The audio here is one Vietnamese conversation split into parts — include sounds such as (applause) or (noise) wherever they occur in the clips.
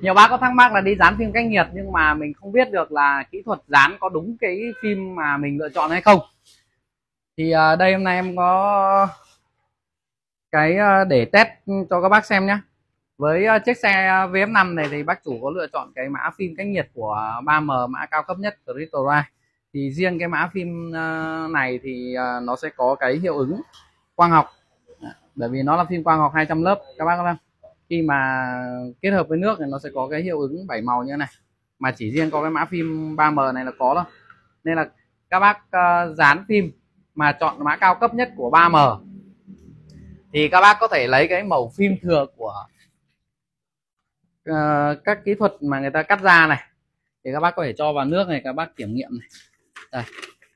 nhiều bác có thắc mắc là đi dán phim cách nhiệt nhưng mà mình không biết được là kỹ thuật dán có đúng cái phim mà mình lựa chọn hay không. Thì à, đây hôm nay em có cái à, để test cho các bác xem nhé với à, chiếc xe VF5 này thì bác chủ có lựa chọn cái mã phim cách nhiệt của 3M mã cao cấp nhất Crystal Ride thì riêng cái mã phim này thì nó sẽ có cái hiệu ứng quang học. Bởi vì nó là phim quang học 200 lớp. Các bác thấy không? Khi mà kết hợp với nước thì nó sẽ có cái hiệu ứng bảy màu như này. Mà chỉ riêng có cái mã phim 3M này là có thôi. Nên là các bác uh, dán phim mà chọn mã cao cấp nhất của 3M thì các bác có thể lấy cái màu phim thừa của uh, các kỹ thuật mà người ta cắt ra này. Thì các bác có thể cho vào nước này các bác kiểm nghiệm này. Đây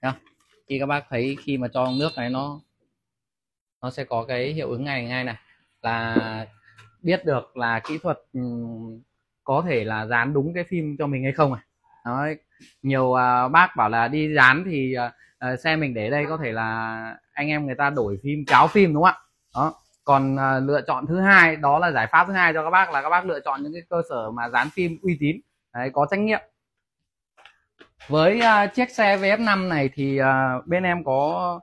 thấy không? khi các bác thấy khi mà cho nước này nó nó sẽ có cái hiệu ứng ngay ngay này. Là biết được là kỹ thuật ừ, có thể là dán đúng cái phim cho mình hay không à? Đấy. nhiều uh, bác bảo là đi dán thì uh, xe mình để đây có thể là anh em người ta đổi phim kéo phim đúng không ạ? Đó còn uh, lựa chọn thứ hai đó là giải pháp thứ hai cho các bác là các bác lựa chọn những cái cơ sở mà dán phim uy tín. Đấy, có trách nhiệm. Với uh, chiếc xe VF5 này thì uh, bên em có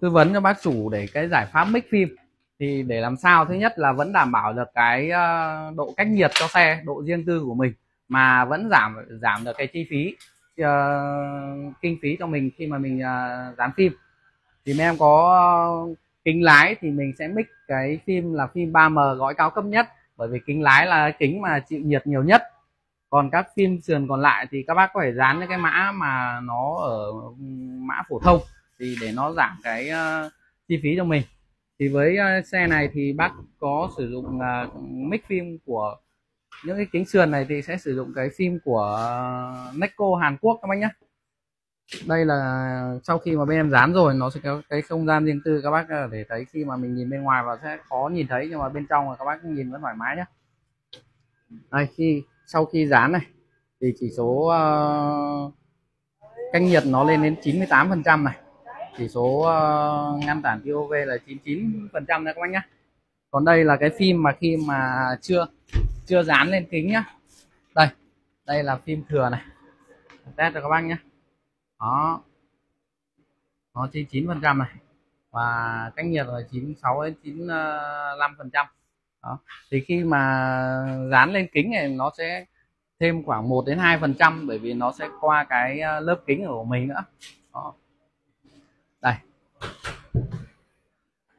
tư vấn cho bác chủ để cái giải pháp mix phim thì để làm sao thứ nhất là vẫn đảm bảo được cái ờ, độ cách nhiệt cho xe độ riêng tư của mình mà vẫn giảm giảm được cái chi phí uh, kinh phí cho mình khi mà mình uh, dán phim. Thì em có kính lái thì mình sẽ mix cái phim là phim 3M gói cao cấp nhất bởi vì kính lái là kính mà chịu nhiệt nhiều nhất. Còn các phim sườn còn lại thì các bác có thể dán những cái mã mà nó ở ừ, mã phổ thông thì để nó giảm cái uh, chi phí cho mình thì với xe này thì bác có sử dụng à, mic phim của những cái kính sườn này thì sẽ sử dụng cái phim của uh, Necco Hàn Quốc các bác nhé đây là sau khi mà bên em dán rồi nó sẽ có cái không gian riêng tư các bác để thấy khi mà mình nhìn bên ngoài và sẽ khó nhìn thấy nhưng mà bên trong là các bác nhìn vẫn thoải mái nhé đây khi sau khi dán này thì chỉ số à, uh, canh nhiệt nó lên đến 98 phần trăm này chỉ số ờ, ngăn tản POV là 99% nha các bác nhá. Còn đây là cái phim mà khi mà chưa chưa dán lên kính nhá. Đây đây là phim thừa này. Test cho các bác nhé đó. Nó 99 phần trăm này và cách nhiệt là 96 đến 95 phần trăm. Đó. Thì khi mà dán lên kính này nó sẽ thêm khoảng 1 đến 2 phần trăm bởi vì nó sẽ qua cái ờ, lớp kính của mình nữa. Đó đây.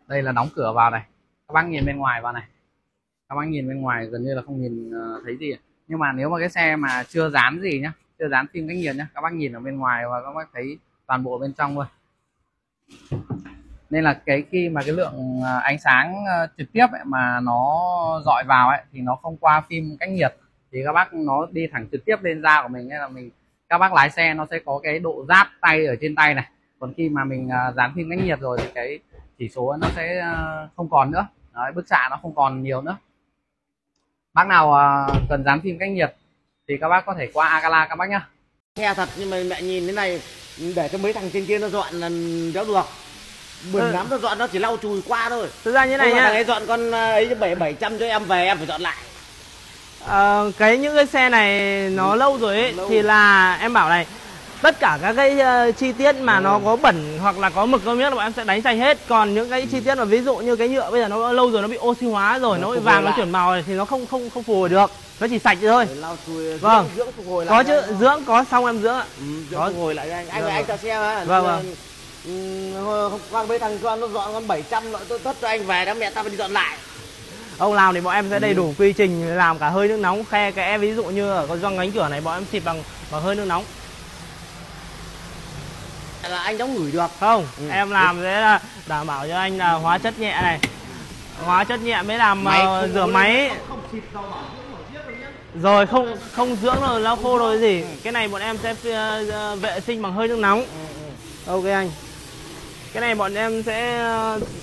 Đây là đóng cửa vào này. Các bác nhìn bên ngoài vào này. Các bác nhìn bên ngoài gần như là không nhìn ờ, thấy gì nhưng mà nếu mà cái xe mà chưa dán gì nhá chưa dán phim cách nhiệt nhá các bác nhìn ở bên ngoài và các bác thấy toàn bộ bên trong thôi. Nên là cái khi mà cái lượng ờ, ánh sáng ờ, trực tiếp ấy, mà nó dọi vào ấy thì nó không qua phim cách nhiệt. Thì các bác nó đi thẳng trực tiếp lên da của mình nên là mình các bác lái xe nó sẽ có cái độ giáp tay ở trên tay này còn khi mà mình uh, dán phim cách nhiệt rồi thì cái chỉ số nó sẽ uh, không còn nữa. Đấy, bức xạ nó không còn nhiều nữa. Bác nào uh, cần dán phim cách nhiệt thì các bác có thể qua Agala các bác nhá. Xe thật nhưng mà mẹ nhìn thế này để cho mấy thằng trên kia nó dọn là đéo được. Bẩn ừ. lắm nó dọn nó chỉ lau chùi qua thôi. Thực ra như này nhá ấy dọn con ấy bảy bảy trăm cho em về em phải dọn lại. À, cái những cái xe này nó ừ. lâu rồi ấy lâu. thì là em bảo này tất cả các cái uh, chi tiết mà ừ. nó có bẩn hoặc là có mực có miếng là bọn em sẽ đánh sạch hết. Còn những cái chi tiết mà ví dụ như cái nhựa bây giờ nó lâu rồi nó bị oxy hóa rồi nó, nó bị vàng nó chuyển màu thì nó không không không phục hồi được. Nó chỉ sạch thôi. Vâng. dưỡng, lại có chứ nó... dưỡng có xong em dưỡng ạ. Ừ, dưỡng có. phục hồi lại anh. Anh vâng. anh cho xe mà vâng vâng. Ừ, hôm qua mấy thằng con nó dọn con 700 tôi tất cho anh về đó mẹ tao phải đi dọn lại. Ông làm thì bọn em sẽ đầy đủ quy trình làm cả hơi nước nóng khe kẽ. Ví dụ như ở con gioăng cánh cửa này bọn em xịt bằng bằng hơi nước nóng là anh đóng ngửi được? Không ừ. em làm thế là đảm bảo cho anh là hóa chất nhẹ này. Hóa chất nhẹ mới làm máy uh, rửa máy. rồi không không dưỡng rồi lau khô rồi gì. Ừ. cái này bọn em sẽ uh, vệ sinh bằng hơi nước nóng. Ừ, ừ. ok anh. Cái này bọn em sẽ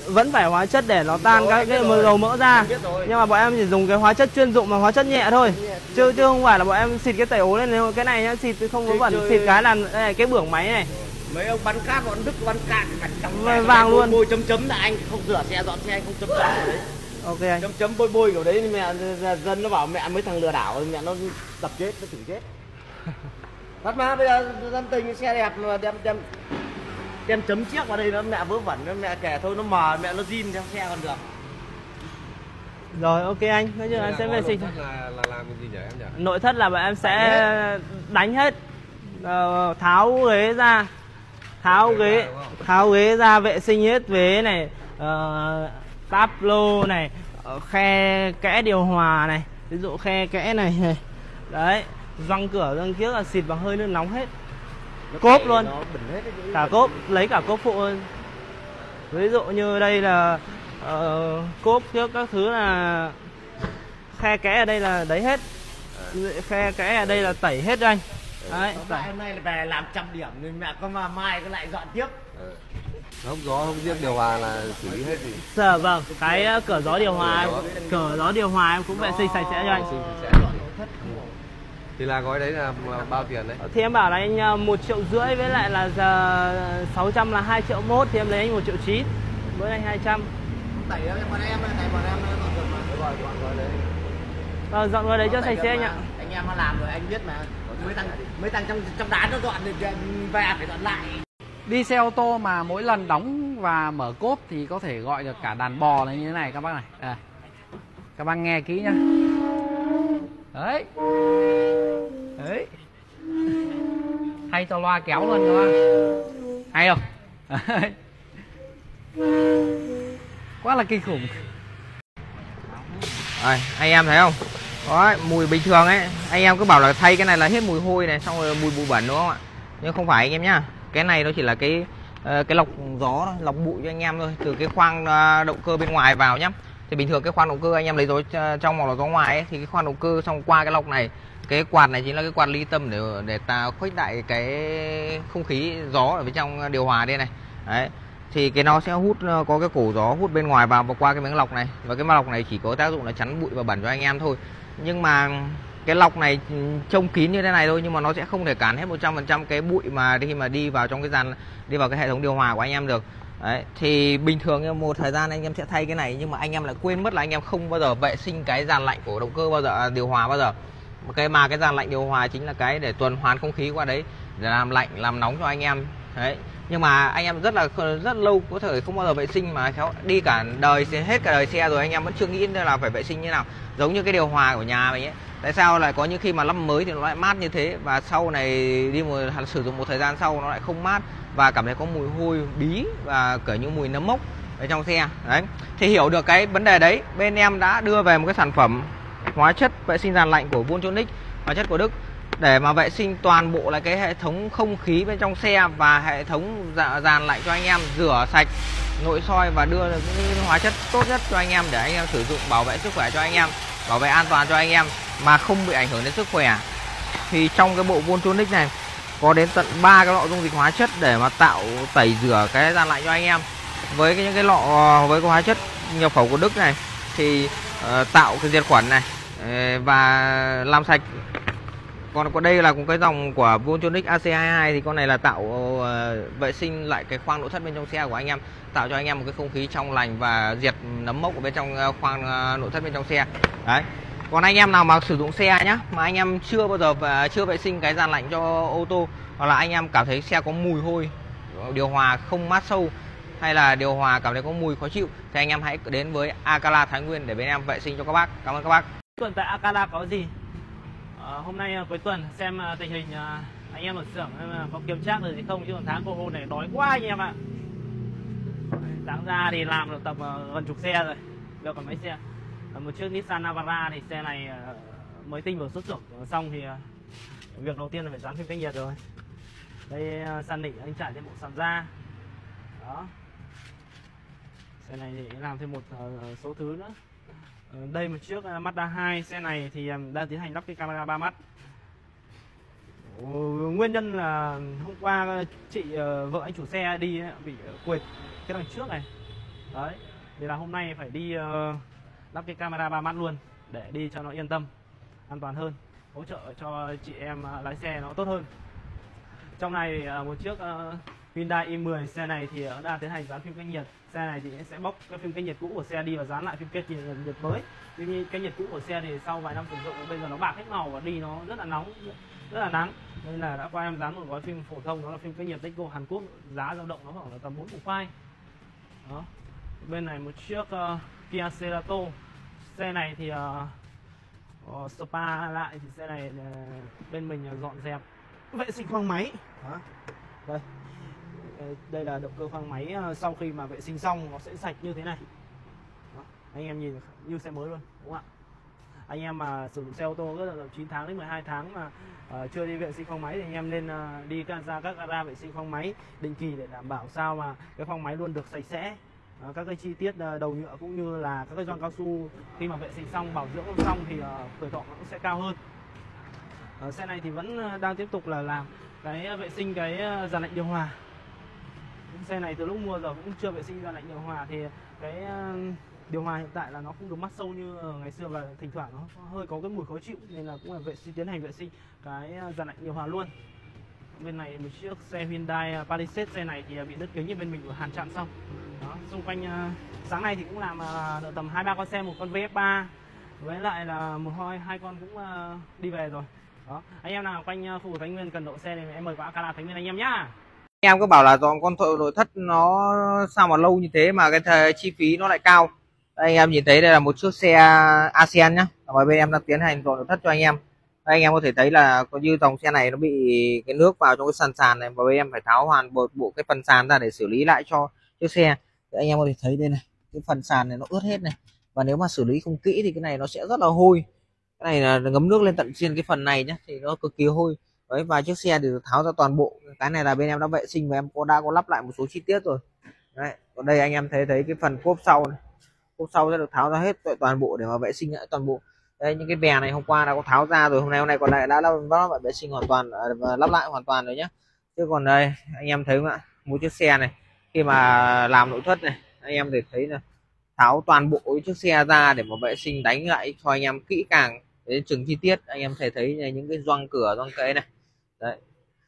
vẫn phải hóa chất để nó tan các cái dầu mỡ ra. Nhưng mà bọn em chỉ dùng cái hóa chất chuyên dụng mà hóa chất nhẹ thôi. chứ chứ không phải là bọn em xịt cái tẩy ố lên. Cái này nhá xịt không có bẩn. xịt cái là đây này, cái bưởng máy này mấy ông bắn cát bọn đức bắn cạn cả vàng luôn. bôi chấm chấm là anh không rửa xe dọn xe anh không chấm chấm đấy. Ok anh. Chấm chấm bôi bôi kiểu đấy thì mẹ dân nó bảo mẹ mấy thằng lừa đảo mẹ nó đập chết nó chửi chết. (laughs) Thật mà bây giờ dân tình xe đẹp mà đem đem đem chấm chiếc vào đây nó mẹ vớ vẩn nó mẹ kể thôi nó mờ mẹ nó zin trong xe còn được. Rồi ok anh. Nói chung là em sẽ vệ sinh. là, là làm cái gì nhỉ em nhỉ? nội thất là bọn em sẽ đánh hết Ờ, tháo ghế ra tháo Ghế tháo ghế ra vệ sinh hết ghế này uh, táp lô này ờ, khe kẽ điều hòa này ví dụ khe kẽ này, này. đấy răng cửa răng kiếc là xịt bằng hơi nước nóng hết. Nó Cốp luôn. cả cốp lấy cả cốp phụ luôn. Ví dụ như đây là ờ, cốp trước các thứ là khe kẽ ở đây là đấy hết. Khe kẽ ở đây là tẩy hết cho anh đấy lại hôm nay là về làm trăm điểm nên mẹ có mà mai có lại dọn tiếp Ừ. Hông gió không riêng điều hòa là xử lý hết gì. Dạ vâng, cái ờ, cửa gió điều hòa em, cửa gió điều hòa em cũng vệ sinh sạch sẽ cho anh. Thì là gói đấy là, là bao tiền đấy? Thì em bảo là anh ờ, một triệu rưỡi với lại là giờ 600 là 2 triệu mốt thì em lấy anh một triệu chín với anh 200 tẩy cho bọn em này bọn em Gọi gọi gọi đấy. Ờ, dọn vào đấy cho sạch sẽ anh ạ. anh em nó làm rồi anh biết mà mấy thằng mấy thằng trong trong đá nó dọn về phải dọn lại. Đi xe ô tô mà mỗi lần đóng và mở cốp thì có thể gọi được cả đàn bò này như thế này các bác này. Đây. các bác nghe kỹ nhá. Đấy. Đấy. Hay cho loa kéo luôn các bác. Hay không? Đấy. quá là kinh khủng. Đây, anh em thấy không? Đó, mùi bình thường ấy, anh em cứ bảo là thay cái này là hết mùi hôi này, xong rồi mùi bụi bẩn đúng không ạ? Nhưng không phải anh em nhá. Cái này nó chỉ là cái ờ, cái lọc gió thôi, lọc bụi cho anh em thôi, từ cái khoang ờ, động cơ bên ngoài vào nhá. Thì bình thường cái khoang động cơ anh em lấy gió ờ, trong hoặc là gió ngoài ấy, thì cái khoang động cơ xong qua cái lọc này, cái quạt này chính là cái quạt ly tâm để để ta khuếch đại cái không khí gió ở bên trong điều hòa đây này. Đấy thì cái nó sẽ hút có cái cổ gió hút bên ngoài vào và qua cái miếng lọc này và cái lọc này chỉ có tác dụng là chắn bụi và bẩn cho anh em thôi nhưng mà cái lọc này trông kín như thế này thôi nhưng mà nó sẽ không thể cản hết 100% cái bụi mà khi mà đi vào trong cái dàn đi vào cái hệ thống điều hòa của anh em được. Đấy, thì bình thường một thời gian anh em sẽ thay cái này nhưng mà anh em lại quên mất là anh em không bao giờ vệ sinh cái dàn lạnh của động cơ bao giờ à, điều hòa bao giờ. Cái mà cái dàn lạnh điều hòa chính là cái để tuần hoàn không khí qua đấy để làm lạnh làm nóng cho anh em. Đấy nhưng mà anh em rất là rất lâu có thể không bao giờ vệ sinh mà khéo đi cả đời hết cả đời xe rồi anh em vẫn chưa nghĩ là phải vệ sinh như nào giống như cái điều hòa của nhà mình ấy. Tại sao lại có những khi mà lắp mới thì nó lại mát như thế? Và sau này đi một sử dụng một thời gian sau nó lại không mát và cảm thấy có mùi hôi bí và cỡ như mùi nấm mốc ở trong xe. Đấy. Thì hiểu được cái vấn đề đấy, bên em đã đưa về một cái sản phẩm hóa chất vệ sinh dàn lạnh của Voltronic, hóa chất của Đức, để mà vệ sinh toàn bộ là cái hệ thống không khí bên trong xe và hệ thống dạ, dàn lạnh cho anh em rửa sạch nội soi và đưa được những hóa chất tốt nhất cho anh em để anh em sử dụng bảo vệ sức khỏe cho anh em bảo vệ an toàn cho anh em mà không bị ảnh hưởng đến sức khỏe. Thì trong cái bộ Voltronic này có đến tận 3 cái lọ dung dịch hóa chất để mà tạo tẩy rửa cái ra lạnh cho anh em. Với cái những cái lọ với cái hóa chất nhập khẩu của Đức này thì uh, tạo cái diệt khuẩn này ờ, và làm sạch còn có đây là cũng cái dòng của Voltronic AC22 thì con này là tạo uh, vệ sinh lại cái khoang nội thất bên trong xe của anh em. Tạo cho anh em một cái không khí trong lành và diệt nấm mốc ở bên trong ờ, khoang uh, nội thất bên trong xe. Đấy. Còn anh em nào mà sử dụng xe nhá mà anh em chưa bao giờ và chưa vệ sinh cái dàn lạnh cho ô tô hoặc là anh em cảm thấy xe có mùi hôi điều hòa không mát sâu hay là điều hòa cảm thấy có mùi khó chịu thì anh em hãy đến với Akala Thái Nguyên để bên em vệ sinh cho các bác. Cảm ơn các bác. Tuần tại Akala có gì? Ờ, hôm nay ờ, cuối tuần xem ờ, tình hình anh em ở xưởng có kiểm tra được gì không chứ còn tháng cô hôm này đói quá anh em ạ. Sáng ra thì làm được tầm gần chục xe rồi. Được còn mấy xe? Một chiếc Nissan Navara thì xe này mới tinh vừa xuất xưởng xong thì việc đầu tiên là phải dán phim cách nhiệt rồi. Đây san sàn đỉnh anh trải thêm bộ sàn da. Đó. Xe này thì làm thêm một số thứ nữa. Ờ, đây một chiếc uh, Mazda 2 xe này thì um, đang tiến hành lắp cái camera 3 mắt. Nguyên nhân là hôm qua chị ờ, vợ anh chủ xe đi ấy, bị ờ, quệt cái đằng trước này. Đấy thì là hôm nay phải đi lắp cái camera 3 mắt luôn để đi cho nó yên tâm an toàn hơn hỗ trợ cho chị em à, lái xe nó tốt hơn. Trong này một chiếc Hyundai i10 xe này thì đã tiến hành dán phim cách nhiệt. Xe này thì sẽ bóc cái phim cách nhiệt cũ của xe đi và dán lại phim cách nhiệt, nhiệt mới. Tuy nhiên cái nhiệt cũ của xe thì sau vài năm sử dụng bây giờ nó bạc hết màu và đi nó rất là nóng rất là nắng. Nên là đã qua em dán một gói phim phổ thông đó là phim cách nhiệt Techco Hàn Quốc giá dao động nó khoảng là tầm 4 củ khoai đó. Bên này một chiếc uh, Kia Cerato. Xe này thì uh, uh, spa lại thì xe này uh, bên mình dọn dẹp. Vệ sinh khoang máy. Đó. đây Ờ, đây- là động cơ khoang máy ờ, sau khi mà vệ sinh xong nó sẽ sạch như thế này. Đó. anh em nhìn như xe mới luôn đúng không ạ? Anh em mà sử dụng xe ô tô rất là 9 tháng đến 12 tháng mà uh, chưa đi vệ sinh khoang máy thì anh em nên uh, đi ra ra các gara vệ sinh khoang máy định kỳ để đảm bảo sao mà cái khoang máy luôn được sạch sẽ. Các cái chi tiết đầu nhựa cũng như là các cái gioăng cao su khi mà vệ sinh xong bảo dưỡng xong thì tuổi thọ cũng sẽ cao hơn. Xe này thì vẫn đang tiếp tục là làm cái vệ sinh cái dàn lạnh điều hòa xe này từ lúc mua giờ cũng chưa vệ sinh ra lạnh điều hòa, thì cái ờ, điều hòa hiện tại là nó không được mát sâu như ờ, ngày xưa và thỉnh thoảng nó hơi có cái mùi khó chịu, nên là cũng là vệ sinh tiến hành vệ sinh cái ờ, dàn lạnh điều hòa luôn. Bên này một chiếc xe Hyundai Palisade xe này thì bị đứt kính như bên mình vừa hàn chặn xong. Đó, xung quanh sáng nay thì cũng làm được tầm hai ba con xe, một con VF3 với lại là một hoi, hai con cũng đi về rồi. Đó, anh em nào quanh khu vực Thái Nguyên cần độ xe thì em mời qua Akala Thái Nguyên anh em nhá em cứ bảo là do con thợ nội thất nó sao mà lâu như thế mà cái thời, chi phí nó lại cao. Đây, anh em nhìn thấy đây là một chiếc xe ASEAN nhá. Và bên em đang tiến hành dọn nội thất cho anh em. Đây, anh em có thể thấy là có như dòng xe này nó bị cái nước vào trong cái sàn sàn này và bên em phải tháo hoàn bộ, bộ cái phần sàn ra để xử lý lại cho chiếc xe. Thì anh em có thể thấy đây này cái phần sàn này nó ướt hết này. Và nếu mà xử lý không kỹ thì cái này nó sẽ rất là hôi. Cái này là ngấm nước lên tận trên cái phần này nhá thì nó cực kỳ hôi đấy và chiếc xe thì tháo ra toàn bộ. Cái này là bên em đã vệ sinh và em có đã có lắp lại một số chi tiết rồi. Đấy còn đây anh em thấy thấy cái phần cốp sau này. Cốp sau sẽ được tháo ra hết toàn bộ để mà vệ sinh lại toàn bộ. Đây những cái bè này hôm qua đã có tháo ra rồi hôm nay hôm nay còn lại đã lắp lại vệ sinh hoàn toàn à, và lắp lại hoàn toàn rồi nhé chứ còn đây anh em thấy không ạ? Một chiếc xe này khi mà làm nội thất này anh em để thấy là tháo toàn bộ chiếc xe ra để mà vệ sinh đánh lại cho anh em kỹ càng. Đến từng chi tiết anh em thể thấy này, những cái gioăng cửa gioăng cây này đấy.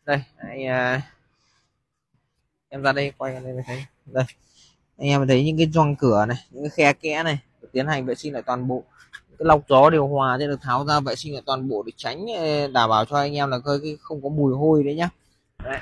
Đây anh, à, em ra đây quay lên thấy. Đây. Anh em thấy những cái gioăng cửa này những cái khe kẽ này được tiến hành vệ sinh lại toàn bộ. Cái lọc gió điều hòa sẽ được tháo ra vệ sinh lại toàn bộ để tránh ờ, đảm bảo cho anh em là cái, không có mùi hôi đấy nhá. Đấy.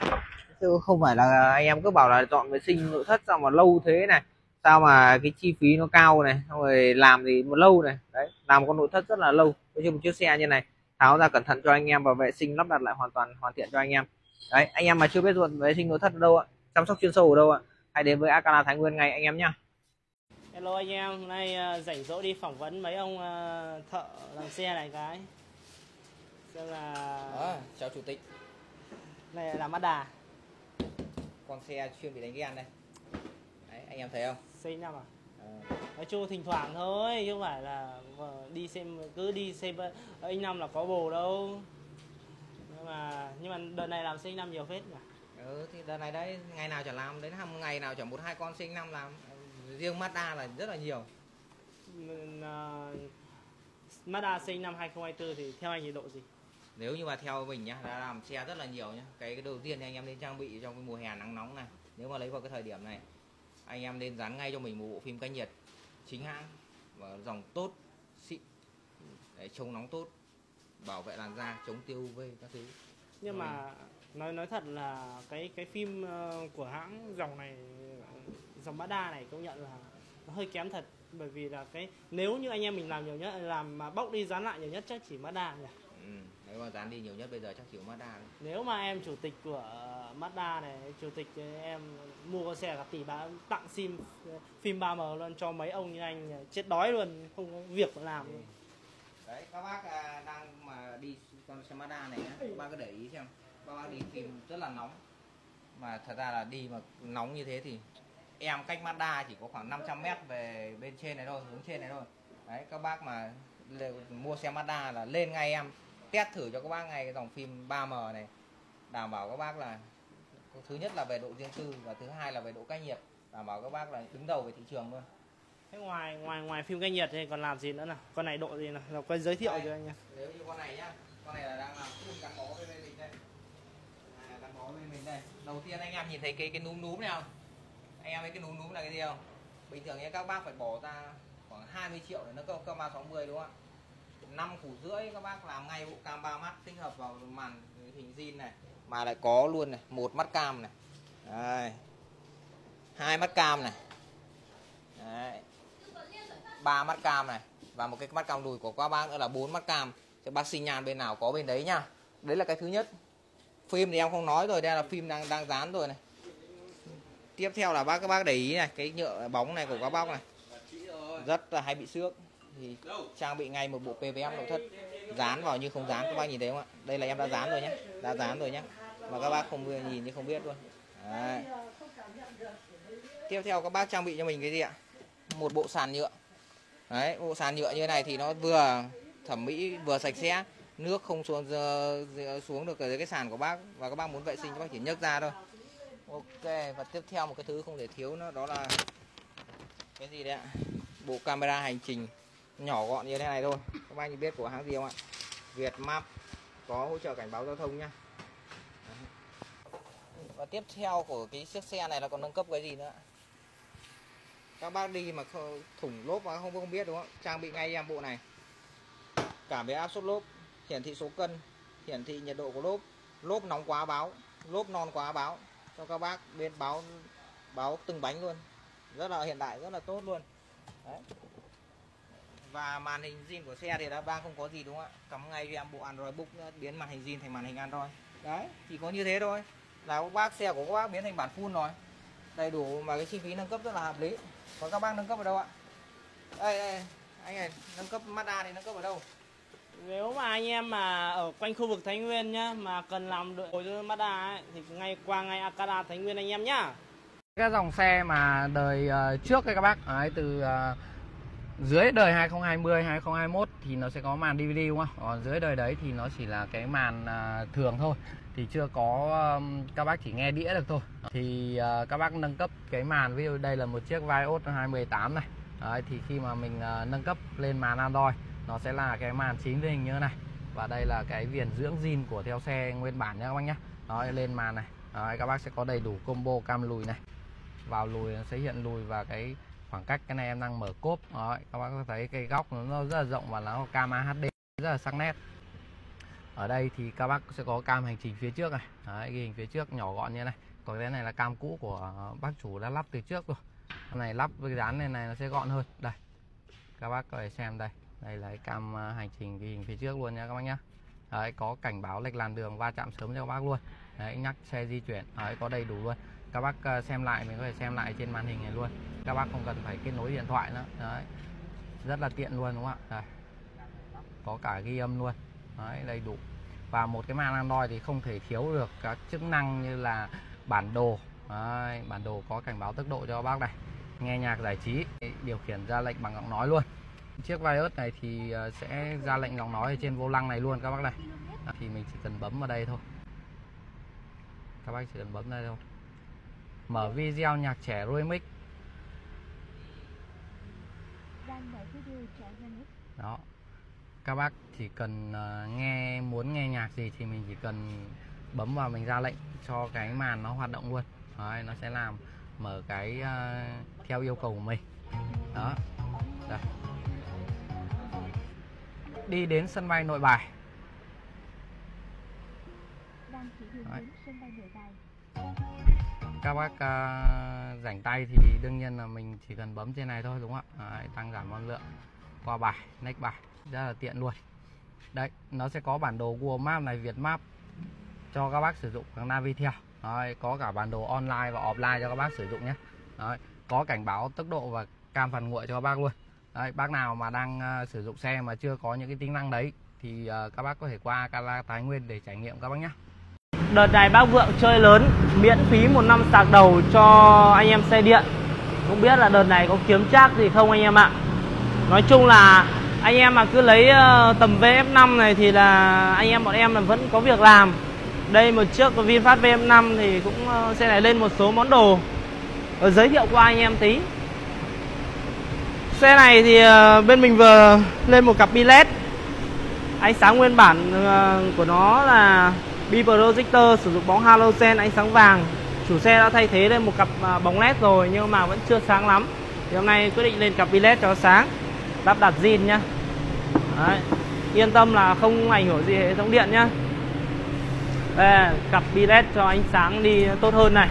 chứ không phải là anh em cứ bảo là dọn vệ sinh nội thất sao mà lâu thế này sao mà cái chi phí nó cao này xong rồi làm thì một lâu này. Đấy làm con nội thất rất là lâu. Với chung một chiếc xe như này tháo ra cẩn thận cho anh em và vệ sinh lắp đặt lại hoàn toàn hoàn thiện cho anh em. Đấy anh em mà chưa biết dọn vệ sinh nội thất ở đâu ạ? Chăm sóc chuyên sâu ở đâu ạ? Hãy đến với Akala Thái Nguyên ngay anh em nhá. Hello anh em, hôm nay ờ, rảnh rỗi đi phỏng vấn mấy ông ờ, thợ làm xe này cái. Xem là chào chủ tịch. Này là Mazda con xe chuyên bị đánh ghen đây. Đấy anh em thấy không? C5 à? Nói chung thỉnh thoảng thôi, chứ không phải là ờ, đi xem cứ đi xem A5 là có bồ đâu. Nhưng mà nhưng mà đợt này làm C5 nhiều phết nhỉ? Ừ thì đợt này đấy ngày nào chả làm đến hăm ngày nào chả một hai con sinh năm làm. Riêng Mazda là rất là nhiều. Ờ, Mazda C5 2024 thì theo anh thì độ gì? nếu như mà theo mình nhá đã làm xe rất là nhiều nhá. Cái, cái đầu tiên thì anh em nên trang bị trong cái mùa hè nắng nóng này. Nếu mà lấy vào cái thời điểm này anh em nên dán ngay cho mình một bộ phim cách nhiệt chính hãng và dòng tốt xịn để chống nóng tốt bảo vệ làn da chống tiêu UV các thứ. Nhưng Rồi. mà nói nói thật là cái cái phim ờ, của hãng dòng này dòng Mazda này công nhận là nó hơi kém thật. Bởi vì là cái nếu như anh em mình làm nhiều nhất làm mà bóc đi dán lại nhiều nhất chắc chỉ Mazda nhỉ? Ừ. nếu mà dán đi nhiều nhất bây giờ chắc có Mazda thôi. nếu mà em chủ tịch của Mazda này chủ tịch em mua con xe cả tỷ bán tặng sim phim 3M luôn cho mấy ông như anh chết đói luôn không có việc mà làm. Luôn. đấy các bác à, đang mà đi con xe Mazda này các bác cứ để ý xem. Các bác đi tìm rất là nóng. Mà thật ra là đi mà nóng như thế thì em cách Mazda chỉ có khoảng 500 mét về bên trên này thôi hướng trên này thôi. Đấy các bác mà mua xe Mazda là lên ngay em test thử cho các bác ngay cái dòng phim 3M này. Đảm bảo các bác là thứ nhất là về độ riêng tư và thứ hai là về độ cách nhiệt. Đảm bảo các bác là đứng đầu về thị trường luôn. Thế ngoài ngoài ngoài phim cách nhiệt thì còn làm gì nữa nào? Con này độ gì nào? Là quay giới thiệu đây, cho anh nhá nếu như con này nhá con này là đang làm full gắn bó bên mình đây. À, gắn bó bên mình đây. Đầu tiên anh em nhìn thấy cái cái núm núm này không? Anh em thấy cái núm núm là cái gì không? Bình thường nhé các bác phải bỏ ra khoảng 20 triệu để nó cơ cơ 360 đúng không ạ? Năm củ rưỡi các bác làm ngay bộ cam ba mắt tích hợp vào màn hình zin này. Mà lại có luôn này, một mắt cam này. Đây. Hai mắt cam này. Đấy. ba mắt cam này. Và một cái mắt cam đùi của các bác nữa là bốn mắt cam. Cho bác xin nhàn bên nào có bên đấy nhá. Đấy là cái thứ nhất. Phim thì em không nói rồi, đây là phim đang đang dán rồi này. Tiếp theo là bác, các bác để ý này, cái nhựa bóng này của các bác này. Rất là hay bị xước thì trang bị ngay một bộ PVM nội thất. Dán vào như không dán các bác nhìn thấy không ạ? Đây là em đã dán rồi nhé đã dán rồi nhé mà các bác không nhìn như không biết luôn. Đấy. tiếp theo các bác trang bị cho mình cái gì ạ? Một bộ sàn nhựa. Đấy bộ sàn nhựa như này thì nó vừa thẩm mỹ vừa sạch sẽ. Nước không xuống xuống được ở dưới cái sàn của bác. Và các bác muốn vệ sinh các bác chỉ nhấc ra thôi. Ok và tiếp theo một cái thứ không thể thiếu nữa đó là cái gì đấy ạ? Bộ camera hành trình nhỏ gọn như thế này thôi. Các bác biết của hãng gì không ạ? Việt Map có hỗ trợ cảnh báo giao thông nhá. Và tiếp theo của cái chiếc xe này là còn nâng cấp cái gì nữa? Các bác đi mà thủng lốp mà không không biết đúng không? Trang bị ngay em bộ này. Cảm biến áp suất lốp, hiển thị số cân, hiển thị nhiệt độ của lốp. Lốp nóng quá báo, lốp non quá báo. Cho các bác bên báo báo từng bánh luôn. Rất là hiện đại, rất là tốt luôn. Đấy và màn hình zin của xe thì đã đang không có gì đúng không ạ? Cắm ngay cho em bộ Android Book nữa, biến màn hình zin thành màn hình Android. Đấy chỉ có như thế thôi. Là các bác xe của các bác biến thành bản full rồi. Đầy đủ mà cái chi phí nâng cấp rất là hợp lý. Còn các bác nâng cấp ở đâu ạ? Đây, đây anh này nâng cấp Mazda thì nâng cấp ở đâu? Nếu mà anh em mà ở quanh khu vực Thái Nguyên nhá mà cần làm đội cho Mazda ấy, thì ngay qua ngay Akada Thái Nguyên anh em nhá. Cái dòng xe mà đời uh, trước ấy các bác ấy, từ uh, dưới đời 2020 2021 thì nó sẽ có màn DVD đúng không? Còn dưới đời đấy thì nó chỉ là cái màn uh, thường thôi. Thì chưa có um, các bác chỉ nghe đĩa được thôi. Thì uh, các bác nâng cấp cái màn ví dụ đây là một chiếc Vios 2018 này. Đấy, thì khi mà mình uh, nâng cấp lên màn Android nó sẽ là cái màn chín hình như thế này. Và đây là cái viền dưỡng zin của theo xe nguyên bản nhé các bác nhé đấy, lên màn này. Đấy, các bác sẽ có đầy đủ combo cam lùi này. Vào lùi nó sẽ hiện lùi và cái khoảng cách cái này em đang mở cốp. Đó, các bác có thấy cái góc nó rất là rộng và nó cam HD rất là sắc nét. Ở đây thì các bác sẽ có cam hành trình phía trước này. Đấy, ghi hình phía trước nhỏ gọn như này. Còn cái này là cam cũ của bác chủ đã lắp từ trước rồi. Cái này lắp với dán này này nó sẽ gọn hơn. Đây các bác có thể xem đây. Đây là cái cam à, hành trình ghi hình phía trước luôn nha các bác nhé Đấy, có cảnh báo lệch làn đường va chạm sớm cho các bác luôn. Đấy, nhắc xe di chuyển. Đấy, có đầy đủ luôn các bác ờ, xem lại mình có thể xem lại trên màn hình này luôn. Các bác không cần phải kết nối điện thoại nữa. Đấy, rất là tiện luôn đúng không ạ? Đây. có cả ghi âm luôn. Đấy, đầy đủ. Và một cái màn Android thì không thể thiếu được các chức năng như là bản đồ. Đấy, bản đồ có cảnh báo tốc độ cho các bác này. Nghe nhạc giải trí điều khiển ra lệnh bằng giọng nói luôn. Chiếc Vios này thì ờ, sẽ ra lệnh giọng nói ở trên vô lăng này luôn các bác này. Thì mình chỉ cần bấm vào đây thôi. Các bác chỉ cần bấm đây thôi mở video nhạc trẻ remix. Đó. Các bác chỉ cần uh, nghe muốn nghe nhạc gì thì mình chỉ cần bấm vào mình ra lệnh cho cái màn nó hoạt động luôn. Đấy, nó sẽ làm mở cái uh, theo yêu cầu của mình. Đó. Đây. Đi đến sân bay Nội Bài. Các bác uh, rảnh tay thì đương nhiên là mình chỉ cần bấm trên này thôi đúng không ạ? Đấy, tăng giảm âm lượng qua bài, next bài rất là tiện luôn. Đấy, nó sẽ có bản đồ Google Maps này, Việt Map cho các bác sử dụng bằng Navitel. Đấy, có cả bản đồ online và offline cho các bác sử dụng nhé. Đấy, có cảnh báo tốc độ và cam phần nguội cho các bác luôn. Đấy, bác nào mà đang uh, sử dụng xe mà chưa có những cái tính năng đấy thì uh, các bác có thể qua Cala Thái Nguyên để trải nghiệm các bác nhé. Đợt này bác Vượng chơi lớn, miễn phí một năm sạc đầu cho anh em xe điện. Không biết là đợt này có kiếm chắc gì không anh em ạ. Nói chung là anh em mà cứ lấy ờ, tầm VF5 này thì là anh em bọn em là vẫn có việc làm. Đây một chiếc VinFast VF5 thì cũng xe sẽ lại lên một số món đồ. Ở giới thiệu qua anh em tí. Xe này thì bên mình vừa lên một cặp bi led Ánh sáng nguyên bản của nó là bi projector sử dụng bóng halogen ánh sáng vàng. Chủ xe đã thay thế lên một cặp à, bóng led rồi nhưng mà vẫn chưa sáng lắm. Thì hôm nay quyết định lên cặp bi led cho sáng. Lắp đặt zin nhá. Đấy. yên tâm là không ảnh hưởng gì hệ thống điện nhá. Đây, cặp bi led cho ánh sáng đi tốt hơn này.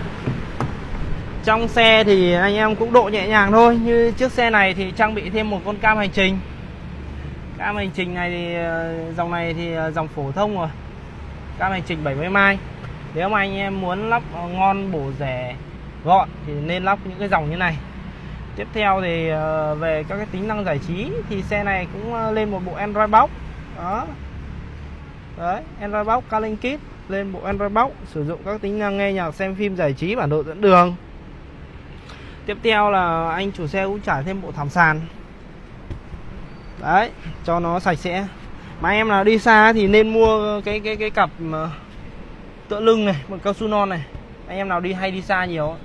Trong xe thì anh em cũng độ nhẹ nhàng thôi. Như chiếc xe này thì trang bị thêm một con cam hành trình. Cam hành trình này thì ờ, dòng này thì ờ, dòng phổ thông rồi cam hành trình 70 mai. Nếu mà anh em muốn lắp ngon, bổ rẻ, gọn thì nên lắp những cái dòng như này. Tiếp theo thì ờ, về các cái tính năng giải trí thì xe này cũng ờ, lên một bộ Android box. Đó. Đấy, Android box Calling Kit, lên bộ Android box, sử dụng các tính năng nghe nhạc, xem phim, giải trí, bản đồ dẫn đường. Tiếp theo là anh chủ xe cũng trải thêm bộ thảm sàn. Đấy, cho nó sạch sẽ mà em nào đi xa thì nên mua cái cái cái cặp ờ, tựa lưng này, một cao su non này. Anh em nào đi hay đi xa nhiều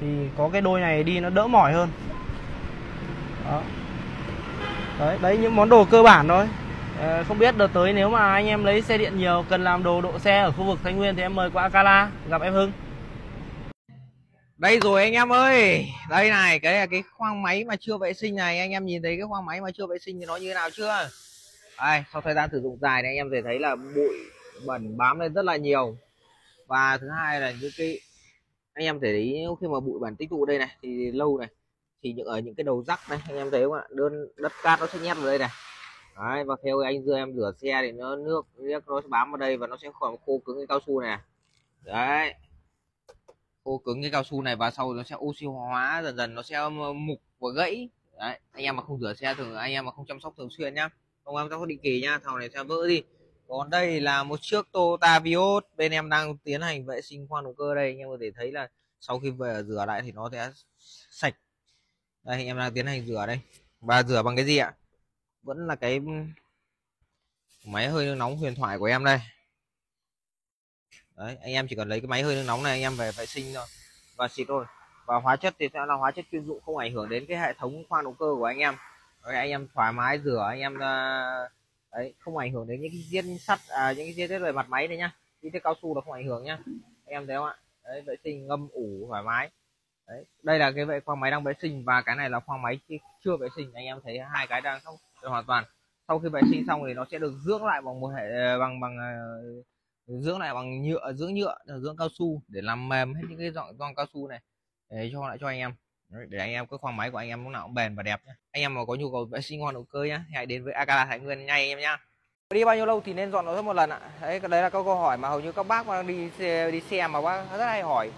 thì có cái đôi này đi nó đỡ mỏi hơn. Đó. Đấy đấy, những món đồ cơ bản thôi. Ờ, không biết đợt tới nếu mà anh em lấy xe điện nhiều, cần làm đồ độ xe ở khu vực Thái Nguyên thì em mời qua Akala, gặp em Hưng. Đây rồi anh em ơi. Đây này, cái là cái khoang máy mà chưa vệ sinh này. Anh em nhìn thấy cái khoang máy mà chưa vệ sinh thì nó như thế nào chưa? Đây sau thời gian sử dụng dài này anh em thể thấy là bụi bẩn bám lên rất là nhiều. Và thứ hai là những cái, anh em thể thấy khi mà bụi bẩn tích tụ đây này, thì lâu này, thì những, ở những cái đầu rắc này, anh em thấy không ạ? Đơn, đất cát nó sẽ nhét vào đây này. Đấy, và theo anh dưa em rửa xe thì nó, nước nước nó sẽ bám vào đây và nó sẽ còn khô cứng cái cao su này à. đấy. Khô cứng cái cao su này và sau nó sẽ oxy hóa, dần dần nó sẽ mục và gãy. Đấy, anh em mà không rửa xe thường, anh em mà không chăm sóc thường xuyên nhá không am sóc định kỳ nha, thằng này sẽ vỡ đi. Còn đây là một chiếc Toyota Vios, bên em đang tiến hành vệ sinh khoang động cơ đây, anh em có thể thấy là sau khi về rửa lại thì nó sẽ sạch. Đây, anh em đang tiến hành rửa đây. Và rửa bằng cái gì ạ? Vẫn là cái máy hơi nước nóng huyền thoại của em đây. Đấy, anh em chỉ cần lấy cái máy hơi nước nóng này anh em về vệ sinh thôi. Và xịt thôi. Và hóa chất thì sẽ là hóa chất chuyên dụng, không ảnh hưởng đến cái hệ thống khoang động cơ của anh em đấy, anh em thoải mái rửa anh em ờ, đấy không ảnh hưởng đến những cái diên sắt à, những cái diên tiết về mặt máy này nhá. Chi tiết cao su là không ảnh hưởng nhá. Anh em thấy không ạ? Đấy vệ sinh ngâm ủ thoải mái. Đấy đây là cái vệ khoang máy đang vệ sinh và cái này là khoang máy chưa vệ sinh. Anh em thấy hai cái đang không hoàn toàn. Sau khi vệ sinh xong thì nó sẽ được dưỡng lại bằng một hệ ờ, bằng bằng ờ, dưỡng lại bằng nhựa dưỡng nhựa dưỡng cao su để làm mềm hết những cái dọn cao su này. Để cho lại cho anh em để anh em cái khoang máy của anh em lúc nào cũng bền và đẹp nhé anh em mà có nhu cầu vệ sinh hoa động cơ nhá hãy đến với Akala Thái Nguyên ngay anh em nhá. Đi bao nhiêu lâu thì nên dọn nó thất một lần ạ? Đấy đấy là câu câu hỏi mà hầu như các bác mà đi xe, đi xe mà bác rất hay hỏi.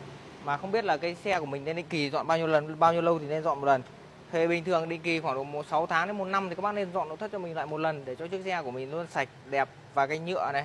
Mà không biết là cái xe của mình nên định kỳ dọn bao nhiêu lần bao nhiêu lâu thì nên dọn một lần. Thì bình thường định kỳ khoảng độ một sáu tháng đến một năm thì các bác nên dọn nội thất cho mình lại một lần để cho chiếc xe của mình luôn sạch đẹp và cái nhựa này.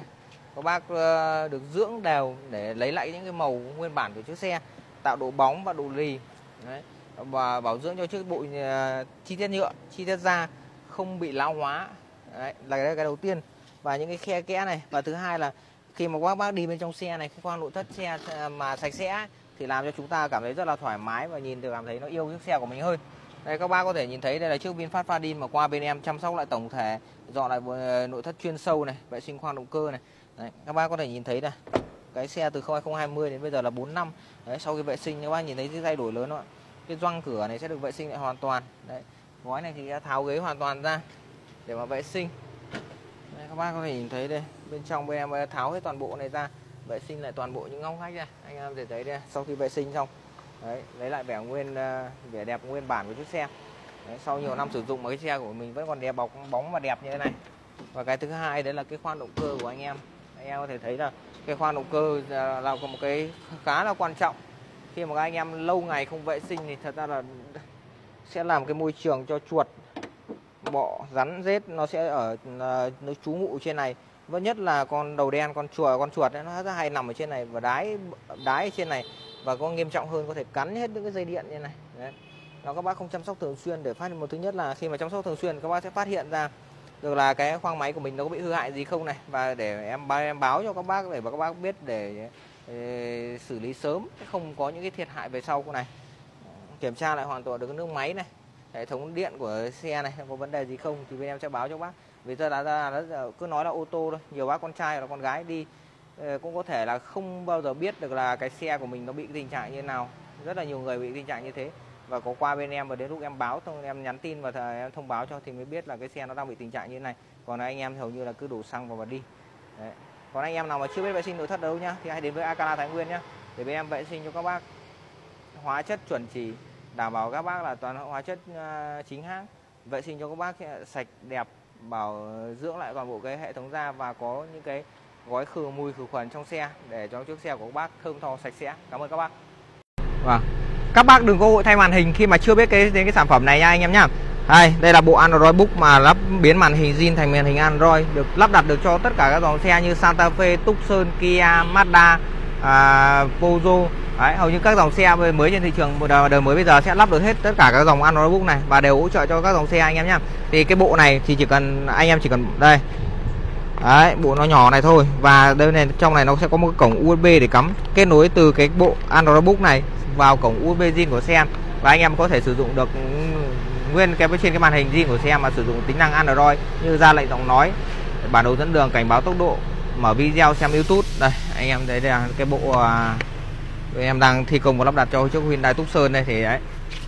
Các bác ờ, được dưỡng đều để lấy lại những cái màu nguyên bản của chiếc xe tạo độ bóng và độ lì. Đấy và bảo dưỡng cho chiếc bụi à, chi tiết nhựa chi tiết da không bị lão hóa. Đấy, là cái, cái đầu tiên. Và những cái khe kẽ này. Và thứ hai là khi mà các bác đi bên trong xe này khi quan nội thất xe à, mà sạch sẽ thì làm cho chúng ta cảm thấy rất là thoải mái và nhìn được cảm thấy nó yêu chiếc xe của mình hơn. Đây các bác có thể nhìn thấy đây là chiếc VinFast Fadin mà qua bên em chăm sóc lại tổng thể dọn lại à, nội thất chuyên sâu này vệ sinh khoang động cơ này. Đấy, các bác có thể nhìn thấy này cái xe từ 2020 đến bây giờ là 4 năm. Đấy sau khi vệ sinh các bác nhìn thấy cái thay đổi lớn không ạ? Cái gioăng cửa này sẽ được vệ sinh lại hoàn toàn. Đấy gói này thì đã tháo ghế hoàn toàn ra để mà vệ sinh. Đây, các bác có thể nhìn thấy đây bên trong bên em tháo hết toàn bộ này ra vệ sinh lại toàn bộ những ngóc ngách ra. Anh em thể thấy đây sau khi vệ sinh xong đấy lấy lại vẻ nguyên ờ, vẻ đẹp nguyên bản của chiếc xe. Đấy, sau nhiều năm sử dụng mà cái xe của mình vẫn còn đẹp bọc bóng và đẹp như thế này. Và cái thứ hai đấy là cái khoan động cơ của anh em. Anh em có thể thấy là cái khoan động cơ là một cái khá là quan trọng khi mà các anh em lâu ngày không vệ sinh thì thật ra là (laughs) sẽ làm cái môi trường cho chuột bọ rắn rết nó sẽ ở ờ, nó trú ngụ trên này. Vẫn nhất là con đầu đen con chùa con chuột ấy, nó rất hay nằm ở trên này và đái đái ở trên này và có nghiêm trọng hơn có thể cắn hết những cái dây điện như này. Đấy. nó các bác không chăm sóc thường xuyên để phát hiện. Một thứ nhất là khi mà chăm sóc thường xuyên các bác sẽ phát hiện ra được là cái khoang máy của mình nó có bị hư hại gì không này. Và để em em báo cho các bác để mà các bác biết để xử lý sớm không có những cái thiệt hại về sau này. Kiểm tra lại hoàn toàn được cái nước máy này hệ thống điện của xe này, có vấn đề gì không thì bên em sẽ báo cho bác. Vì giờ đã ra cứ nói là ô tô thôi, nhiều bác con trai là con gái đi ờ, cũng có thể là không bao giờ biết được là cái xe của mình nó bị tình trạng như thế nào. Rất là nhiều người bị tình trạng như thế. Và có qua bên em và đến lúc em báo, xong em nhắn tin và em thông báo cho thì mới biết là cái xe nó đang bị tình trạng như thế này. Còn anh em hầu như là cứ đổ xăng vào và đi. Đấy còn anh em nào mà chưa biết vệ sinh nội thất đâu nhá, thì hãy đến với Akala Thái Nguyên nhá, để bên em vệ sinh cho các bác hóa chất chuẩn chỉ, đảm bảo các bác là toàn hóa chất à, chính hãng, vệ sinh cho các bác sạch, đẹp, bảo dưỡng lại toàn bộ cái hệ thống da và có những cái gói khử mùi khử khuẩn trong xe để cho chiếc xe của các bác thơm tho sạch sẽ. Cảm ơn các bác. Vâng. Các bác đừng có vội thay màn hình khi mà chưa biết cái, đến cái sản phẩm này nha anh em nhá đây đây là bộ Android Book mà lắp biến màn hình zin thành màn hình Android được lắp đặt được cho tất cả các dòng xe như Santa Fe, Tucson, Kia, Mazda, à, Peugeot Đấy, hầu như các dòng xe mới trên thị trường đời, đời mới bây giờ sẽ lắp được hết tất cả các dòng Android Book này và đều hỗ trợ cho các dòng xe anh em nhé Thì cái bộ này thì chỉ cần anh em chỉ cần đây. Đấy, bộ nó nhỏ này thôi và đây này trong này nó sẽ có một cổng USB để cắm. Kết nối từ cái bộ Android Book này vào cổng USB zin của xe. Và anh em có thể sử dụng được nguyên cái trên cái màn hình riêng của xe mà sử dụng tính năng Android như ra lệnh giọng nói, bản đồ dẫn đường, cảnh báo tốc độ, mở video xem YouTube. Đây, anh em thấy đây là cái bộ à, em đang thi công và lắp đặt cho chiếc Hyundai Tucson đây thì đấy,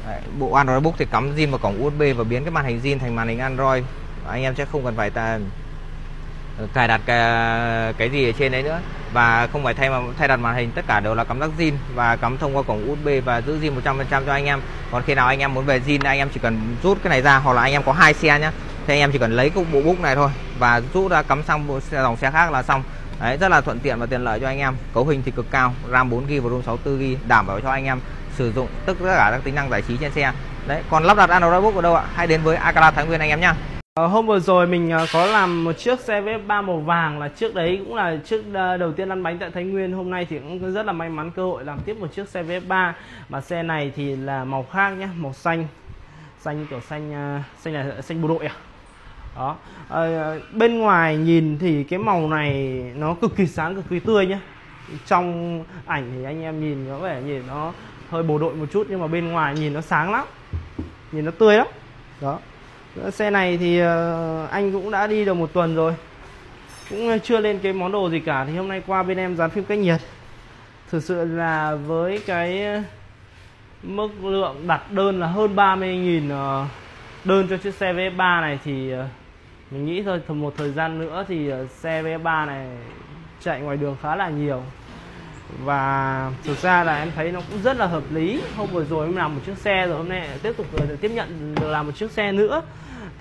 đấy bộ Android Book thì cắm zin vào cổng USB và biến cái màn hình zin thành màn hình Android anh em sẽ không cần phải ta cài đặt cái, cái gì ở trên đấy nữa. Và không phải thay mà thay đặt màn hình tất cả đều là cắm rắc zin và cắm thông qua cổng USB và giữ zin 100% cho anh em. Còn khi nào anh em muốn về zin anh em chỉ cần rút cái này ra hoặc là anh em có hai xe nhá thì anh em chỉ cần lấy cái bộ book này thôi và rút ra cắm sang bộ xe, dòng xe khác là xong. Đấy rất là thuận tiện và tiện lợi cho anh em. Cấu hình thì cực cao RAM 4GB và ROM 64GB đảm bảo cho anh em sử dụng tất cả các tính năng giải trí trên xe. Đấy còn lắp đặt Android Book ở đâu ạ? Hãy đến với Akala Thái Nguyên anh em nhá. Ờ, hôm vừa rồi mình ờ, có làm một chiếc xe V3 màu vàng là trước đấy cũng là chiếc ờ, đầu tiên lăn bánh tại Thái Nguyên. Hôm nay thì cũng rất là may mắn cơ hội làm tiếp một chiếc xe V3 mà xe này thì là màu khác nhé màu xanh. Xanh kiểu xanh xanh là xanh bộ đội à? Đó. À, bên ngoài nhìn thì cái màu này nó cực kỳ sáng cực kỳ tươi nhé trong ảnh thì anh em nhìn có vẻ nhìn nó hơi bộ đội một chút nhưng mà bên ngoài nhìn nó sáng lắm nhìn nó tươi lắm. Đó xe này thì ờ, anh cũng đã đi được một tuần rồi. Cũng ờ, chưa lên cái món đồ gì cả. Thì hôm nay qua bên em dán phim cách nhiệt. Thực sự là với cái ờ, mức lượng đặt đơn là hơn 30.000 đơn cho chiếc xe V3 này thì mình nghĩ thôi một thời gian nữa thì xe V3 này chạy ngoài đường khá là nhiều và thực ra là em thấy nó cũng rất là hợp lý. Hôm vừa rồi em làm một chiếc xe rồi hôm nay tiếp tục được tiếp nhận được làm một chiếc xe nữa.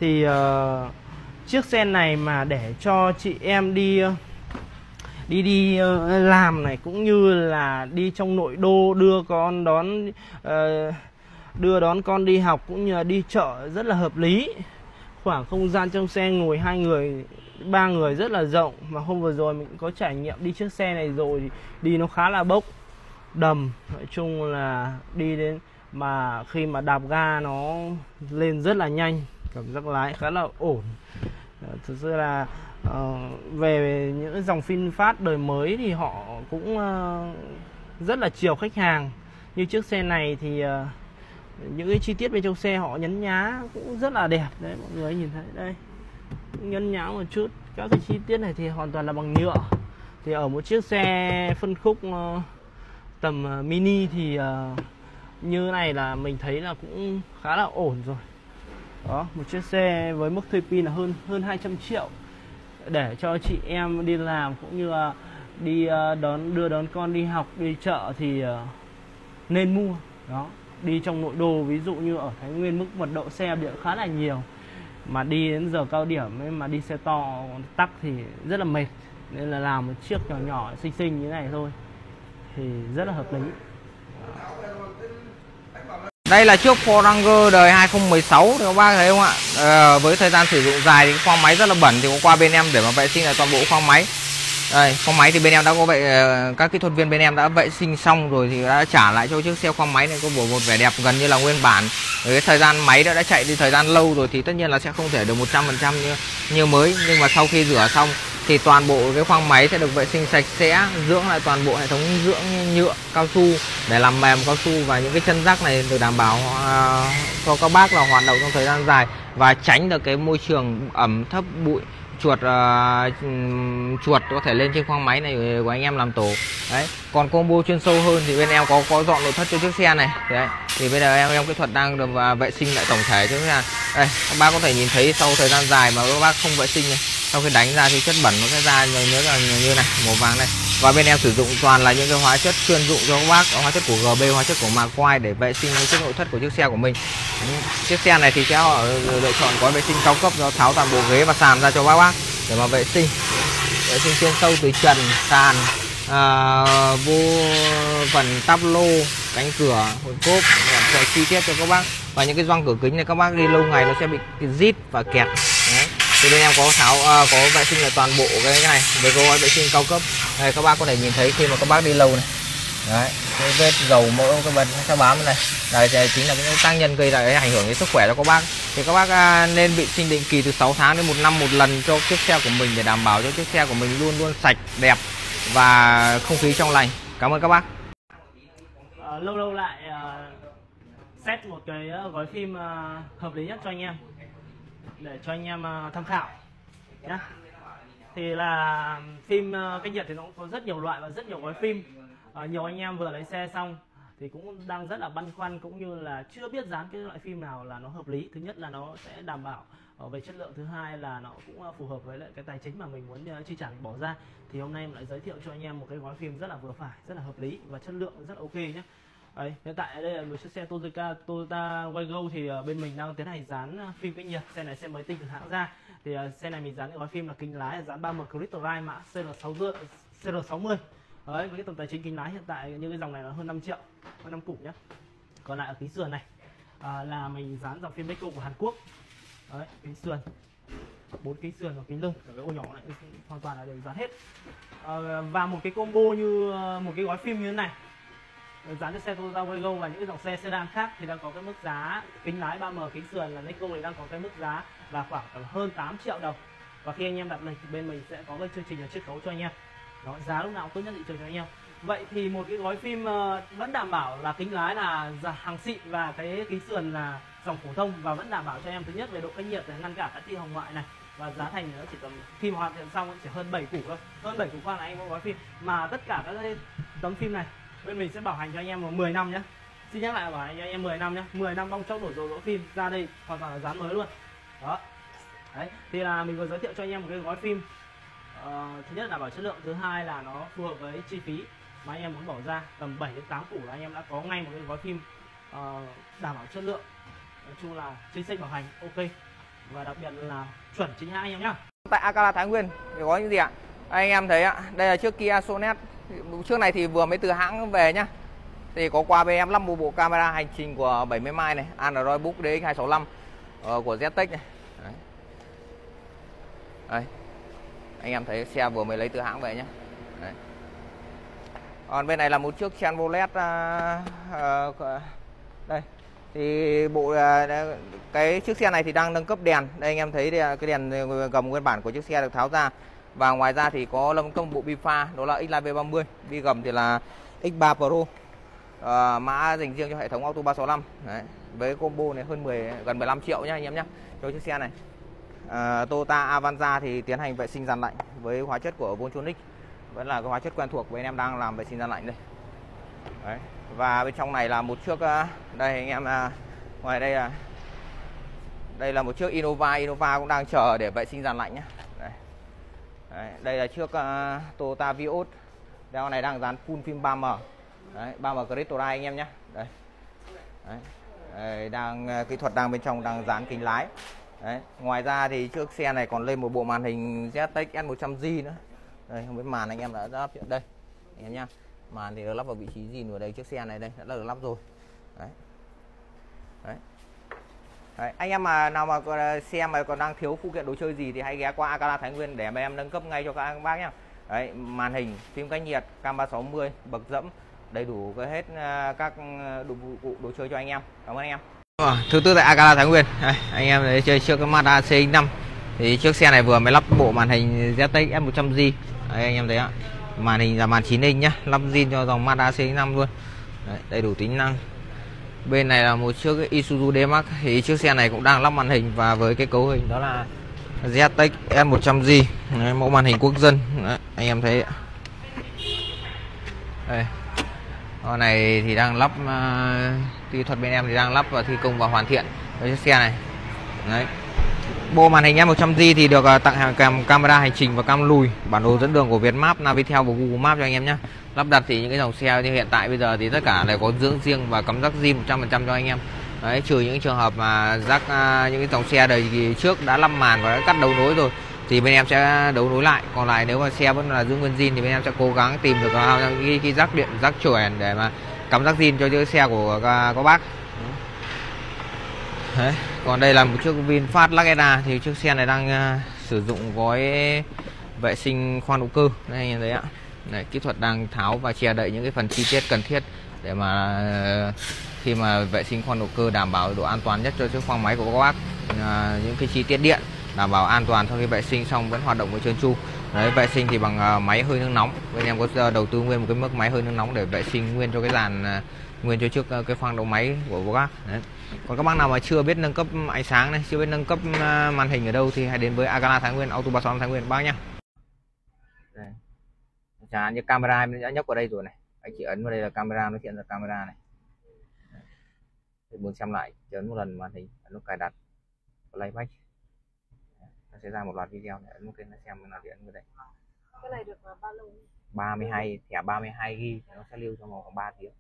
Thì uh, chiếc xe này mà để cho chị em đi ờ, đi đi uh, làm này cũng như là đi trong nội đô đưa con đón uh, đưa đón con đi học cũng như là đi chợ rất là hợp lý. Khoảng không gian trong xe ngồi hai người ba người rất là rộng. Mà hôm vừa rồi mình có trải nghiệm đi chiếc xe này rồi thì đi nó khá là bốc đầm. Nói chung là đi đến mà khi mà đạp ga nó lên rất là nhanh cảm giác lái khá là ổn. Ờ, thực sự là uh, về những dòng VinFast đời mới thì họ cũng uh, rất là chiều khách hàng. Như chiếc xe này thì uh, những cái chi tiết bên trong xe họ nhấn nhá cũng rất là đẹp. Đấy mọi người nhìn thấy đây nhăn nháo một chút. Các cái chi tiết này thì hoàn toàn là bằng nhựa. Thì ở một chiếc xe phân khúc ờ, tầm ờ, mini thì ờ, như này là mình thấy là cũng khá là ổn rồi. Đó, một chiếc xe với mức thuê pin là hơn hơn 200 triệu. Để cho chị em đi làm cũng như là đi đón, đưa đón con đi học, đi chợ thì nên mua. Đó, đi trong nội đô ví dụ như ở Thái Nguyên, mức mật độ xe điện khá là nhiều mà đi đến giờ cao điểm ấy mà đi xe to tắc thì rất là mệt nên là làm một chiếc nhỏ nhỏ xinh xinh như thế này thôi thì rất là hợp lý Đây là chiếc Ford Ranger đời 2016 thì các bác thấy không ạ? à, với thời gian sử dụng dài thì khoang máy rất là bẩn thì có qua bên em để mà vệ sinh lại toàn bộ khoang máy. Đây, khoang máy thì bên em đã có vậy ờ, các kỹ thuật viên bên em đã vệ sinh xong rồi thì đã trả lại cho chiếc xe khoang máy này có bộ một vẻ đẹp gần như là nguyên bản. Với cái thời gian máy đã đã chạy đi thời gian lâu rồi thì tất nhiên là sẽ không thể được 100% như như mới nhưng mà sau khi rửa xong thì toàn bộ cái khoang máy sẽ được vệ sinh sạch sẽ, dưỡng lại toàn bộ hệ thống dưỡng nhựa cao su để làm mềm cao su và những cái chân rác này được đảm bảo uh, cho các bác là hoạt động trong thời gian dài và tránh được cái môi trường ẩm thấp bụi chuột uh, chuột có thể lên trên khoang máy này của anh em làm tổ. Đấy còn combo chuyên sâu hơn thì bên em có có dọn nội thất cho chiếc xe này. Đấy thì bây giờ em em kỹ thuật đang được à, vệ sinh lại tổng thể chứ. Là đây các bác có thể nhìn thấy sau thời gian dài mà các bác không vệ sinh này sau khi đánh ra thì chất bẩn nó sẽ ra nhớ là như này màu vàng này. Và bên em sử dụng toàn là những cái hóa chất chuyên dụng cho các bác hóa chất của GB hóa chất của Mạc Quai để vệ sinh những chiếc nội thất của chiếc xe của mình. Chiếc xe này thì sẽ họ lựa chọn gói vệ sinh cao cấp do tháo toàn bộ ghế và sàn ra cho các bác để mà vệ sinh. Vệ sinh chuyên sâu từ trần sàn à, vô phần tắp lô cánh cửa hồn cốp sẽ chi tiết cho các bác. Và những cái gioăng cửa kính này các bác đi lâu ngày nó sẽ bị rít và kẹt. Đấy. thì bên em có tháo à, có vệ sinh là toàn bộ cái này với gói vệ sinh cao cấp. Đây các bác có thể nhìn thấy khi mà các bác đi lâu này đấy cái vết dầu mỡ cái bẩn nó sẽ bám này. Đây thì chính là cái tác nhân gây ra cái ảnh hưởng đến sức khỏe cho các bác. Thì các bác à, nên vệ sinh định kỳ từ 6 tháng đến một năm một lần cho chiếc xe của mình để đảm bảo cho chiếc xe của mình luôn luôn sạch đẹp và không khí trong lành. Cảm ơn các bác. À, lâu lâu lại ờ, set một cái ờ, gói phim ờ, hợp lý nhất cho anh em. Để cho anh em ờ, tham khảo nhá. Thì là phim ờ, cách nhiệt thì nó cũng có rất nhiều loại và rất nhiều gói phim à, nhiều anh em vừa lấy xe xong thì cũng đang rất là băn khoăn cũng như là chưa biết dán cái loại phim nào là nó hợp lý. Thứ nhất là nó sẽ đảm bảo ờ, về chất lượng thứ hai là nó cũng ờ, phù hợp với lại cái tài chính mà mình muốn chi trả mình bỏ ra. Thì hôm nay em lại giới thiệu cho anh em một cái gói phim rất là vừa phải rất là hợp lý và chất lượng rất ok nhé Đấy, hiện tại đây là một chiếc xe Toyota Toyota Waygo thì bên mình đang tiến hành dán phim cách nhiệt. Xe này xe mới tinh từ hãng ra. Thì xe này mình dán cái gói phim là kính lái dán 3M Crystalline mã CR60 CR60 Đấy, với cái tổng tài chính kính lái hiện tại như cái dòng này là hơn 5 triệu hơn năm củ nhé còn lại ở kính sườn này à, là mình dán dòng phim Deco của Hàn Quốc. Đấy, kính sườn bốn kính sườn và kính lưng ở cái ô nhỏ này hoàn toàn là đều dán hết. À, và một cái combo như một cái gói phim như thế này. Dán cho xe Toyota Waygo và những cái dòng xe sedan khác thì đang có cái mức giá kính lái 3M kính sườn là nico thì đang có cái mức giá là khoảng tầm hơn 8 triệu đồng. Và khi anh em đặt lịch thì bên mình sẽ có cái chương trình là chiết khấu cho anh em đó, giá lúc nào cũng tốt nhất thị trường cho anh em. Vậy thì một cái gói phim ờ, vẫn đảm bảo là kính lái là dạ, hàng xịn và cái kính sườn là dòng phổ thông và vẫn đảm bảo cho em thứ nhất về độ cách nhiệt để ngăn cản các tia hồng ngoại này và giá thành nó chỉ tầm khi mà hoàn thiện xong nó chỉ hơn 7 củ thôi. Hơn 7 củ qua là anh có gói phim. Mà tất cả các tấm phim này, bên mình sẽ bảo hành cho anh em vào 10 năm nhé xin nhắc lại, bảo hành cho anh em 10 năm nhé 10 năm bong chốc đổ dầu lỗ phim ra đây hoàn toàn là dán mới luôn. Đó. Đấy, thì là mình vừa giới thiệu cho anh em một cái gói phim Ờ, thứ nhất là đảm bảo chất lượng thứ hai là nó phù hợp với chi phí mà anh em muốn bỏ ra. Tầm 7 đến 8 củ là anh em đã có ngay một cái gói phim uh, đảm bảo chất lượng. Nói chung là chính sách bảo hành ok. Và đặc biệt là chuẩn chính hãng anh em nhá. Tại Akala Thái Nguyên thì có những gì ạ? Anh em thấy ạ đây là chiếc Kia Sonet. Trước này thì vừa mới từ hãng về nhá. Thì có qua bên em lắp một bộ camera hành trình của 70 mai này Android Book DX265 uh, ờ, của ZTEC này. Đấy. Đây anh em thấy xe vừa mới lấy từ hãng về nhé Đấy. còn bên này là một chiếc Chevrolet uh, à, uh, à, à, đây. Thì bộ à, cái chiếc xe này thì đang nâng cấp đèn. Đây anh em thấy thì cái đèn gầm nguyên bản của chiếc xe được tháo ra. Và ngoài ra thì có lâm công bộ bi pha đó là Xline V30. Bi gầm thì là X3 Pro. À, mã dành riêng cho hệ thống auto 365 Đấy. với combo này hơn 10 gần 15 triệu nhá anh em nhé cho chiếc xe này. Toyota Avanza thì tiến hành vệ sinh dàn lạnh với hóa chất của Voltronic. Vẫn là cái hóa chất quen thuộc với anh em đang làm vệ sinh dàn lạnh đây. Đấy. và bên trong này là một chiếc uh, đây anh em uh, ngoài đây là đây là một chiếc Innova. Innova cũng đang chờ để vệ sinh dàn lạnh nhé đây, Đấy, đây là chiếc uh, Toyota Vios. Đeo này đang dán full phim 3M Đấy, 3M Crystalline anh em nhé đây Đấy. Đấy, đang uh, kỹ thuật đang bên trong đang dán kính lái. Đấy. ngoài ra thì chiếc xe này còn lên một bộ màn hình ZTEC S100G nữa đây không biết màn anh em đã lắp hiện đây anh em nhá màn thì được lắp vào vị trí gì ở đây chiếc xe này đây đã được lắp rồi đấy đấy Đấy, anh em mà nào mà à, xe mà còn đang thiếu phụ kiện đồ chơi gì thì hãy ghé qua Akala Thái Nguyên để mà em nâng cấp ngay cho các bác nhá. Đấy, màn hình, phim cách nhiệt, cam 360, bậc dẫm, đầy đủ hết à, các à, đồ cụ đồ chơi cho anh em. Cảm ơn anh em. Ờ, thứ tư tại Agala Thái Nguyên. Đây, anh em đấy chơi chiếc cái Mazda CX-5. Thì chiếc xe này vừa mới lắp bộ màn hình ZTEC S100G. Đấy anh em thấy ạ. Màn hình là màn 9 inch nhá, lắp zin cho dòng Mazda CX-5 luôn. Đấy, đầy đủ tính năng bên này là một chiếc Isuzu D-Max thì chiếc xe này cũng đang lắp màn hình và với cái cấu hình đó là ZTEC S100G Đấy, mẫu màn hình quốc dân Đấy, anh em thấy ạ. đây con này thì đang lắp uh, kỹ thuật bên em thì đang lắp và thi công và hoàn thiện. Với chiếc xe này. Đấy. Bộ màn hình S100G thì được à, tặng hàng kèm camera hành trình và cam lùi. Bản đồ dẫn đường của Vietmap Navitel và Google Maps cho anh em nhé. Lắp đặt thì những cái dòng xe như hiện tại bây giờ thì tất cả đều có dưỡng riêng và cắm rắc zin 100% cho anh em. Đấy trừ những trường hợp mà rắc à, những cái dòng xe đời trước đã lắp màn và đã cắt đấu nối rồi thì bên em sẽ đấu nối lại. Còn lại nếu mà xe vẫn là giữ nguyên zin thì bên em sẽ cố gắng tìm được à, cái, cái rắc điện rắc chuẩn để mà cắm rắc zin cho chiếc xe của à, các bác. Đấy. còn đây là một chiếc VinFast Lagena thì chiếc xe này đang uh, sử dụng gói vệ sinh khoan động cơ. Đây anh em thấy ạ. Đấy, kỹ thuật đang tháo và che đậy những cái phần chi tiết cần thiết để mà uh, khi mà vệ sinh khoan động cơ đảm bảo độ an toàn nhất cho chiếc khoang máy của các bác. Uh, những cái chi tiết điện đảm bảo an toàn sau khi vệ sinh xong vẫn hoạt động với trơn tru đấy vệ sinh thì bằng uh, máy hơi nước nóng. Bên em có ờ, đầu tư nguyên một cái mức máy hơi nước nóng để vệ sinh nguyên cho cái dàn uh, nguyên cho trước uh, cái khoang đầu máy của các bác đấy. còn các bác nào mà chưa biết nâng cấp ánh sáng này chưa biết nâng cấp uh, màn hình ở đâu thì hãy đến với Agala Thái Nguyên Auto 36 Thái Nguyên bác nhá. Đây. như camera em đã nhấp vào đây rồi này. Anh chị ấn vào đây là camera nó hiện ra camera này. Thì muốn xem lại chấn một lần màn hình nó cài đặt. Playback back sẽ ra một loạt video để ấn cái nó xem thì ấn vào đây cái này được bao lâu? 32 thẻ 32 GB nó sẽ lưu trong vòng khoảng 3 tiếng.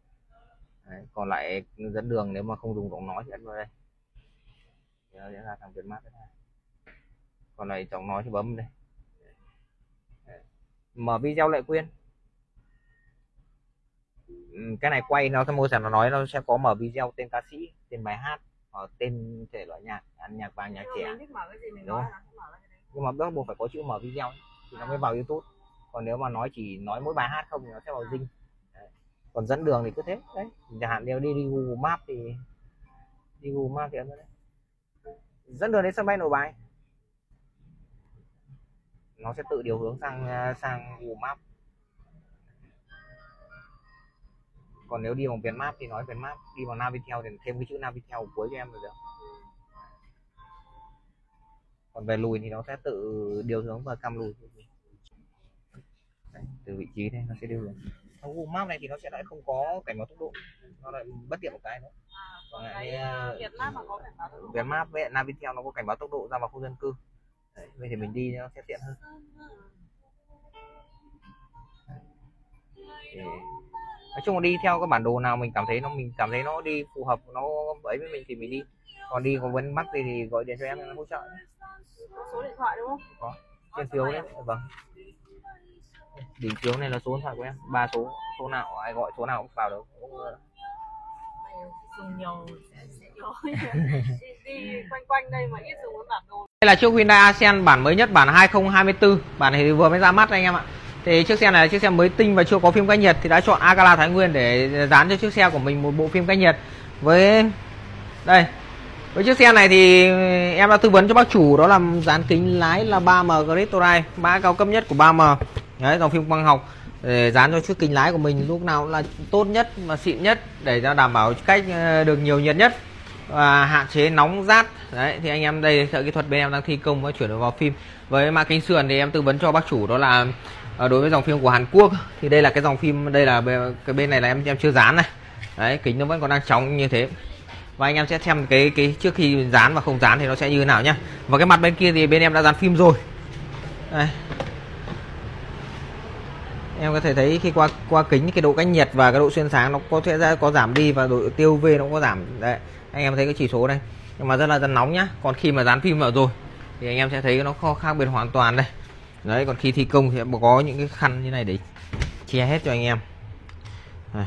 Đấy, còn lại dẫn đường nếu mà không dùng giọng nói thì ấn vào đây. Thì nó sẽ ra thằng Việt Map thứ hai. Còn lại giọng nói thì bấm đây. Đấy. mở video lại quyên. Cái này quay nó cái mô sản nó nói nó sẽ có mở video tên ca sĩ tên bài hát hoặc tên thể loại nhạc ăn nhạc vàng nhạc trẻ. đúng không? nhưng mà bắt buộc phải có chữ mở video thì nó mới vào youtube. Còn nếu mà nói chỉ nói mỗi bài hát không thì nó sẽ vào dinh còn dẫn đường thì cứ thế. Đấy chẳng hạn nếu đi đi google maps thì đi google maps thì ấn đấy. Dẫn đường đến sân bay nội bài. Nó sẽ tự điều hướng sang sang google maps còn nếu đi bằng Vietmap thì nói Vietmap đi bằng Navitel thì thêm cái chữ Navitel cuối cho em được còn về lùi thì nó sẽ tự điều hướng và cam lùi. Đấy, từ vị trí đây nó sẽ điều hướng. Google Maps này thì nó sẽ lại không có cảnh báo tốc độ nó lại bất tiện một cái nữa. Còn lại như Vietmap mà có cảnh báo tốc độ. Vietmap với Navitel nó có cảnh báo tốc độ ra vào khu dân cư. Đấy, vậy thì mình đi nó sẽ tiện hơn. Đấy. Nói chung là đi theo cái bản đồ nào mình cảm thấy nó mình cảm thấy nó đi phù hợp nó ấy với mình thì mình đi. Còn đi có vấn mắc gì thì gọi điện cho em em hỗ trợ có số điện thoại đúng không? Có. Trên phiếu đấy vâng. Đỉnh phiếu này là số điện thoại của em. Ba số số nào ai gọi số nào cũng vào được. Dùng nhiều sẽ, sẽ nhớ (laughs) đi, đi quanh quanh đây mà ít dùng cái bản đồ. Đây là chiếc Hyundai Accent bản mới nhất bản 2024 bản này thì vừa mới ra mắt anh em ạ thì chiếc xe này là chiếc xe mới tinh và chưa có phim cách nhiệt thì đã chọn Agala Thái Nguyên để dán cho chiếc xe của mình một bộ phim cách nhiệt. Với, đây, với chiếc xe này thì em đã tư vấn cho bác chủ, đó là dán kính lái là 3M Crystalline mã cao cấp nhất của 3M đấy, dòng phim quang học, để dán cho chiếc kính lái của mình lúc nào là tốt nhất và xịn nhất để cho đảm bảo cách ờ, được nhiều nhiệt nhất và hạn chế nóng rát. Đấy, thì anh em đây thợ kỹ thuật bên em đang thi công và chuyển vào phim. Với mã kính sườn thì em tư vấn cho bác chủ, đó là Ờ, đối với dòng phim của Hàn Quốc, thì đây là cái dòng phim, đây là cái bên này là em em chưa dán này. Đấy, kính nó vẫn còn đang trống như thế. Và anh em sẽ xem cái cái trước khi dán và không dán thì nó sẽ như thế nào nhá. Và cái mặt bên kia thì bên em đã dán phim rồi. Đây. em có thể thấy khi qua qua kính cái độ cách nhiệt và cái độ xuyên sáng nó có thể ra, có giảm đi và độ tiêu v nó có giảm. Đấy, anh em thấy cái chỉ số đây. Nhưng mà rất là, rất nóng nhá. Còn khi mà dán phim vào rồi, thì anh em sẽ thấy nó khó khác biệt hoàn toàn đây đấy, còn khi thi công thì có những cái khăn như này để che hết cho anh em. Đây.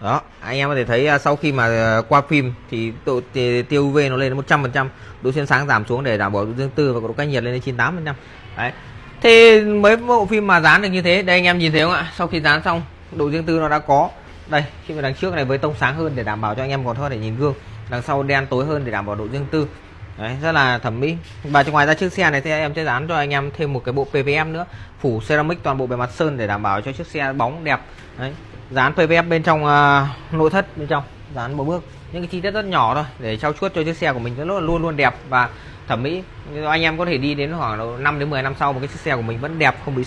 đó, anh em có thể thấy à, sau khi mà à, qua phim thì độ tiêu UV nó lên đến 100% độ xuyên sáng giảm xuống để đảm bảo độ dương tư và độ cách nhiệt lên đến 98% đấy. Thì mấy bộ phim mà dán được như thế, đây anh em nhìn thấy không ạ? Sau khi dán xong, độ riêng tư nó đã có. Đây, khi mà đằng trước này với tông sáng hơn để đảm bảo cho anh em còn hơn để nhìn gương đằng sau đen tối hơn để đảm bảo độ riêng tư. Đấy, rất là thẩm mỹ. Và ngoài ra chiếc xe này thì em sẽ dán cho anh em thêm một cái bộ PVM nữa. Phủ ceramic toàn bộ bề mặt sơn để đảm bảo cho chiếc xe bóng đẹp. Đấy, dán PVM bên trong uh, nội thất bên trong dán một bước. Những cái chi tiết rất nhỏ thôi để trau chuốt cho chiếc xe của mình nó luôn luôn đẹp và thẩm mỹ. Anh em có thể đi đến khoảng 5 đến 10 năm sau một cái chiếc xe của mình vẫn đẹp không bị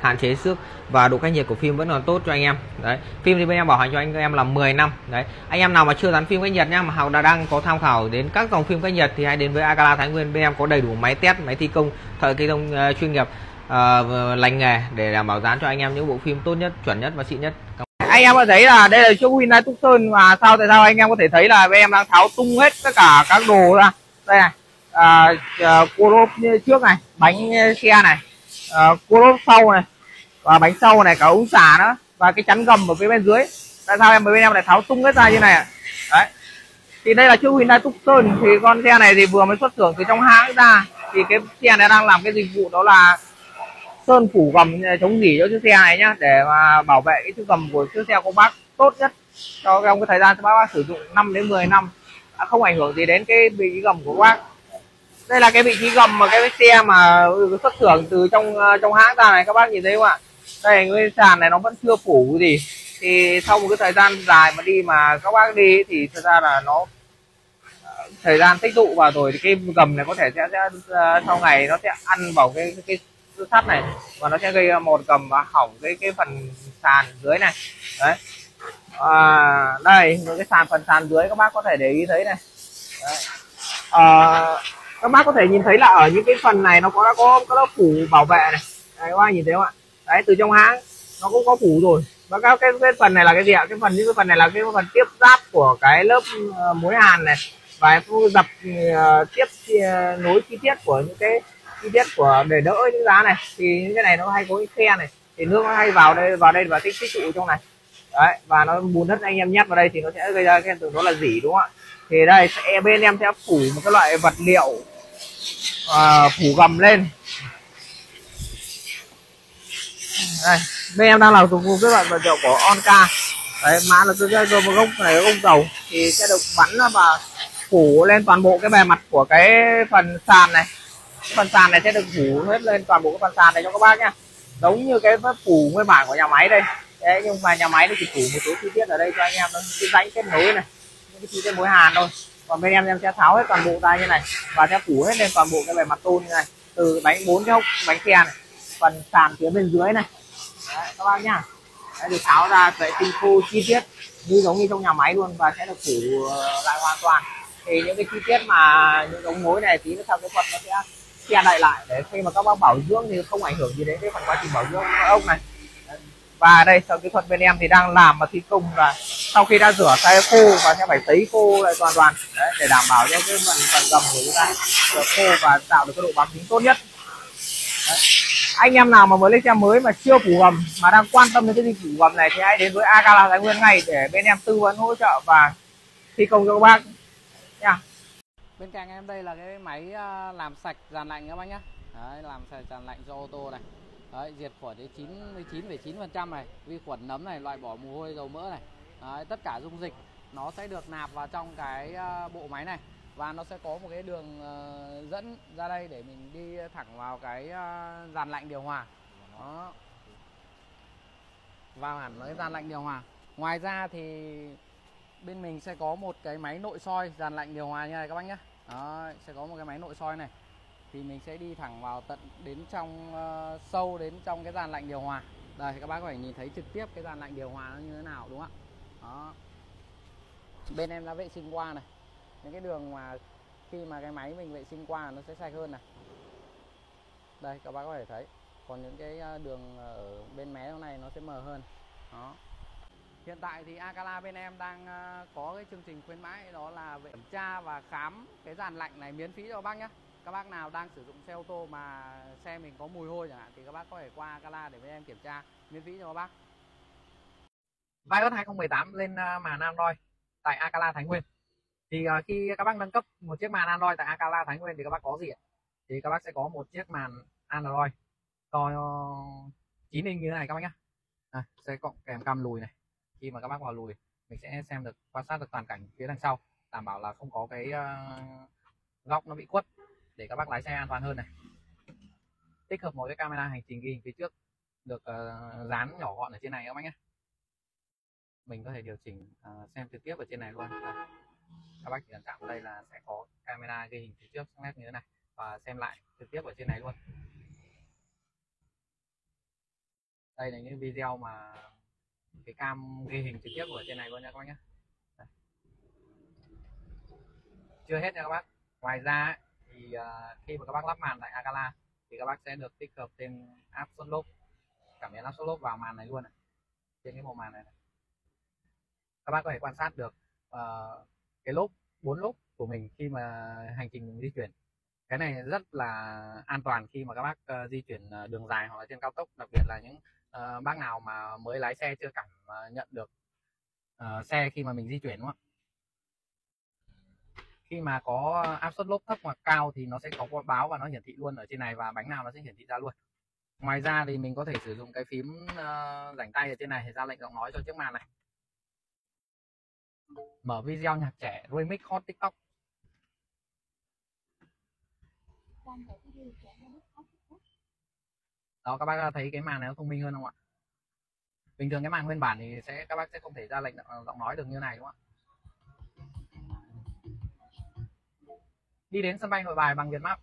hạn chế xước và độ cách nhiệt của phim vẫn còn tốt cho anh em. Đấy phim thì bên em bảo hành cho anh em là 10 năm. Đấy anh em nào mà chưa dán phim cách nhiệt nhá mà học đã đang có tham khảo đến các dòng phim cách nhiệt thì hãy đến với Agala Thái Nguyên. Bên em có đầy đủ máy test máy thi công thợ kỹ thông uh, ờ, chuyên nghiệp uh, lành nghề để đảm bảo dán cho anh em những bộ phim tốt nhất chuẩn nhất và xịn nhất. Anh em có thấy là đây là chiếc Hyundai Tucson và sao tại sao anh em có thể thấy là bên em đang tháo tung hết tất cả các đồ ra? Đây này à, à cua lốp trước này bánh xe này à, cua lốp sau này và bánh sau này cả ống xả nữa và cái chắn gầm ở phía bên dưới. Tại sao em bên em lại tháo tung hết ra như này đấy. Thì đây là chiếc Hyundai Tucson thì con xe này thì vừa mới xuất xưởng từ trong hãng ra thì cái xe này đang làm cái dịch vụ đó là sơn phủ gầm ờ, chống dỉ cho chiếc xe này nhá để mà bảo vệ cái chiếc gầm của chiếc xe của bác tốt nhất cho trong cái thời gian cho bác, bác sử dụng 5 đến 10 năm. À, không ảnh hưởng gì đến cái bị gầm của bác đây là cái vị trí gầm mà cái xe mà ừ, xuất xưởng từ trong ờ, trong hãng ra này các bác nhìn thấy không ạ? Đây cái sàn này nó vẫn chưa phủ gì. Thì sau một cái thời gian dài mà đi mà các bác đi thì thật ra là nó ờ, thời gian tích tụ vào rồi thì cái gầm này có thể sẽ, sẽ ờ, sau ngày nó sẽ ăn vào cái cái, sắt này và nó sẽ gây một gầm và hỏng cái cái phần sàn dưới này. Đấy. À, đây cái sàn phần sàn dưới các bác có thể để ý thấy này. Đấy. À, các bác có thể nhìn thấy là ở những cái phần này nó có đã có có lớp phủ bảo vệ này. Đấy các bác nhìn thấy không ạ? Đấy từ trong hãng nó cũng có phủ rồi. Và các cái, cái phần này là cái gì ạ? Cái phần những cái phần này là cái phần tiếp giáp của cái lớp uh, muối hàn này. Và dập uh, tiếp uh, nối chi tiết của những cái chi tiết của để đỡ những giá này. Thì những cái này nó hay có cái khe này. Thì nước nó hay vào đây vào đây và tích tích tụ trong này. Đấy và nó bùn đất anh em nhét vào đây thì nó sẽ gây ra cái hiện tượng đó là dỉ đúng không ạ? Thì đây sẽ bên em sẽ phủ một cái loại vật liệu à, phủ gầm lên. Đây bên em đang làm dụng cụ các bạn vật liệu của Onca đấy mã là cái gốc này gốc dầu. Thì sẽ được bắn và phủ lên toàn bộ cái bề mặt của cái phần sàn này. Cái phần sàn này sẽ được phủ hết lên toàn bộ cái phần sàn này cho các bác nhá. Giống như cái phủ nguyên bản của nhà máy đây. Đấy nhưng mà nhà máy nó chỉ phủ một số chi tiết ở đây cho anh em nó cái rãnh kết nối này. Những cái chi tiết mối hàn thôi còn bên em em sẽ tháo hết toàn bộ ra như này và sẽ phủ hết lên toàn bộ cái bề mặt tôn như này. Từ bánh bốn cái hốc bánh xe này phần sàn phía bên dưới này. Đấy, các bác nhá. Đấy, được tháo ra vệ tinh khô chi tiết như giống như trong nhà máy luôn và sẽ được phủ ờ, lại hoàn toàn. Thì những cái chi tiết mà những ống mối này tí nữa sau cái thuật nó sẽ che đậy lại để khi mà các bác bảo dưỡng thì không ảnh hưởng gì đến cái phần quá trình bảo dưỡng ốc này và đây sau kỹ thuật bên em thì đang làm và thi công là sau khi đã rửa tay khô và sẽ phải tấy khô lại toàn đoàn. Đấy, để đảm bảo cho cái phần phần gầm của chúng ta được khô và tạo được cái độ bám dính tốt nhất. Đấy. anh em nào mà mới lên xe mới mà chưa phủ gầm mà đang quan tâm đến cái dịch vụ gầm này thì hãy đến với Agala Thái Nguyên ngay để bên em tư vấn hỗ trợ và thi công cho các bác. Nha. Bên cạnh em đây là cái máy à, làm sạch dàn lạnh các bác nhá. Đấy, làm sạch dàn lạnh cho ô tô này. Đấy, diệt khuẩn đến 99,9% này vi khuẩn nấm này loại bỏ mồ hôi dầu mỡ này. Đấy, tất cả dung dịch nó sẽ được nạp vào trong cái ờ, bộ máy này và nó sẽ có một cái đường ờ, dẫn ra đây để mình đi thẳng vào cái ờ, dàn lạnh điều hòa. Đó. Vào hẳn cái dàn lạnh điều hòa. Ngoài ra thì bên mình sẽ có một cái máy nội soi dàn lạnh điều hòa như này các bác nhé. Đó, sẽ có một cái máy nội soi này thì mình sẽ đi thẳng vào tận đến trong uh, sâu đến trong cái dàn lạnh điều hòa. Đây các bác có thể nhìn thấy trực tiếp cái dàn lạnh điều hòa nó như thế nào đúng không ạ? Đó. Bên em đã vệ sinh qua này. Những cái đường mà khi mà cái máy mình vệ sinh qua nó sẽ sạch hơn này. Đây các bác có thể thấy. Còn những cái ờ, đường ở bên mé này nó sẽ mờ hơn. Đó. Hiện tại thì Akala bên em đang ờ, có cái chương trình khuyến mãi đó là kiểm tra và khám cái dàn lạnh này miễn phí cho các bác nhé. Các bác nào đang sử dụng xe ô tô mà xe mình có mùi hôi chẳng hạn thì các bác có thể qua Akala để bên em kiểm tra miễn phí cho các bác. Vios 2018 lên ờ, màn Android tại Akala Thái Nguyên. Thì ờ, khi các bác nâng cấp một chiếc màn Android tại Akala Thái Nguyên thì các bác có gì ạ? Thì các bác sẽ có một chiếc màn Android to 9 inch như thế này các bác nhé. À, sẽ cộng kèm cam lùi này khi mà các bác vào lùi mình sẽ xem được quan sát được toàn cảnh phía đằng sau đảm bảo là không có cái uh, góc nó bị khuất để các bác lái xe an toàn hơn này. Tích hợp một cái camera hành trình ghi hình phía trước được uh, dán nhỏ gọn ở trên này các bác nhé. Mình có thể điều chỉnh uh, xem trực tiếp ở trên này luôn. Các bác chỉ cần chạm vào đây là sẽ có camera ghi hình phía trước sắc nét như thế này và xem lại trực tiếp ở trên này luôn. Đây là những video mà cái cam ghi hình trực tiếp ở trên này luôn nha các bác nhé. Chưa hết nha các bác. Ngoài ra ấy, thì uh, khi mà các bác lắp màn tại Akala thì các bác sẽ được tích hợp thêm áp suất lốp cảm biến áp suất lốp vào màn này luôn này. trên cái màu màn này, này. Các bác có thể quan sát được uh, cái lốp bốn lốp của mình khi mà hành trình mình di chuyển. Cái này rất là an toàn khi mà các bác uh, di chuyển ờ, đường dài hoặc là trên cao tốc đặc biệt là những uh, bác nào mà mới lái xe chưa cảm uh, nhận được uh, xe khi mà mình di chuyển đúng không ạ? Khi mà có áp suất lốp thấp hoặc cao thì nó sẽ có báo và nó hiển thị luôn ở trên này và bánh nào nó sẽ hiển thị ra luôn. Ngoài ra thì mình có thể sử dụng cái phím uh, rảnh tay ở trên này để ra lệnh giọng nói cho chiếc màn này. Mở video nhạc trẻ remix hot tiktok. Đó các bác thấy cái màn này nó thông minh hơn không ạ? Bình thường cái màn nguyên bản thì sẽ các bác sẽ không thể ra lệnh ờ, giọng nói được như này đúng không ạ? Đi đến sân bay nội bài bằng Vietmap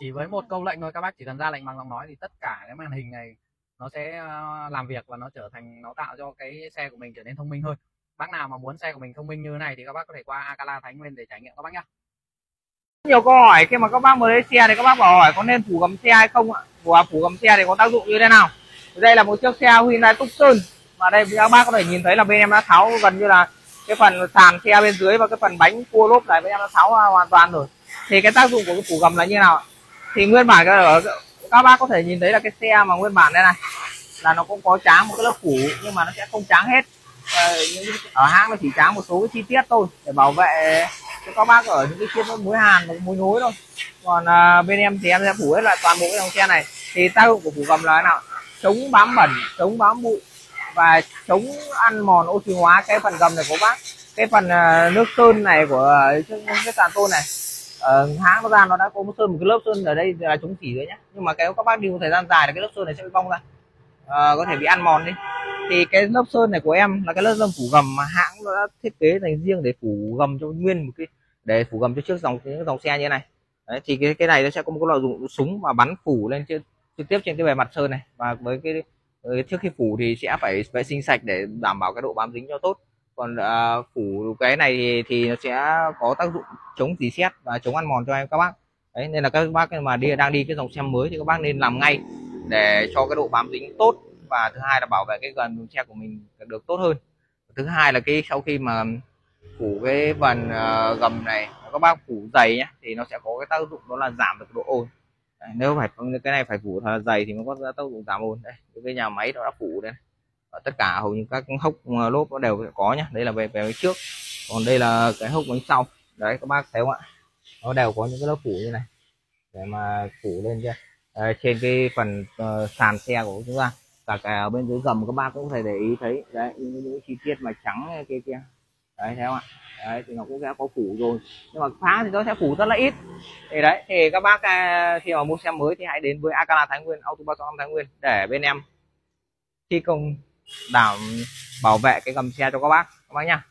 chỉ với một câu lệnh thôi, các bác chỉ cần ra lệnh bằng giọng nói thì tất cả cái màn hình này nó sẽ ờ, làm việc và nó trở thành, nó tạo cho cái xe của mình trở nên thông minh hơn. Bác nào mà muốn xe của mình thông minh như thế này thì các bác có thể qua Akala Thái Nguyên để trải nghiệm các bác nhé nhiều câu hỏi. Khi mà các bác mới lấy xe thì các bác bảo hỏi có nên phủ gầm xe hay không ạ? Và phủ gầm xe thì có tác dụng như thế nào? Đây là một chiếc xe Hyundai Tucson mà đây các bác có thể nhìn thấy là bên em đã tháo gần như là cái phần sàn xe bên dưới và cái phần bánh cua lốp này bên em đã tháo hoàn toàn rồi. Thì cái tác dụng của cái phủ gầm là như nào thì nguyên bản ở các bác có thể nhìn thấy là cái xe mà nguyên bản đây này là nó cũng có tráng một cái lớp phủ nhưng mà nó sẽ không tráng hết. Ờ, ở hãng nó chỉ tráng một số cái chi tiết thôi để bảo vệ các bác ở những cái chiếc mối hàn và mối nối thôi. Còn à, bên em thì em sẽ phủ hết lại toàn bộ cái dòng xe này. Thì tác dụng của phủ gầm là thế nào? Chống bám bẩn chống bám bụi và chống ăn mòn oxy hóa cái phần gầm này của bác. Cái phần à, nước sơn này của à, cái sàn tôn này ở hãng nó ra nó đã có một sơn một cái lớp sơn ở đây là chống chỉ rồi nhé nhưng mà cái các bác đi một thời gian dài thì cái lớp sơn này sẽ bị bong ra à, có thể bị ăn mòn đi. Thì cái lớp sơn này của em là cái lớp sơn phủ gầm mà hãng đã thiết kế dành riêng để phủ gầm cho nguyên một cái để phủ gầm cho trước dòng những dòng xe như thế này. Đấy, thì cái cái này nó sẽ có một cái loại dụng súng mà bắn phủ lên trên trực tiếp trên cái bề mặt sơn này. Và với cái trước khi phủ thì sẽ phải vệ sinh sạch để đảm bảo cái độ bám dính cho tốt. Còn uh, phủ cái này thì, thì nó sẽ có tác dụng chống dì xét và chống ăn mòn cho em các bác. Đấy nên là các bác mà đi đang đi cái dòng xe mới thì các bác nên làm ngay để cho cái độ bám dính tốt. Và thứ hai là bảo vệ cái gần xe của mình được tốt hơn. Thứ hai là cái sau khi mà phủ cái phần uh, ờ, gầm này các bác phủ dày nhé thì nó sẽ có cái tác dụng đó là giảm được độ ồn. Đấy, nếu phải cái này phải phủ thật là dày thì nó có tác dụng giảm ồn. Đây cái nhà máy nó đã phủ đây ở tất cả hầu như các hốc ờ, lốp nó đều có nhá. Đây là về về trước. Còn đây là cái hốc bánh sau. Đấy các bác thấy không ạ? Nó đều có những cái lớp phủ như này. Để mà phủ lên chưa? À, trên cái phần uh, sàn xe của chúng ta cả cả ở bên dưới gầm các bác cũng có thể để ý thấy. Đấy những, những chi tiết mà trắng kia kia. Đấy thấy không ạ? Đấy thì nó cũng đã có phủ rồi. Nhưng mà phá thì nó sẽ phủ rất là ít. Thì đấy thì các bác à, khi mà mua xe mới thì hãy đến với Akala Thái Nguyên Auto 365 Thái Nguyên để bên em. Thi công đảm bảo vệ cái gầm xe cho các bác các bác nhá.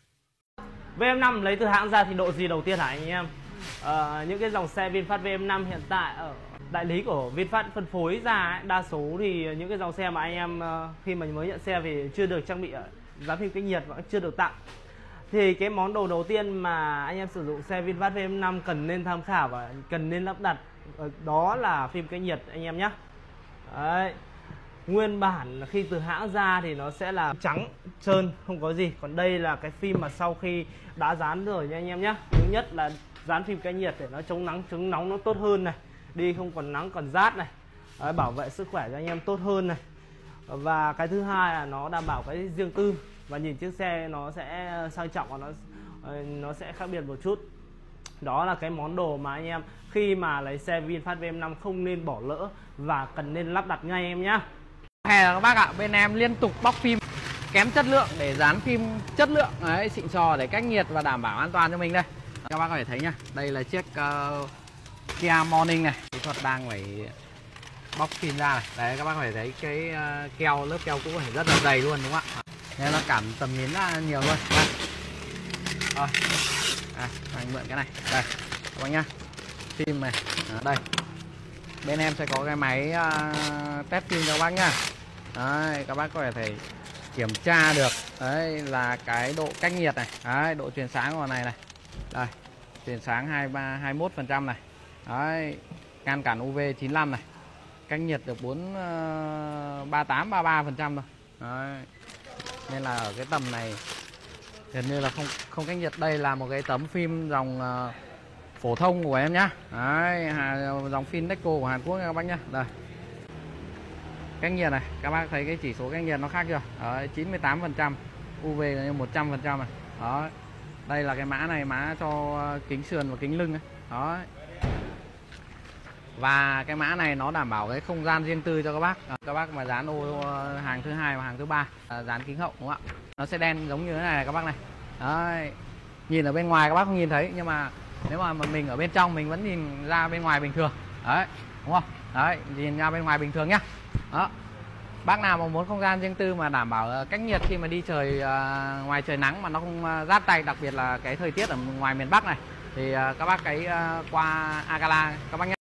VM5 lấy từ hãng ra thì độ gì đầu tiên hả anh em? À, những cái dòng xe VinFast VM5 hiện tại ở đại lý của VinFast phân phối ra ấy, đa số thì những cái dòng xe mà anh em ờ, khi mà mới nhận xe về chưa được trang bị ờ, giá phim cách nhiệt và chưa được tặng. Thì cái món đồ đầu tiên mà anh em sử dụng xe VinFast VM5 cần nên tham khảo và cần nên lắp đặt ờ, đó là phim cách nhiệt anh em nhé. Đấy. nguyên bản khi từ hãng ra thì nó sẽ là trắng trơn không có gì. Còn đây là cái phim mà sau khi đã dán rồi nha anh em nhé. Thứ nhất là dán phim cách nhiệt để nó chống nắng chống nóng nó tốt hơn này đi không còn nắng còn rát này. Đấy, bảo vệ sức khỏe cho anh em tốt hơn này. Và cái thứ hai là nó đảm bảo cái riêng tư. Và nhìn chiếc xe nó sẽ sang trọng và nó ờ, nó sẽ khác biệt một chút. Đó là cái món đồ mà anh em khi mà lấy xe VinFast VM5 không nên bỏ lỡ và cần nên lắp đặt ngay em nhá. Hè là các bác ạ bên em liên tục bóc phim kém chất lượng để dán phim chất lượng. Đấy xịn sò để cách nhiệt và đảm bảo an toàn cho mình đây. Các bác có thể thấy nhá đây là chiếc uh, Kia Morning này kỹ thuật đang phải bóc pin ra này. Đấy các bác có thể thấy cái ờ, keo lớp keo cũ này rất là dày luôn đúng không ạ? Nên nó cảm tầm nhìn ra nhiều luôn. Đây. rồi. À, anh mượn cái này. Đây các bác nhá. Phim này. À, đây. Bên em sẽ có cái máy uh, test phim cho các bác nhá. Đấy các bác có thể thấy kiểm tra được. Đấy là cái độ cách nhiệt này. Đấy độ truyền sáng của này này. Đây truyền sáng 23 21 phần trăm này đấy ngăn cản UV 95 này. Cách nhiệt được 4 uh, 38 33 phần trăm thôi. Đấy. nên là ở cái tầm này gần như là không không cách nhiệt. Đây là một cái tấm phim dòng uh, phổ thông của em nhá. Đấy dòng phim Deco của Hàn Quốc nha các bác nhá. Đây. Cách nhiệt này các bác thấy cái chỉ số cách nhiệt nó khác chưa? Đấy, 98 phần trăm UV là như 100 phần trăm này. Đó đây là cái mã này mã cho ờ, kính sườn và kính lưng ấy. đó và cái mã này nó đảm bảo cái không gian riêng tư cho các bác. À, các bác mà dán ô hàng thứ hai và hàng thứ ba à, dán kính hậu đúng không ạ? Nó sẽ đen giống như thế này các bác này. Đấy. Nhìn ở bên ngoài các bác không nhìn thấy nhưng mà nếu mà mình ở bên trong mình vẫn nhìn ra bên ngoài bình thường. Đấy đúng không? Đấy nhìn ra bên ngoài bình thường nhá. Đó. Bác nào mà muốn không gian riêng tư mà đảm bảo à, cách nhiệt khi mà đi trời uh, ngoài trời nắng mà nó không à, rát tay đặc biệt là cái thời tiết ở ngoài miền Bắc này thì uh, các bác cái uh, qua Agala các bác nhé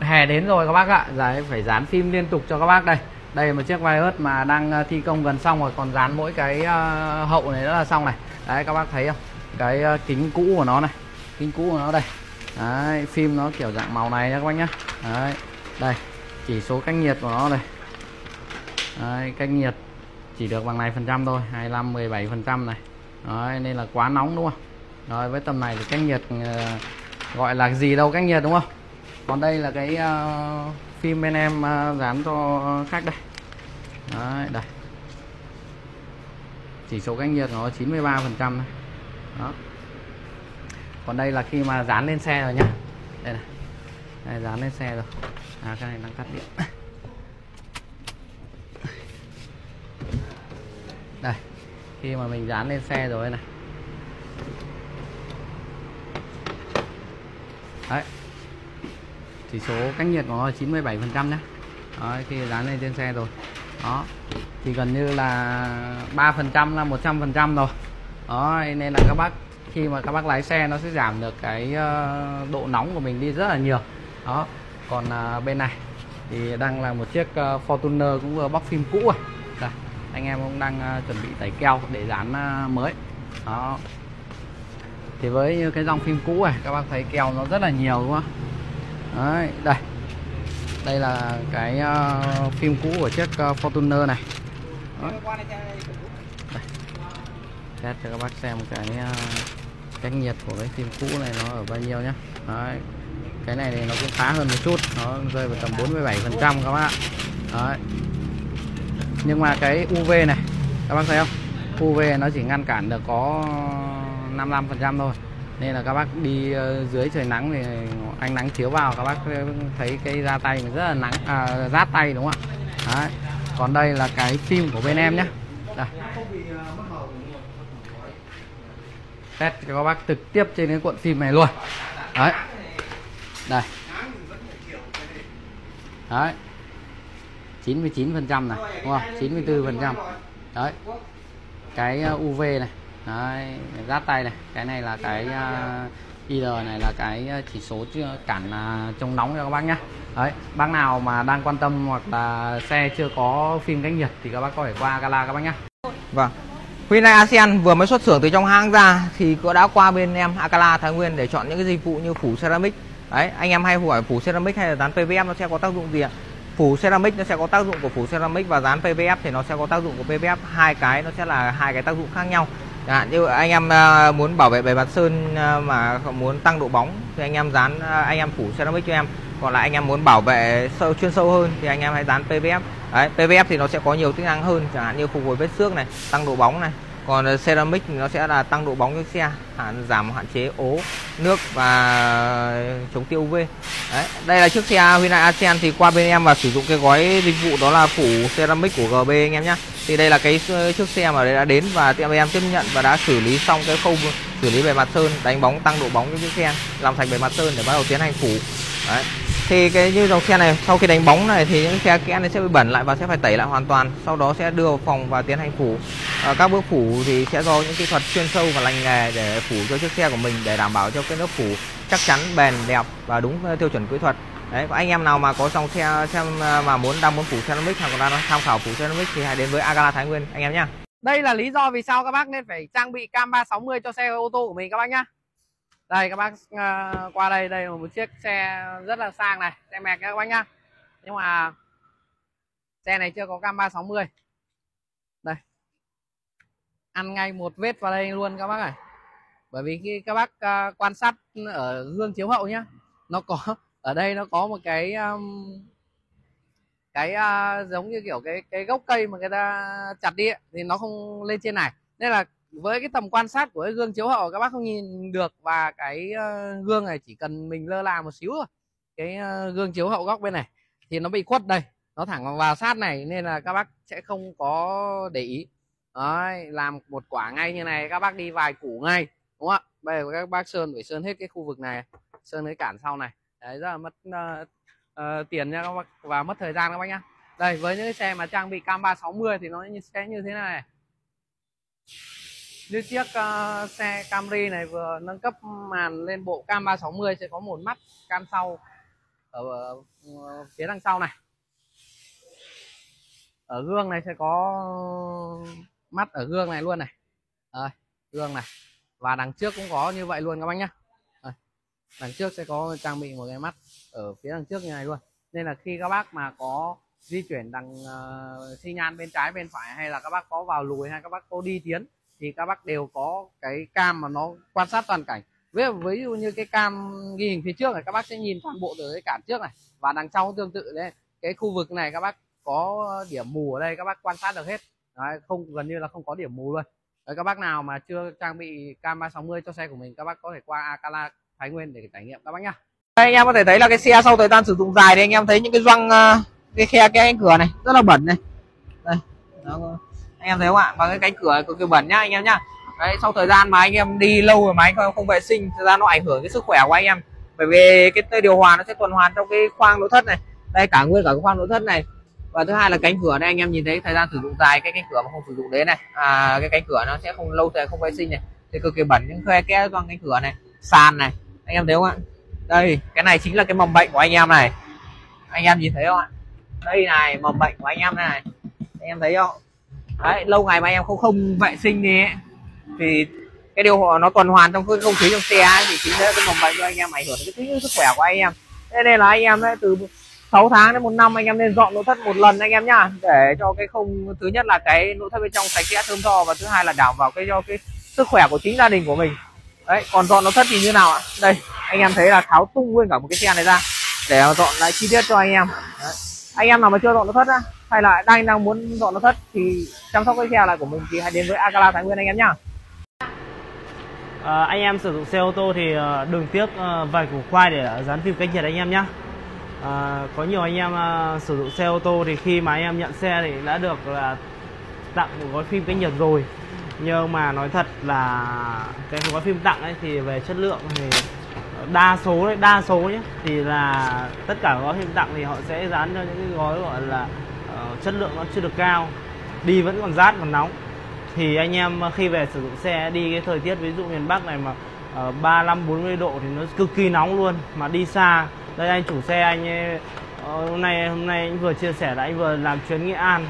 hè đến rồi các bác ạ. Đấy phải dán phim liên tục cho các bác đây. Đây một chiếc Vios mà đang ờ, thi công gần xong rồi còn dán mỗi cái ờ, hậu này nữa là xong này. Đấy các bác thấy không? Cái ờ, kính cũ của nó này. Kính cũ của nó đây. Đấy, phim nó kiểu dạng màu này nha các bác nhá. đấy đây chỉ số cách nhiệt của nó đây. Đấy, cách nhiệt chỉ được bằng này phần trăm thôi 25 17 phần trăm này. Đấy, nên là quá nóng đúng không? Rồi với tầm này thì cách nhiệt gọi là gì đâu cách nhiệt đúng không? Còn đây là cái uh, phim bên em uh, dán cho khách đây. Đấy, đây. Chỉ số cách nhiệt nó 93 phần trăm đó. Còn đây là khi mà dán lên xe rồi nhá. Đây này. Đây, dán lên xe rồi. À cái này đang tắt điện. (laughs) Đây. Khi mà mình dán lên xe rồi này. Đấy chỉ số cách nhiệt của nó là 97 phần trăm nhé. Đấy, khi dán lên trên xe rồi. Đó thì gần như là 3 phần trăm là 100 phần trăm rồi. Đó nên là các bác khi mà các bác lái xe nó sẽ giảm được cái ờ, độ nóng của mình đi rất là nhiều. Đó còn à, bên này thì đang là một chiếc ờ, Fortuner cũng vừa bóc phim cũ rồi. Đây anh em cũng đang ờ, chuẩn bị tẩy keo để dán mới. Đó. Thì với cái dòng phim cũ này các bác thấy keo nó rất là nhiều đúng không Đấy, đây đây là cái uh, phim cũ của chiếc uh, Fortuner này Đó. Đây. test cho các bác xem cái uh, cách nhiệt của cái phim cũ này nó ở bao nhiêu nhé Đấy. cái này thì nó cũng khá hơn một chút nó rơi vào tầm 47 phần trăm các bác Đấy. nhưng mà cái UV này các bác thấy không UV nó chỉ ngăn cản được có 55 phần trăm thôi nên là các bác đi ờ, dưới trời nắng thì ánh nắng chiếu vào các bác ờ, thấy cái da tay mình rất là nắng à, rát tay đúng không ạ? Đấy. còn đây là cái phim của bên em nhé đây. test cho các bác trực tiếp trên cái cuộn phim này luôn. Đấy. Đây. Đấy. 99 phần trăm này đúng không 94 phần trăm. Đấy. Cái ờ, UV này. Đấy, giáp tay này. Cái này là cái à, uh, IR này là cái à, chỉ số cản uh, chống nóng cho các bác nhé đấy bác nào mà đang quan tâm hoặc là xe chưa có phim cách nhiệt thì các bác có thể qua Gala các bác nhé Vâng. Hyundai ASEAN vừa mới xuất xưởng từ trong hang ra thì cũng đã qua bên em Akala Thái Nguyên để chọn những cái dịch vụ như phủ ceramic. Đấy anh em hay hỏi phủ ceramic hay là dán PVF nó sẽ có tác dụng gì ạ? Phủ ceramic nó sẽ có tác dụng của phủ ceramic và dán PVF thì nó sẽ có tác dụng của PVF hai cái nó sẽ là hai cái tác dụng khác nhau. Dạ, như anh em ờ, muốn bảo vệ bề mặt sơn ờ, mà muốn tăng độ bóng thì anh em dán ờ, anh em phủ ceramic cho em. Còn lại anh em muốn bảo vệ sâu chuyên sâu hơn thì anh em hãy dán PVF đấy PVF thì nó sẽ có nhiều tính năng hơn chẳng hạn như phục hồi vết xước này tăng độ bóng này. Còn ceramic thì nó sẽ là tăng độ bóng cho xe hạn giảm hạn chế ố nước và chống tiêu UV đấy đây là chiếc xe Hyundai Accent thì qua bên em và sử dụng cái gói dịch vụ đó là phủ ceramic của GB anh em nhé thì đây là cái ờ, chiếc xe mà đã đến và tiệm em tiếp nhận và đã xử lý xong cái khâu xử lý bề mặt sơn đánh bóng tăng độ bóng cho chiếc xe làm sạch bề mặt sơn để bắt đầu tiến hành phủ. Đấy. Thì cái như dòng xe này sau khi đánh bóng này thì những xe kẽ này sẽ bị bẩn lại và sẽ phải tẩy lại hoàn toàn sau đó sẽ đưa vào phòng và tiến hành phủ. À, các bước phủ thì sẽ do những kỹ thuật chuyên sâu và lành nghề để phủ cho chiếc xe của mình để đảm bảo cho cái lớp phủ chắc chắn bền đẹp và đúng ờ, tiêu chuẩn kỹ thuật đấy và anh em nào mà có dòng xe xem à, mà muốn đang muốn phủ ceramic hoặc là đang tham khảo phủ ceramic thì hãy đến với Agala Thái Nguyên anh em nhé đây là lý do vì sao các bác nên phải trang bị cam 360 cho xe ô tô của mình các bác nhá. Đây các bác uh, qua đây đây là một chiếc xe rất là sang này xe mẹc các bác nhá. Nhưng mà xe này chưa có cam 360 đây. Ăn ngay một vết vào đây luôn các bác này bởi vì khi các bác uh, quan sát ở gương chiếu hậu nhá nó có ở đây nó có một cái um, cái uh, giống như kiểu cái cái gốc cây mà người ta chặt đi ấy, thì nó không lên trên này. Nên là với cái tầm quan sát của cái gương chiếu hậu các bác không nhìn được và cái uh, gương này chỉ cần mình lơ là một xíu thôi. Cái uh, gương chiếu hậu góc bên này thì nó bị khuất đây nó thẳng vào sát này nên là các bác sẽ không có để ý. Đấy, làm một quả ngay như này các bác đi vài củ ngay đúng không ạ? Bây giờ các bác sơn phải sơn hết cái khu vực này sơn cái cản sau này đấy rất là mất uh, uh, tiền nha các bác và mất thời gian các bác nhá. Đây với những cái xe mà trang bị cam 360 thì nó sẽ như thế này như chiếc uh, xe Camry này vừa nâng cấp màn lên bộ cam 360 sẽ có một mắt cam sau ở uh, phía đằng sau này. Ở gương này sẽ có mắt ở gương này luôn này. Đây, gương này. Và đằng trước cũng có như vậy luôn các bác nhá đằng trước sẽ có trang bị một cái mắt ở phía đằng trước như này luôn. Nên là khi các bác mà có di chuyển đằng uh, xi nhan bên trái bên phải hay là các bác có vào lùi hay các bác có đi tiến thì các bác đều có cái cam mà nó quan sát toàn cảnh. Ví dụ, ví dụ như cái cam ghi hình phía trước này các bác sẽ nhìn toàn bộ từ cái cản trước này. Và đằng sau tương tự đấy. Cái khu vực này các bác có điểm mù ở đây các bác quan sát được hết. Đấy, không gần như là không có điểm mù luôn. Đấy, các bác nào mà chưa trang bị cam 360 cho xe của mình các bác có thể qua Akala Thái Nguyên để trải nghiệm các bác nhá. Đây anh em có thể thấy là cái xe sau thời gian sử dụng dài thì anh em thấy những cái răng ờ, cái khe cái cánh cửa này rất là bẩn này. Đây Đó, anh em thấy không ạ? Và cái cánh cửa cực kỳ bẩn nhá anh em nhá. Đấy sau thời gian mà anh em đi lâu rồi mà anh em không vệ sinh thời gian nó ảnh hưởng cái sức khỏe của anh em. Bởi vì cái điều hòa nó sẽ tuần hoàn trong cái khoang nội thất này. Đây cả nguyên cả cái khoang nội thất này. Và thứ hai là cánh cửa đây anh em nhìn thấy thời gian sử dụng dài cái cánh cửa mà không sử dụng đến này. À, cái cánh cửa nó sẽ không lâu thời không vệ sinh này. Thì cực kỳ bẩn những khe kẽ trong cánh cửa này. Sàn này anh em thấy không ạ? Đây cái này chính là cái mầm bệnh của anh em này. Anh em nhìn thấy không ạ? Đây này mầm bệnh của anh em này. Anh em thấy không? Đấy lâu ngày mà anh em không không vệ sinh đi ấy, thì cái điều họ nó tuần hoàn trong cái không khí trong xe ấy, thì chính là cái mầm bệnh cho anh em ảnh hưởng đến cái sức khỏe của anh em. Thế nên là anh em ấy, từ 6 tháng đến một năm anh em nên dọn nội thất một lần anh em nhá để cho cái không thứ nhất là cái nội thất bên trong sạch sẽ thơm tho và thứ hai là đảm bảo cái cho cái sức khỏe của chính gia đình của mình đấy còn dọn nó thất thì như nào ạ? Đây anh em thấy là tháo tung nguyên cả một cái xe này ra để dọn lại chi tiết cho anh em. Đấy. anh em nào mà chưa dọn nó thất á hay là đang đang muốn dọn nó thất thì chăm sóc cái xe lại của mình thì hãy đến với Akala Thái Nguyên anh em nhá. À, anh em sử dụng xe ô tô thì à, đừng tiếc à, vài củ khoai để dán phim cách nhiệt anh em nhé à, có nhiều anh em à, sử dụng xe ô tô thì khi mà anh em nhận xe thì đã được là tặng một gói phim cách nhiệt rồi nhưng mà nói thật là cái gói phim tặng ấy thì về chất lượng thì đa số đấy đa số nhé. Thì là tất cả gói phim tặng thì họ sẽ dán cho những cái gói gọi là uh, chất lượng nó chưa được cao. Đi vẫn còn rát còn nóng. Thì anh em khi về sử dụng xe đi cái thời tiết ví dụ miền Bắc này mà uh, 35 40 độ thì nó cực kỳ nóng luôn. Mà đi xa đây anh chủ xe anh ấy, uh, hôm nay hôm nay anh vừa chia sẻ là anh vừa làm chuyến Nghệ An.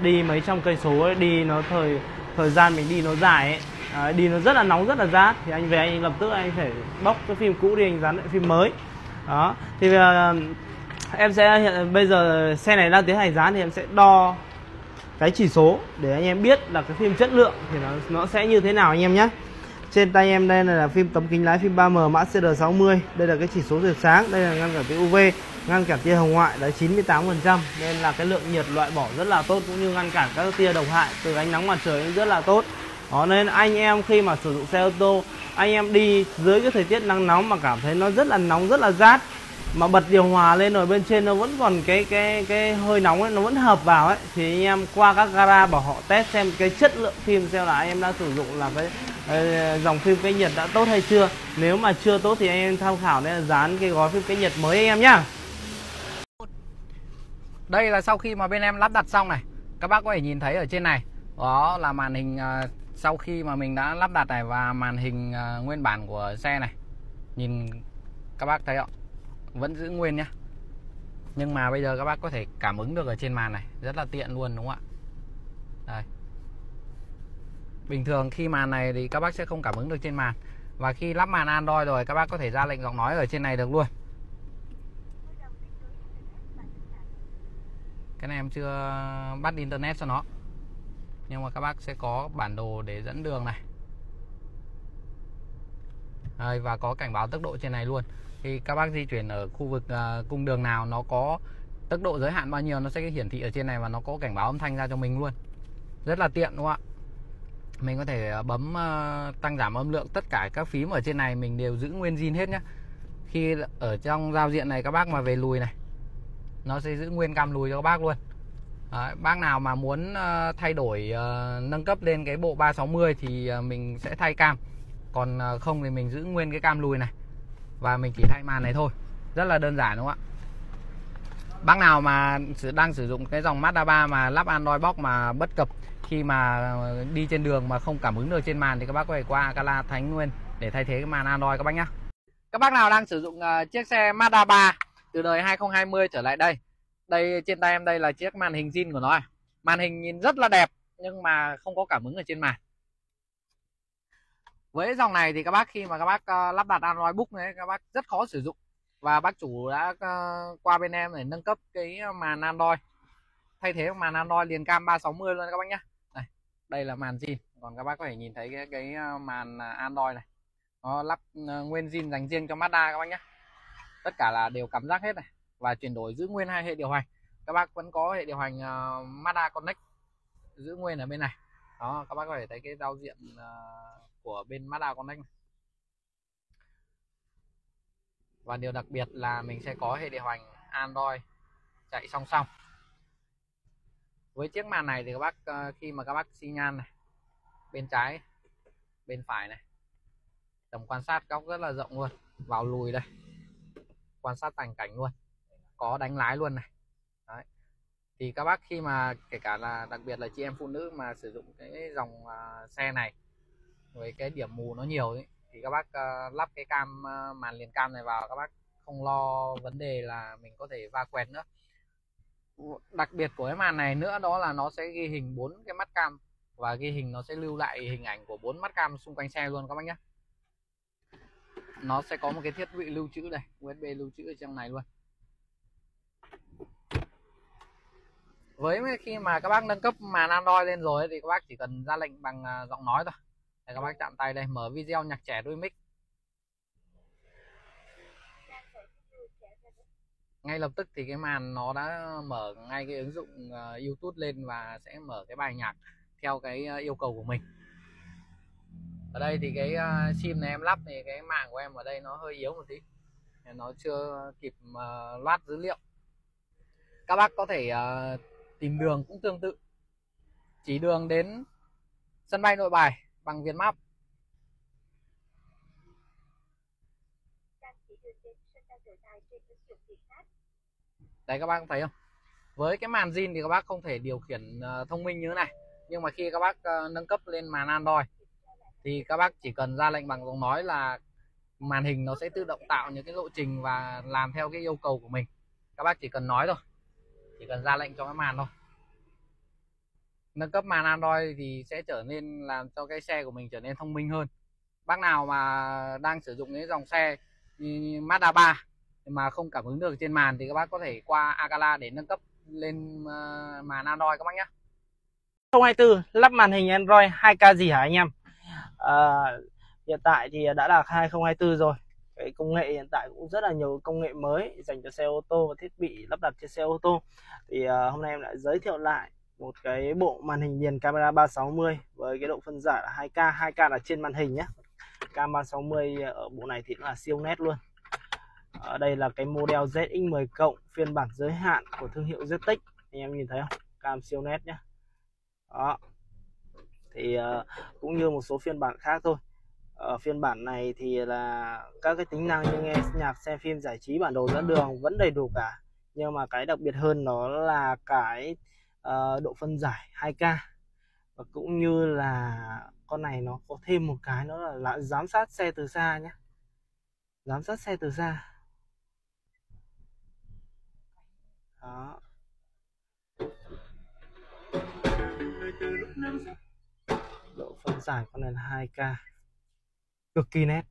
Đi mấy trăm cây số ấy, đi nó thời thời gian mình đi nó dài ấy. À, đi nó rất là nóng rất là rát. Thì anh về anh lập tức anh phải bóc cái phim cũ đi anh dán lại phim mới. Đó. Thì uh, em sẽ hiện bây giờ xe này đang tiến hành dán thì em sẽ đo cái chỉ số để anh em biết là cái phim chất lượng thì nó nó sẽ như thế nào anh em nhé. Trên tay em đây là phim tấm kính lái phim 3M mã CR60 đây là cái chỉ số rệt sáng đây là ngăn cản tia UV ngăn cản tia hồng ngoại đấy 98%, nên là cái lượng nhiệt loại bỏ rất là tốt cũng như ngăn cản các tia độc hại từ ánh nắng mặt trời cũng rất là tốt. Đó nên anh em khi mà sử dụng xe ô tô anh em đi dưới cái thời tiết nắng nóng mà cảm thấy nó rất là nóng rất là rát mà bật điều hòa lên rồi bên trên nó vẫn còn cái cái cái hơi nóng ấy nó vẫn hợp vào ấy thì anh em qua các gara bảo họ test xem cái chất lượng phim xem là anh em đã sử dụng là cái dòng phim cách nhiệt đã tốt hay chưa. Nếu mà chưa tốt thì anh em tham khảo nên là dán cái gói phim cách nhiệt mới anh em nhá đây là sau khi mà bên em lắp đặt xong này. Các bác có thể nhìn thấy ở trên này. Đó là màn hình à, sau khi mà mình đã lắp đặt này và màn hình à, nguyên bản của xe này. Nhìn các bác thấy không? Vẫn giữ nguyên nhá. Nhưng mà bây giờ các bác có thể cảm ứng được ở trên màn này. Rất là tiện luôn, đúng không ạ? Đây. Bình thường khi màn này thì các bác sẽ không cảm ứng được trên màn. Và khi lắp màn Android rồi, các bác có thể ra lệnh giọng nói ở trên này được luôn. Cái này em chưa bắt internet cho nó. Nhưng mà các bác sẽ có bản đồ để dẫn đường này. Đây, và có cảnh báo tốc độ trên này luôn. Thì các bác di chuyển ở khu vực uh, cung đường nào nó có tốc độ giới hạn bao nhiêu nó sẽ hiển thị ở trên này và nó có cảnh báo âm thanh ra cho mình luôn. Rất là tiện đúng không ạ? Mình có thể à, bấm uh, tăng giảm âm lượng. Tất cả các phím ở trên này mình đều giữ nguyên zin hết nhé khi ở trong giao diện này các bác mà về lùi này nó sẽ giữ nguyên cam lùi cho các bác luôn. Đấy, bác nào mà muốn ờ, thay đổi ờ, nâng cấp lên cái bộ 360 thì ờ, mình sẽ thay cam. Còn không thì mình giữ nguyên cái cam lùi này và mình chỉ thay màn này thôi. Rất là đơn giản đúng không ạ? Bác nào mà đang sử dụng cái dòng Mazda 3 mà lắp Android Box mà bất cập khi mà đi trên đường mà không cảm ứng được trên màn thì các bác có thể qua Akala Thánh Nguyên để thay thế cái màn Android các bác nhá. Các bác nào đang sử dụng chiếc xe Mazda 3 từ đời 2020 trở lại đây. Đây trên tay em đây là chiếc màn hình zin của nó à. màn hình nhìn rất là đẹp nhưng mà không có cảm ứng ở trên màn. Với dòng này thì các bác khi mà các bác ờ, lắp đặt Android Book này các bác rất khó sử dụng. Và bác chủ đã ờ, qua bên em để nâng cấp cái màn Android. Thay thế màn Android liền cam 360 luôn các bác nhé đây đây là màn zin. Còn các bác có thể nhìn thấy cái, cái ờ, màn à, Android này. Nó lắp nguyên zin dành riêng cho Mazda các bác nhé tất cả là đều cảm giác hết này. Và chuyển đổi giữ nguyên hai hệ điều hành. Các bác vẫn có hệ điều hành uh, Mazda Connect giữ nguyên ở bên này. Đó các bác có thể thấy cái giao diện uh, của bên Mazda Connect này. và điều đặc biệt là mình sẽ có hệ điều hành Android chạy song song. Với chiếc màn này thì các bác uh, khi mà các bác xi nhan này bên trái bên phải này tầm quan sát góc rất là rộng luôn. Vào lùi đây quan sát toàn cảnh luôn. Có đánh lái luôn này. Đấy. thì các bác khi mà kể cả là đặc biệt là chị em phụ nữ mà sử dụng cái dòng uh, xe này với cái điểm mù nó nhiều ấy, thì các bác uh, lắp cái cam uh, màn liền cam này vào các bác không lo vấn đề là mình có thể va quẹt nữa. Đặc biệt của cái màn này nữa đó là nó sẽ ghi hình bốn cái mắt cam và ghi hình nó sẽ lưu lại hình ảnh của bốn mắt cam xung quanh xe luôn các bác nhé nó sẽ có một cái thiết bị lưu trữ đây USB lưu trữ ở trong này luôn. Với khi mà các bác nâng cấp màn Android lên rồi thì các bác chỉ cần ra lệnh bằng à, giọng nói thôi. Để các bác chạm tay đây, mở video nhạc trẻ remix ngay lập tức thì cái màn nó đã mở ngay cái ứng dụng à, YouTube lên và sẽ mở cái bài nhạc theo cái à, yêu cầu của mình ở đây thì cái uh, sim này em lắp thì cái mạng của em ở đây nó hơi yếu một tí. Nó chưa kịp uh, loát dữ liệu. Các bác có thể uh, tìm đường cũng tương tự. Chỉ đường đến sân bay nội bài bằng Vietmap đấy các bác thấy không? Với cái màn zin thì các bác không thể điều khiển thông minh như thế này. Nhưng mà khi các bác nâng cấp lên màn Android thì các bác chỉ cần ra lệnh bằng giọng nói là màn hình nó sẽ tự động tạo những cái lộ trình và làm theo cái yêu cầu của mình. Các bác chỉ cần nói thôi, chỉ cần ra lệnh cho cái màn thôi. Nâng cấp màn Android thì sẽ trở nên làm cho cái xe của mình trở nên thông minh hơn. Bác nào mà đang sử dụng cái dòng xe như Mazda 3 mà không cảm ứng được trên màn thì các bác có thể qua Akala để nâng cấp lên ờ, màn Android các bác nhé. 024 lắp màn hình Android 2K gì hả anh em? À, hiện tại thì đã là 2024 rồi. Cái công nghệ hiện tại cũng rất là nhiều công nghệ mới dành cho xe ô tô và thiết bị lắp đặt trên xe ô tô. Thì à, hôm nay em lại giới thiệu lại một cái bộ màn hình liền camera 360 với cái độ phân giải là 2K 2K là trên màn hình nhé cam 360 ở bộ này thì cũng là siêu nét luôn. Ở đây là cái model ZX10 cộng phiên bản giới hạn của thương hiệu ZTEC anh em nhìn thấy không? Cam siêu nét nhé đó thì uh, cũng như một số phiên bản khác thôi. Ở phiên bản này thì là các cái tính năng như nghe nhạc xem phim giải trí bản đồ dẫn đường vẫn đầy đủ cả. Nhưng mà cái đặc biệt hơn đó là cái uh, độ phân giải 2K và cũng như là con này nó có thêm một cái nữa là, là giám sát xe từ xa nhé giám sát xe từ xa. Đó. Độ phân giải con này là 2K cực kỳ nét.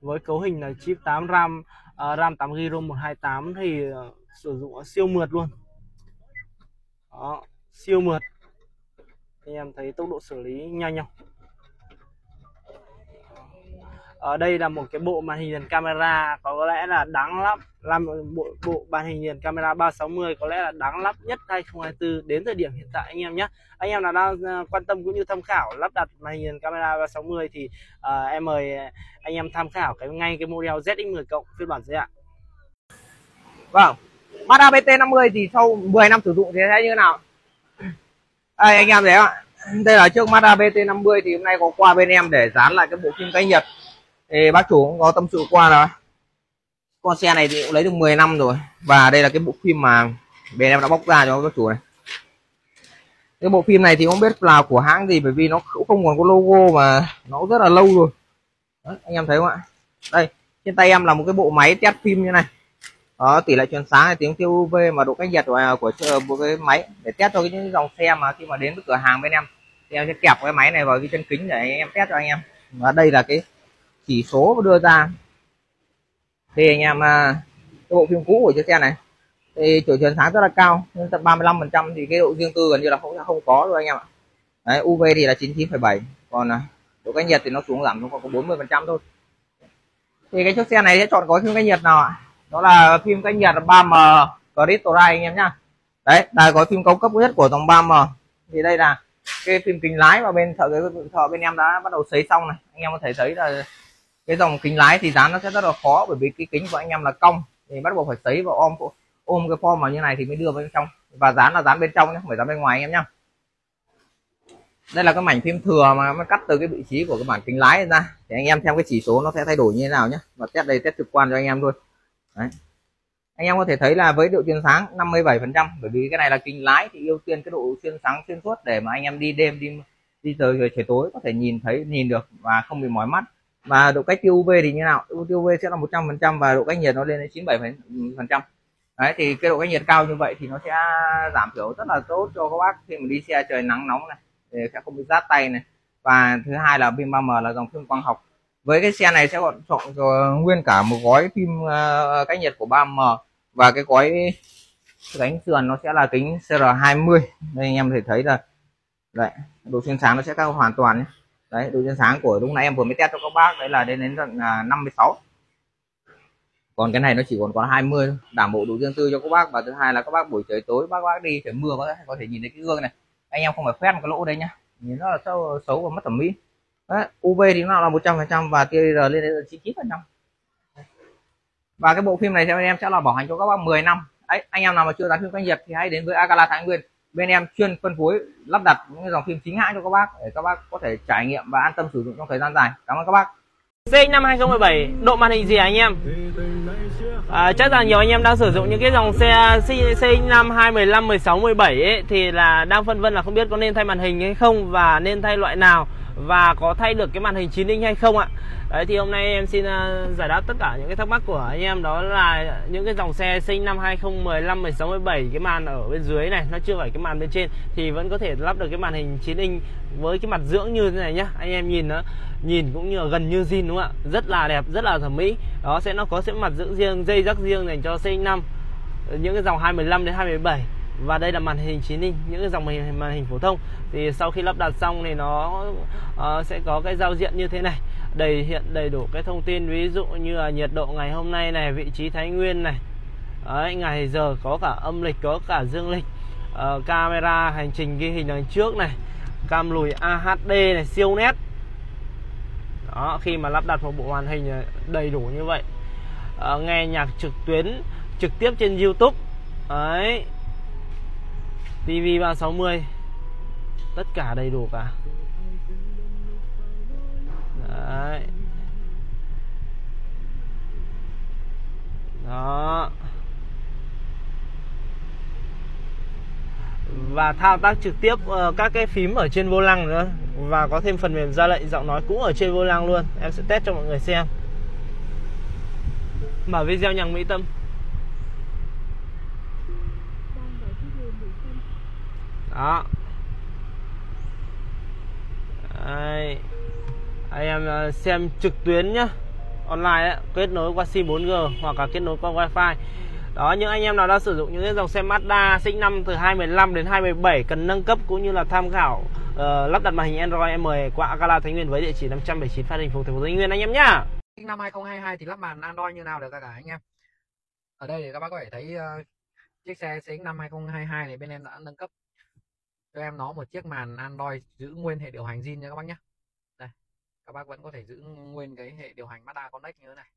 Với cấu hình là chip 8 RAM uh, RAM 8GB ROM 128 thì uh, sử dụng siêu mượt luôn. Đó siêu mượt. Anh em thấy tốc độ xử lý nhanh không ở đây là một cái bộ màn hình liền camera có lẽ là đáng lắm. Làm bộ bộ màn hình liền camera 360 có lẽ là đáng lắp nhất 2024 đến thời điểm hiện tại anh em nhé. Anh em nào đang ờ, quan tâm cũng như tham khảo lắp đặt màn hình liền camera 360 thì uh, em mời anh em tham khảo cái ngay cái model ZX10 cộng phiên bản dưới ạ. Vâng Mazda BT50 thì sau 10 năm sử dụng thì sẽ như thế nào? Đây anh em thấy không ạ? Đây là chiếc Mazda BT50 thì hôm nay có qua bên em để dán lại cái bộ phim tay Nhật. Ê, bác chủ cũng có tâm sự qua rồi. Con xe này thì cũng lấy được 10 năm rồi. Và đây là cái bộ phim mà bên em đã bóc ra cho bác chủ này. Cái bộ phim này thì không biết là của hãng gì bởi vì nó cũng không còn có logo mà nó rất là lâu rồi. Đấy, anh em thấy không ạ? Đây trên tay em là một cái bộ máy test phim như này. Đó tỷ lệ truyền sáng này tiếng tiêu UV mà độ cách nhiệt của của một cái máy để test cho những dòng xe mà khi mà đến với cửa hàng bên em. Thì em sẽ kẹp cái máy này vào cái chân kính để em test cho anh em. Và đây là cái chỉ số đưa ra. Thì anh em à, cái bộ phim cũ của chiếc xe này thì chiều truyền sáng rất là cao nhưng tận 35 phần trăm thì cái độ riêng tư gần như là không không có rồi anh em ạ. Đấy, UV thì là 99,7 còn à, độ cách nhiệt thì nó xuống giảm xuống còn có 40 phần trăm thôi. Thì cái chiếc xe này sẽ chọn gói phim cách nhiệt nào ạ? Đó là phim cách nhiệt 3M Crystal anh em nhá. Đấy là gói phim cao cấp nhất của dòng 3M thì đây là cái phim kính lái và bên thợ thợ bên em đã bắt đầu sấy xong này. Anh em có thể thấy là cái dòng kính lái thì dán nó sẽ rất là khó, bởi vì cái kính của anh em là cong. Thì bắt buộc phải sấy và ôm ôm cái form vào như này thì mới đưa vào bên trong. Và dán là dán bên trong nhé không phải dán bên ngoài anh em nhá. Đây là cái mảnh phim thừa mà nó cắt từ cái vị trí của cái bản kính lái ra. Thì anh em xem cái chỉ số nó sẽ thay đổi như thế nào nhé và test đây, test trực quan cho anh em thôi. Đấy. anh em có thể thấy là với độ xuyên sáng 57 phần trăm, bởi vì cái này là kính lái thì ưu tiên cái độ xuyên sáng xuyên suốt để mà anh em đi đêm, đi đi trời trời tối có thể nhìn thấy, nhìn được và không bị mỏi mắt và độ cách tiêu UV thì như nào? Tiêu UV sẽ là 100 phần trăm và độ cách nhiệt nó lên đến 97 phần trăm. Đấy thì cái độ cách nhiệt cao như vậy thì nó sẽ giảm thiểu rất là tốt cho các bác. Khi mà đi xe trời nắng nóng này thì sẽ không bị rát tay này. Và thứ hai là pin 3M là dòng phim quang học. Với cái xe này sẽ còn chọn nguyên cả một gói phim uh, cách nhiệt của 3M và cái gói cánh sườn nó sẽ là kính CR20 đây anh em thể thấy là đấy độ xuyên sáng nó sẽ cao hoàn toàn nhé đấy độ xuyên sáng của lúc nãy em vừa mới test cho các bác đấy là đến đến tận à, 56 còn cái này nó chỉ còn có 20 thôi đảm bộ đủ riêng tư cho các bác. Và thứ hai là các bác buổi trời tối bác bác đi trời mưa bác có thể nhìn thấy cái gương này. Anh em không phải khoét một cái lỗ đây nhá nhìn nó là xấu, xấu và mất thẩm mỹ. Đấy, UV thì nó là 100 phần trăm và TR lên đến 99 phần trăm. Và cái bộ phim này theo anh em sẽ là bảo hành cho các bác 10 năm. Đấy anh em nào mà chưa dán phim cách nhiệt thì hãy đến với Agala Thái Nguyên bên em chuyên phân phối lắp đặt những dòng phim chính hãng cho các bác để các bác có thể trải nghiệm và an tâm sử dụng trong thời gian dài. Cảm ơn các bác. CX năm 2017 độ màn hình gì anh em? À, chắc là nhiều anh em đang sử dụng những cái dòng xe CX năm 2015 16 17 ấy, thì là đang phân vân là không biết có nên thay màn hình hay không và nên thay loại nào và có thay được cái màn hình 9 inch hay không ạ. Đấy thì hôm nay em xin uh, giải đáp tất cả những cái thắc mắc của anh em đó là những cái dòng xe sinh năm 2015, 16, 17 cái màn ở bên dưới này nó chưa phải cái màn bên trên thì vẫn có thể lắp được cái màn hình 9 inch với cái mặt dưỡng như thế này nhá. Anh em nhìn nó nhìn cũng như là gần như zin đúng không ạ? Rất là đẹp, rất là thẩm mỹ. Đó sẽ nó có sẽ mặt dưỡng riêng, dây rắc riêng dành cho sinh năm ờ, những cái dòng 25 đến 27 và đây là màn hình 9 inch những cái dòng màn hình, màn hình phổ thông thì sau khi lắp đặt xong thì nó uh, sẽ có cái giao diện như thế này đầy hiện đầy đủ cái thông tin. Ví dụ như là nhiệt độ ngày hôm nay này vị trí Thái Nguyên này. Đấy, ngày giờ có cả âm lịch có cả dương lịch. Uh, camera hành trình ghi hình đằng trước này. Cam lùi AHD này siêu nét. Đó khi mà lắp đặt một bộ màn hình đầy đủ như vậy. Uh, nghe nhạc trực tuyến trực tiếp trên YouTube. Đấy. TV 360 tất cả đầy đủ cả đấy. Đó. Và thao tác trực tiếp ờ, các cái phím ở trên vô lăng nữa. Và có thêm phần mềm ra lệnh giọng nói cũng ở trên vô lăng luôn. Em sẽ test cho mọi người xem. Mở video nhằng mỹ tâm. Đó. Đây anh em ờ, xem trực tuyến nhá. Online ấy, kết nối qua sim 4G hoặc là kết nối qua wifi. Đó những anh em nào đang sử dụng những cái dòng xe Mazda X5 từ 215 đến 217 cần nâng cấp cũng như là tham khảo uh, lắp đặt màn hình Android M qua Gala Thái Nguyên với địa chỉ 579 Phan Đình Phùng thành phố Thái Nguyên anh em nhá. năm 2022 thì lắp màn Android như nào được cả anh em? Ở đây thì các bác có thể thấy uh, chiếc xe CX5 2022 này bên em đã nâng cấp. Cho em nó một chiếc màn Android giữ nguyên hệ điều hành zin nha các bác nhé các bác vẫn có thể giữ nguyên cái hệ điều hành Mazda Connect như thế này.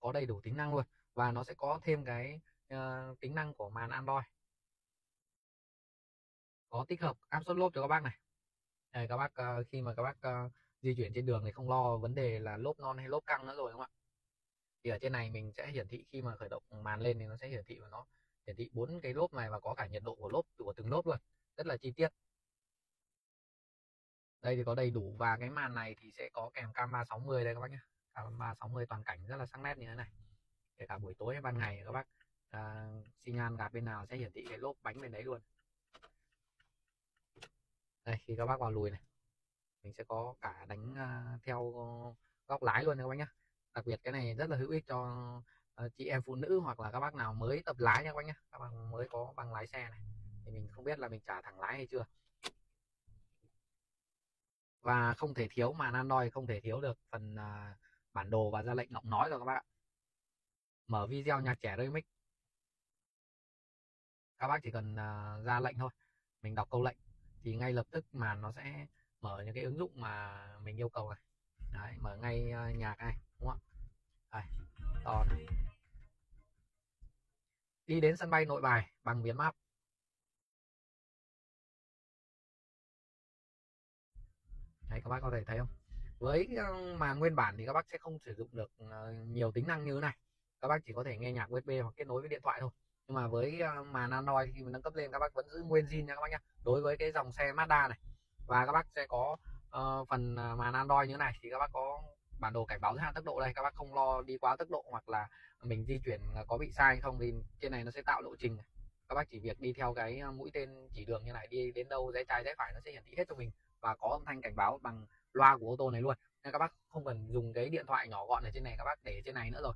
Có đầy đủ tính năng luôn và nó sẽ có thêm cái uh, tính năng của màn Android. Có tích hợp áp suất lốp cho các bác này. Đây các bác uh, khi mà các bác uh, di chuyển trên đường thì không lo vấn đề là lốp non hay lốp căng nữa rồi đúng không ạ? Thì ở trên này mình sẽ hiển thị khi mà khởi động màn lên thì nó sẽ hiển thị và nó hiển thị bốn cái lốp này và có cả nhiệt độ của lốp của từng lốp luôn. Rất là chi tiết đây thì có đầy đủ và cái màn này thì sẽ có kèm cam 360 đây các bác nhé cam 360 toàn cảnh rất là sắc nét như thế này. Kể cả buổi tối hay ban ngày các bác. À, xi nhan gạt bên nào sẽ hiển thị cái lốp bánh bên đấy luôn. Đây khi các bác vào lùi này mình sẽ có cả đánh uh, theo góc lái luôn các bác nhé đặc biệt cái này rất là hữu ích cho uh, chị em phụ nữ hoặc là các bác nào mới tập lái nha các bác nhé các bác mới có bằng lái xe này. Thì mình không biết là mình trả thẳng lái hay chưa và không thể thiếu màn Android không thể thiếu được phần uh, bản đồ và ra lệnh giọng nói rồi các bạn. Mở video nhạc trẻ remix. Các bác chỉ cần uh, ra lệnh thôi mình đọc câu lệnh thì ngay lập tức màn nó sẽ mở những cái ứng dụng mà mình yêu cầu này. Đấy, mở ngay uh, nhạc này đúng không ạ? Đây, to này. đi đến sân bay nội bài bằng biến map. Đấy, các bác có thể thấy không? Với ờ, màn nguyên bản thì các bác sẽ không sử dụng được ờ, nhiều tính năng như thế này. Các bác chỉ có thể nghe nhạc USB hoặc kết nối với điện thoại thôi. Nhưng mà với ờ, màn Android khi mình nâng cấp lên các bác vẫn giữ nguyên zin nha các bác nhé đối với cái dòng xe Mazda này và các bác sẽ có uh, phần màn Android như thế này thì các bác có bản đồ cảnh báo giới hạn tốc độ đây. Các bác không lo đi quá tốc độ hoặc là mình di chuyển có bị sai không thì trên này nó sẽ tạo lộ trình. Các bác chỉ việc đi theo cái mũi tên chỉ đường như này đi đến đâu rẽ trái rẽ phải nó sẽ hiển thị hết cho mình và có âm thanh cảnh báo bằng loa của ô tô này luôn. Nên các bác không cần dùng cái điện thoại nhỏ gọn ở trên này các bác để trên này nữa rồi.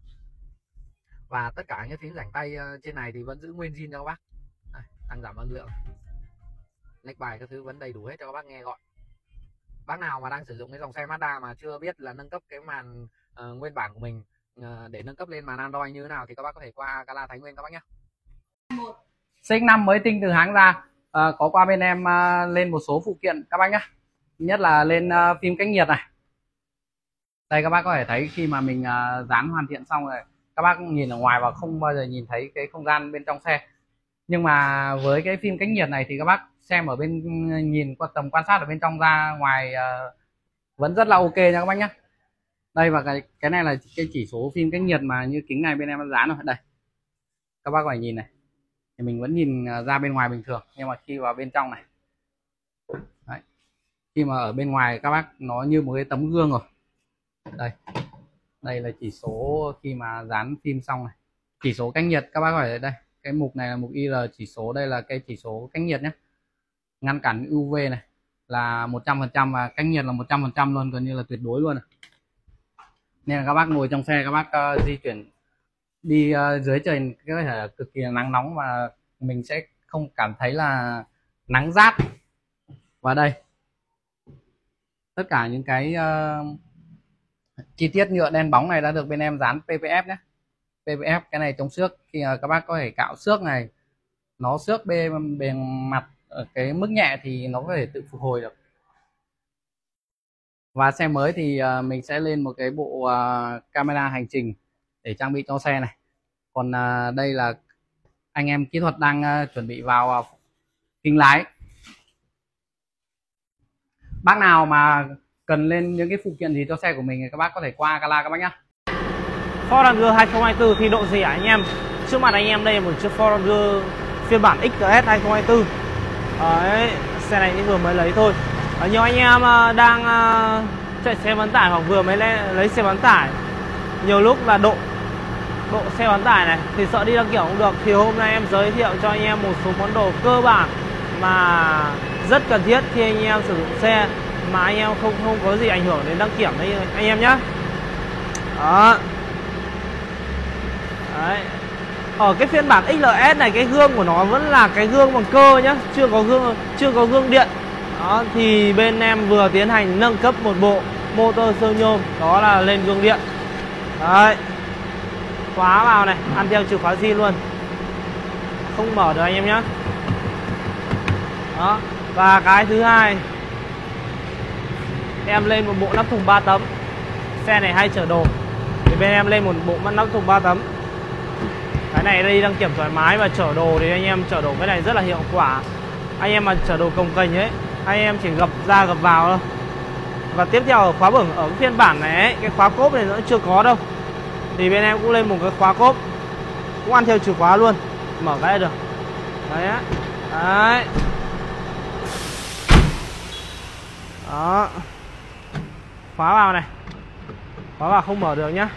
Và tất cả những phím rảnh tay ờ, trên này thì vẫn giữ nguyên zin cho các bác. Đây, tăng giảm âm lượng. Lệch bài các thứ vẫn đầy đủ hết cho các bác nghe gọi bác nào mà đang sử dụng cái dòng xe Mazda mà chưa biết là nâng cấp cái màn uh, nguyên bản của mình uh, để nâng cấp lên màn Android như thế nào thì các bác có thể qua Gala Thái Nguyên các bác nhé CX5 mới tinh từ hãng ra. Uh, có qua bên em uh, lên một số phụ kiện các bác nhé nhất là lên ờ, phim cách nhiệt này. Đây các bác có thể thấy khi mà mình ờ, dán hoàn thiện xong rồi, các bác nhìn ở ngoài và không bao giờ nhìn thấy cái không gian bên trong xe. Nhưng mà với cái phim cách nhiệt này thì các bác xem ở bên, nhìn qua tầm quan sát ở bên trong ra ngoài ờ, vẫn rất là ok nha các bác nhé đây và cái cái này là cái chỉ số phim cách nhiệt mà như kính này bên em dán rồi. Đây. Các bác có thể nhìn này. Thì mình vẫn nhìn ra bên ngoài bình thường, nhưng mà khi vào bên trong này. Đấy khi mà ở bên ngoài các bác nó như một cái tấm gương rồi. Đây. Đây là chỉ số khi mà dán phim xong này. Chỉ số cách nhiệt các bác hỏi đây. Cái mục này là mục IR chỉ số đây là cái chỉ số cách nhiệt nhé. Ngăn cản UV này. Là 100% và cách nhiệt là 100% luôn gần như là tuyệt đối luôn nên là các bác ngồi trong xe các bác uh, di chuyển đi uh, dưới trời có thể cực kỳ là nắng nóng và mình sẽ không cảm thấy là nắng rát. Và đây tất cả những cái uh, chi tiết nhựa đen bóng này đã được bên em dán PPF nhé. PPF cái này chống xước. Khi uh, các bác có thể cạo xước này nó xước bề bề mặt ở cái mức nhẹ thì nó có thể tự phục hồi được. Và xe mới thì uh, mình sẽ lên một cái bộ uh, camera hành trình để trang bị cho xe này. Còn uh, đây là anh em kỹ thuật đang uh, chuẩn bị vào uh, kinh lái bác nào mà cần lên những cái phụ kiện gì cho xe của mình thì các bác có thể qua Gala các bác nhá. Ford Ranger 2024 thì độ gì hả anh em? Trước mặt anh em đây là một chiếc Ford Ranger phiên bản XS 2024 Đấy, xe này vừa mới lấy thôi. Ở nhiều anh em à, đang à, chạy xe bán tải hoặc vừa mới lấy, lấy xe bán tải. Nhiều lúc là độ độ xe bán tải này thì sợ đi đăng kiểm không được. Thì hôm nay em giới thiệu cho anh em một số món đồ cơ bản mà rất cần thiết khi anh em sử dụng xe mà anh em không không có gì ảnh hưởng đến đăng kiểm đấy anh em nhé đó Đấy. Ở cái phiên bản XLS này cái gương của nó vẫn là cái gương bằng cơ nhá, chưa có gương chưa có gương điện. Đó thì bên em vừa tiến hành nâng cấp một bộ motor sơn nhôm, đó là lên gương điện. Đấy. Khóa vào này, ăn theo chìa khóa gì luôn. Không mở được anh em nhé đó. Và cái thứ hai em lên một bộ nắp thùng 3 tấm. Xe này hay chở đồ. Thì bên em lên một bộ nắp thùng 3 tấm. Cái này đây đăng kiểm thoải mái và chở đồ thì anh em chở đồ cái này rất là hiệu quả. Anh em mà chở đồ cồng kềnh ấy anh em chỉ gập ra gập vào thôi. Và tiếp theo ở khóa bửng ở cái phiên bản này ấy, cái khóa cốp này nó chưa có đâu. Thì bên em cũng lên một cái khóa cốp cũng ăn theo chìa khóa luôn. Mở cái này được. Đấy á. Đấy. Đó. Khóa vào này. Khóa vào không mở được nhá.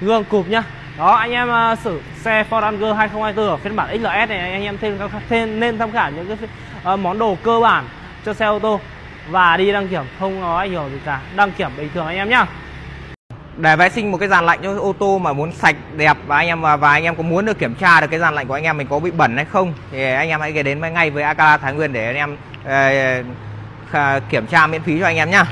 Gương cụp nhá. Đó anh em uh, sử xe Ford Ranger 2024 ở phiên bản XLS này anh em thêm, thêm nên tham khảo những cái uh, món đồ cơ bản cho xe ô tô và đi đăng kiểm không có ảnh hưởng gì cả. Đăng kiểm bình thường anh em nhá. Để vệ sinh một cái dàn lạnh cho ô tô mà muốn sạch đẹp và anh em và, và anh em có muốn được kiểm tra được cái dàn lạnh của anh em mình có bị bẩn hay không thì anh em hãy ghé đến ngay với Akala Thái Nguyên để anh em uh, kiểm tra miễn phí cho anh em nhá.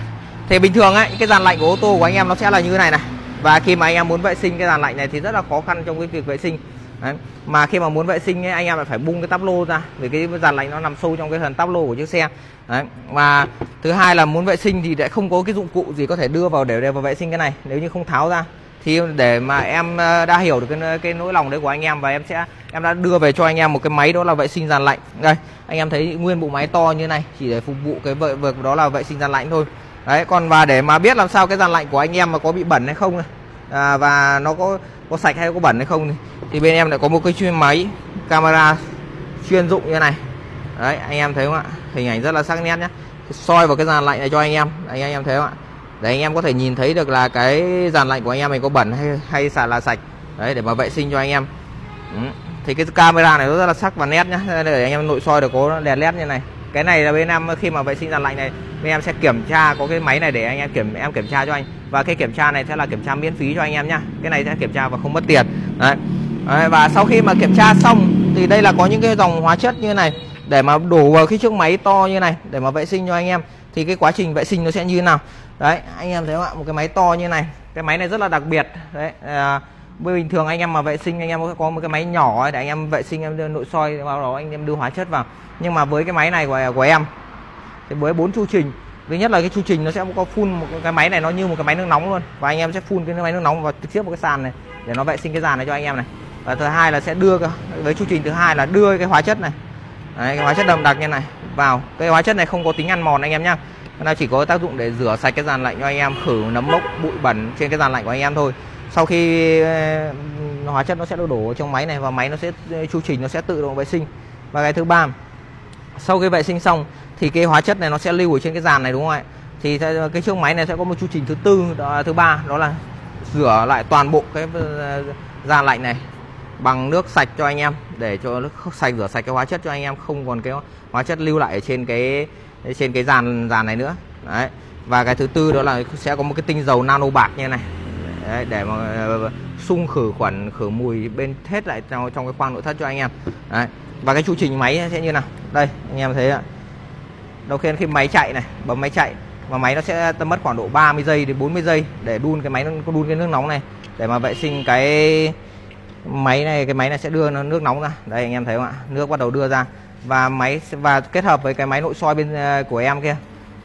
Thì bình thường ấy cái dàn lạnh của ô tô của anh em nó sẽ là như thế này này. Và khi mà anh em muốn vệ sinh cái dàn lạnh này thì rất là khó khăn trong cái việc vệ sinh. Đấy. mà khi mà muốn vệ sinh ấy, anh em lại phải bung cái tắp lô ra vì cái dàn lạnh nó nằm sâu trong cái phần tắp lô của chiếc xe. Đấy. và thứ hai là muốn vệ sinh thì lại không có cái dụng cụ gì có thể đưa vào để, để vào vệ sinh cái này. Nếu như không tháo ra thì để mà em ờ, đã hiểu được cái cái nỗi lòng đấy của anh em và em sẽ em đã đưa về cho anh em một cái máy đó là vệ sinh dàn lạnh. Đây anh em thấy nguyên bộ máy to như này chỉ để phục vụ cái việc đó là vệ sinh dàn lạnh thôi. Đấy còn và để mà biết làm sao cái dàn lạnh của anh em mà có bị bẩn hay không à, và nó có có sạch hay có bẩn hay không thì bên em lại có một cái chuyên máy camera chuyên dụng như này. Đấy anh em thấy không ạ? Hình ảnh rất là sắc nét nhé soi vào cái dàn lạnh này cho anh em. Anh em thấy không ạ? Để anh em có thể nhìn thấy được là cái dàn lạnh của anh em mình có bẩn hay hay xả là sạch. Đấy, để mà vệ sinh cho anh em. Ừ. thì cái camera này nó rất là sắc và nét nhá. Để anh em nội soi được có đèn led như này. Cái này là bên em, khi mà vệ sinh dàn lạnh này, bên em sẽ kiểm tra, có cái máy này để anh em kiểm em kiểm tra cho anh. Và cái kiểm tra này sẽ là kiểm tra miễn phí cho anh em nhá. Cái này sẽ kiểm tra và không mất tiền. Đấy. đấy, và sau khi mà kiểm tra xong, thì đây là có những cái dòng hóa chất như này. Để mà đổ vào cái chiếc máy to như này, để mà vệ sinh cho anh em. Thì cái quá trình vệ sinh nó sẽ như thế nào? Đấy anh em thấy không ạ? Một cái máy to như này. Cái máy này rất là đặc biệt. Đấy à, bình thường anh em mà vệ sinh anh em có một cái máy nhỏ ấy để anh em vệ sinh em đưa nội soi vào đó anh em đưa hóa chất vào. Nhưng mà với cái máy này của của em thì với bốn chu trình thứ nhất là cái chu trình nó sẽ có phun một cái máy này nó như một cái máy nước nóng luôn. Và anh em sẽ phun cái máy nước nóng vào trực tiếp một cái sàn này để nó vệ sinh cái sàn này cho anh em này. Và thứ hai là sẽ đưa với chu trình thứ hai là đưa cái hóa chất này. Đấy, cái hóa chất đậm đặc như này vào. Cái hóa chất này không có tính ăn mòn anh em nhá nó chỉ có tác dụng để rửa sạch cái dàn lạnh cho anh em, khử nấm mốc, bụi bẩn trên cái dàn lạnh của anh em thôi. Sau khi ờ, hóa chất nó sẽ đổ đổ trong máy này và máy nó sẽ ờ, chu trình, nó sẽ tự động vệ sinh. Và cái thứ ba, sau khi vệ sinh xong thì cái hóa chất này nó sẽ lưu ở trên cái dàn này, đúng không ạ? Thì cái chiếc máy này sẽ có một chu trình thứ tư, đó là thứ ba, đó là rửa lại toàn bộ cái ờ, dàn lạnh này bằng nước sạch cho anh em để cho nước sạch, rửa sạch cái hóa chất cho anh em, không còn cái hóa chất lưu lại ở trên cái trên cái dàn dàn này nữa. Đấy và cái thứ tư đó là sẽ có một cái tinh dầu nano bạc như này. Đấy, để mà ờ, xung khử khuẩn khử mùi bên hết lại trong trong cái khoang nội thất cho anh em. Đấy và cái chu trình máy sẽ như nào? Đây anh em thấy ạ. Đầu tiên khi máy chạy này bấm máy chạy và máy nó sẽ mất khoảng độ 30 giây đến 40 giây để đun cái máy nó đun cái nước nóng này. Để mà vệ sinh cái máy này cái máy này sẽ đưa nó nước nóng ra. Đây anh em thấy không ạ? Nước bắt đầu đưa ra và máy, và kết hợp với cái máy nội soi bên ờ, của em kia.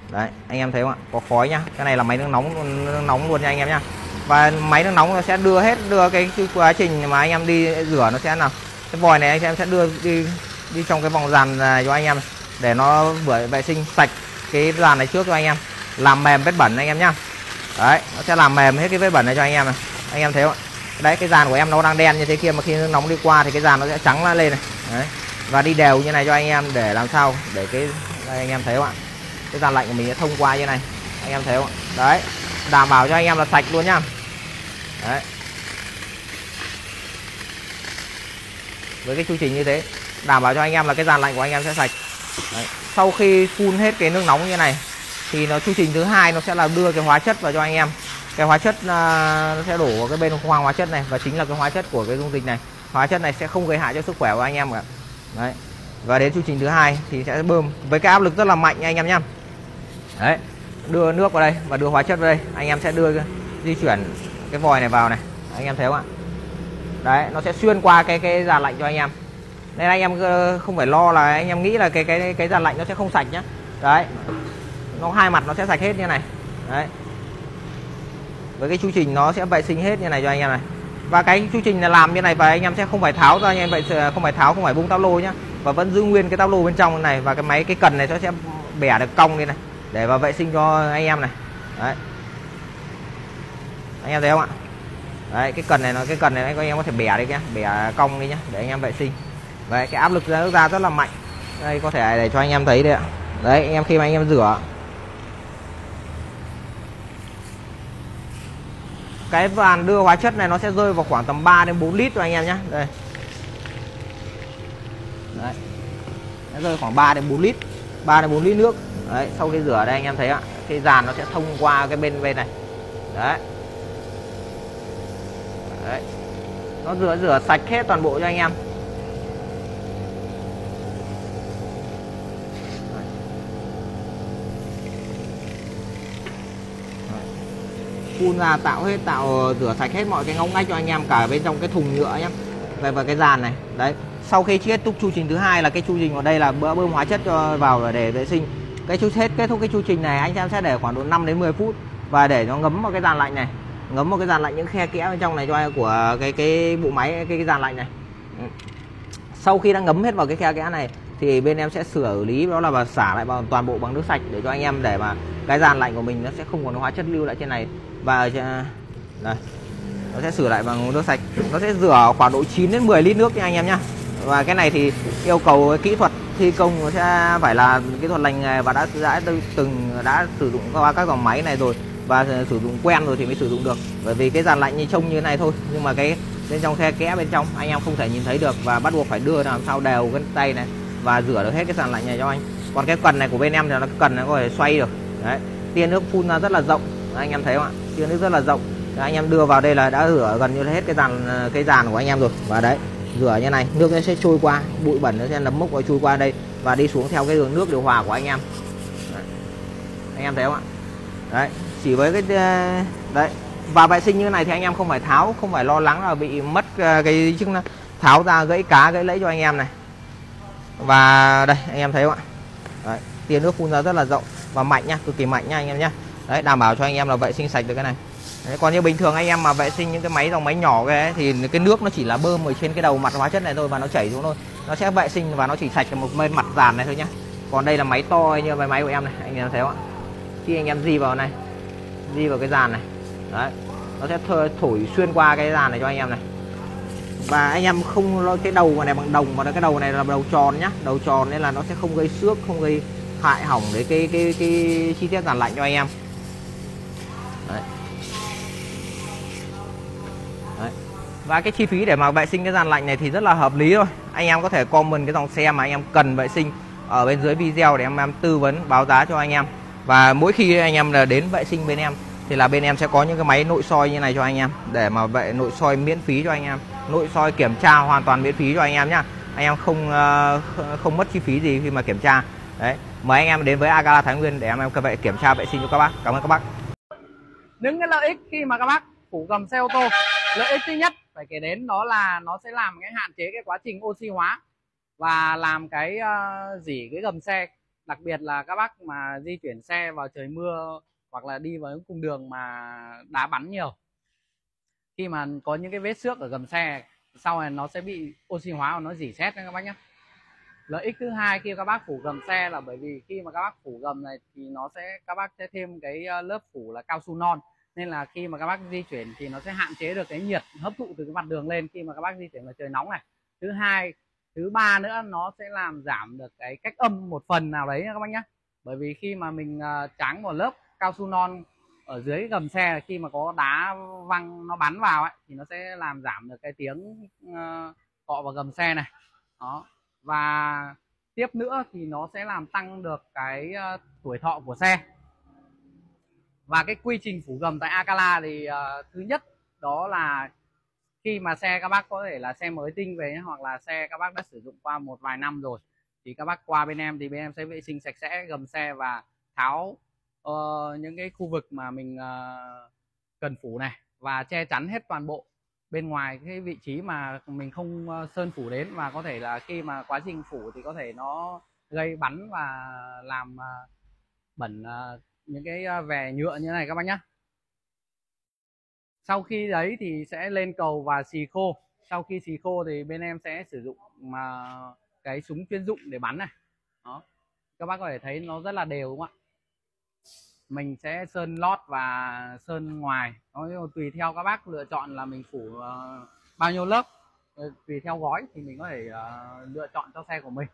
Đấy, anh em thấy không ạ? Có khói nhá. Cái này là máy nước nóng nước nóng luôn nha anh em nhá. Và máy nước nóng nó sẽ đưa hết, đưa cái quá trình mà anh em đi rửa nó sẽ nào. Cái vòi này anh em sẽ đưa đi đi trong cái vòng dàn à, cho anh em để nó vừa vệ sinh sạch cái dàn này trước cho anh em. Làm mềm vết bẩn anh em nhá. Đấy, nó sẽ làm mềm hết cái vết bẩn này cho anh em này. Anh em thấy không ạ? Đấy, cái dàn của em nó đang đen như thế kia mà khi nước nóng đi qua thì cái dàn nó sẽ trắng lên này. Đấy và đi đều như này cho anh em để làm sao để cái đây anh em thấy không ạ? Cái dàn lạnh của mình sẽ thông qua như này. Anh em thấy không ạ? Đấy đảm bảo cho anh em là sạch luôn nhá. Đấy. Với cái chu trình như thế đảm bảo cho anh em là cái dàn lạnh của anh em sẽ sạch. Đấy. sau khi phun hết cái nước nóng như này thì nó chu trình thứ hai nó sẽ là đưa cái hóa chất vào cho anh em. Cái hóa chất uh, nó sẽ đổ vào cái bên khoang hóa chất này và chính là cái hóa chất của cái dung dịch này. Hóa chất này sẽ không gây hại cho sức khỏe của anh em cả đấy. Và đến chu trình thứ hai thì sẽ bơm với cái áp lực rất là mạnh nha anh em nhá. Đấy. Đưa nước vào đây và đưa hóa chất vào đây. Anh em sẽ đưa di chuyển cái vòi này vào này. Anh em thấy không ạ? Đấy, nó sẽ xuyên qua cái cái giàn lạnh cho anh em. Nên anh em không phải lo là anh em nghĩ là cái cái cái giàn lạnh nó sẽ không sạch nhá. Đấy. Nó, hai mặt nó sẽ sạch hết như này. Đấy. Với cái chu trình nó sẽ vệ sinh hết như này cho anh em này và cái chu trình là làm như này và anh em sẽ không phải tháo ra anh em vậy không phải tháo, không phải bung táp lô nhá. Và vẫn giữ nguyên cái táp lô bên trong này và cái máy, cái cần này nó sẽ bẻ được cong đi này. Để vào vệ sinh cho anh em này. Đấy. Anh em thấy không ạ? Đấy, cái cần này nó, cái cần này anh em có thể bẻ đi nhá, bẻ cong đi nhá, để anh em vệ sinh. Đấy, cái áp lực ra nước ra rất là mạnh. Đây, có thể để cho anh em thấy đây ạ. Đấy, anh em khi mà anh em rửa cái vàn đưa hóa chất này nó sẽ rơi vào khoảng tầm 3 đến 4 lít cho anh em nhé đây. Đấy. Nó rơi khoảng 3 đến 4 lít. 3 đến 4 lít nước. Đấy, sau khi rửa đây anh em thấy ạ. Cái dàn nó sẽ thông qua cái bên bên này. Đấy. Đấy. Nó rửa rửa sạch hết toàn bộ cho anh em. Phun ra tạo hết tạo ờ, rửa sạch hết mọi cái ngóc ngách cho anh em cả bên trong cái thùng nhựa nhé về và cái dàn này. Đấy sau khi kết thúc chu trình thứ hai là cái chu trình ở đây là bữa bơm hóa chất cho vào để vệ sinh. Cái chu hết kết thúc cái chu trình này anh em sẽ để khoảng độ 5 đến 10 phút và để nó ngấm vào cái dàn lạnh này. Ngấm vào cái dàn lạnh những khe kẽ bên trong này cho của cái cái bộ máy cái, cái dàn lạnh này. Ừ. Sau khi đã ngấm hết vào cái khe kẽ này thì bên em sẽ xử lý đó là và xả lại bằng toàn bộ bằng nước sạch để cho anh em để mà cái dàn lạnh của mình nó sẽ không còn hóa chất lưu lại trên này và đây. Nó sẽ sửa lại bằng nước sạch. Nó sẽ rửa khoảng độ 9 đến 10 lít nước nha anh em nhá. Và cái này thì yêu cầu kỹ thuật thi công nó sẽ phải là kỹ thuật lành nghề và đã đã từng đã sử dụng qua các dòng máy này rồi và sử dụng quen rồi thì mới sử dụng được. Bởi vì cái dàn lạnh như trông như thế này thôi, nhưng mà cái bên trong khe kẽ bên trong anh em không thể nhìn thấy được và bắt buộc phải đưa làm sao đều cái tay này và rửa được hết cái dàn lạnh này cho anh. Còn cái cần này của bên em thì nó cần nó có thể xoay được. Đấy, tia nước phun ra rất là rộng. Anh em thấy không ạ? Tia nước rất là rộng. Anh em đưa vào đây là đã rửa gần như hết cái dàn cái dàn của anh em rồi. Và đấy rửa như này nước nó sẽ trôi qua bụi bẩn nó sẽ nấm mốc và trôi qua đây và đi xuống theo cái đường nước điều hòa của anh em. Đấy. anh em thấy không ạ? Đấy chỉ với cái ờ, đấy. Và vệ sinh như này thì anh em không phải tháo không phải lo lắng là bị mất ờ, cái chức năng tháo ra gãy cá gãy lẫy cho anh em này. Và đây anh em thấy không ạ? Đấy, tia nước phun ra rất là rộng và mạnh nha cực kỳ mạnh nha anh em nhé đấy đảm bảo cho anh em là vệ sinh sạch được cái này. Đấy, còn như bình thường anh em mà vệ sinh những cái máy dòng máy nhỏ cái ấy, thì cái nước nó chỉ là bơm ở trên cái đầu mặt hóa chất này thôi và nó chảy xuống thôi. Nó sẽ vệ sinh và nó chỉ sạch một bên mặt dàn này thôi nhá. Còn đây là máy to như cái máy của em này anh em thấy không ạ? Khi anh em di vào này di vào cái dàn này. Đấy nó sẽ thổi xuyên qua cái dàn này cho anh em này. Và anh em không lo cái đầu này bằng đồng mà cái đầu này là đầu tròn nhá. Đầu tròn nên là nó sẽ không gây xước không gây hại hỏng đấy cái cái cái chi tiết dàn lạnh cho anh em. Và cái chi phí để mà vệ sinh cái dàn lạnh này thì rất là hợp lý thôi. Anh em có thể comment cái dòng xe mà anh em cần vệ sinh ở bên dưới video để em em tư vấn, báo giá cho anh em. Và mỗi khi anh em là đến vệ sinh bên em, thì là bên em sẽ có những cái máy nội soi như này cho anh em, để mà vệ, nội soi miễn phí cho anh em. Nội soi kiểm tra hoàn toàn miễn phí cho anh em nhá. Anh em không ờ, không mất chi phí gì khi mà kiểm tra. Đấy, mời anh em đến với Agala Thái Nguyên để em em vệ, kiểm tra vệ sinh cho các bác. Cảm ơn các bác. Những cái lợi ích khi mà các bác phủ gầm xe ô tô lợi ích thứ nhất phải kể đến đó là nó sẽ làm cái hạn chế cái quá trình oxy hóa và làm cái ờ, uh, dỉ cái gầm xe. Đặc biệt là các bác mà di chuyển xe vào trời mưa hoặc là đi vào những cung đường mà đá bắn nhiều. Khi mà có những cái vết xước ở gầm xe sau này nó sẽ bị oxy hóa và nó dỉ xét các bác nhé lợi ích thứ hai khi các bác phủ gầm xe là bởi vì khi mà các bác phủ gầm này thì nó sẽ các bác sẽ thêm cái ờ, lớp phủ là cao su non nên là khi mà các bác di chuyển thì nó sẽ hạn chế được cái nhiệt hấp thụ từ cái mặt đường lên khi mà các bác di chuyển vào trời nóng này. Thứ hai, thứ ba nữa, nó sẽ làm giảm được cái cách âm một phần nào đấy các bác nhé bởi vì khi mà mình à, tráng một lớp cao su non ở dưới gầm xe, khi mà có đá văng nó bắn vào ấy, thì nó sẽ làm giảm được cái tiếng à, cọ vào gầm xe này. Đó. Và tiếp nữa thì nó sẽ làm tăng được cái à, tuổi thọ của xe và cái quy trình phủ gầm tại Akala thì uh, thứ nhất đó là khi mà xe các bác có thể là xe mới tinh về hoặc là xe các bác đã sử dụng qua một vài năm rồi thì các bác qua bên em thì bên em sẽ vệ sinh sạch sẽ gầm xe và tháo uh, những cái khu vực mà mình uh, cần phủ này và che chắn hết toàn bộ bên ngoài cái vị trí mà mình không sơn phủ đến. Và có thể là khi mà quá trình phủ thì có thể nó gây bắn và làm bẩn những cái ờ, vẻ vè nhựa như này các bác nhé sau khi đấy thì sẽ lên cầu và xì khô. Sau khi xì khô thì bên em sẽ sử dụng, mà, cái súng chuyên dụng để bắn này. Đó. Các bác có thể thấy nó rất là đều, đúng không ạ? Mình sẽ sơn lót và sơn ngoài. Nó tùy theo các bác lựa chọn là mình phủ ờ, bao nhiêu lớp. Ờ, tùy theo gói thì mình có thể lựa chọn cho xe của mình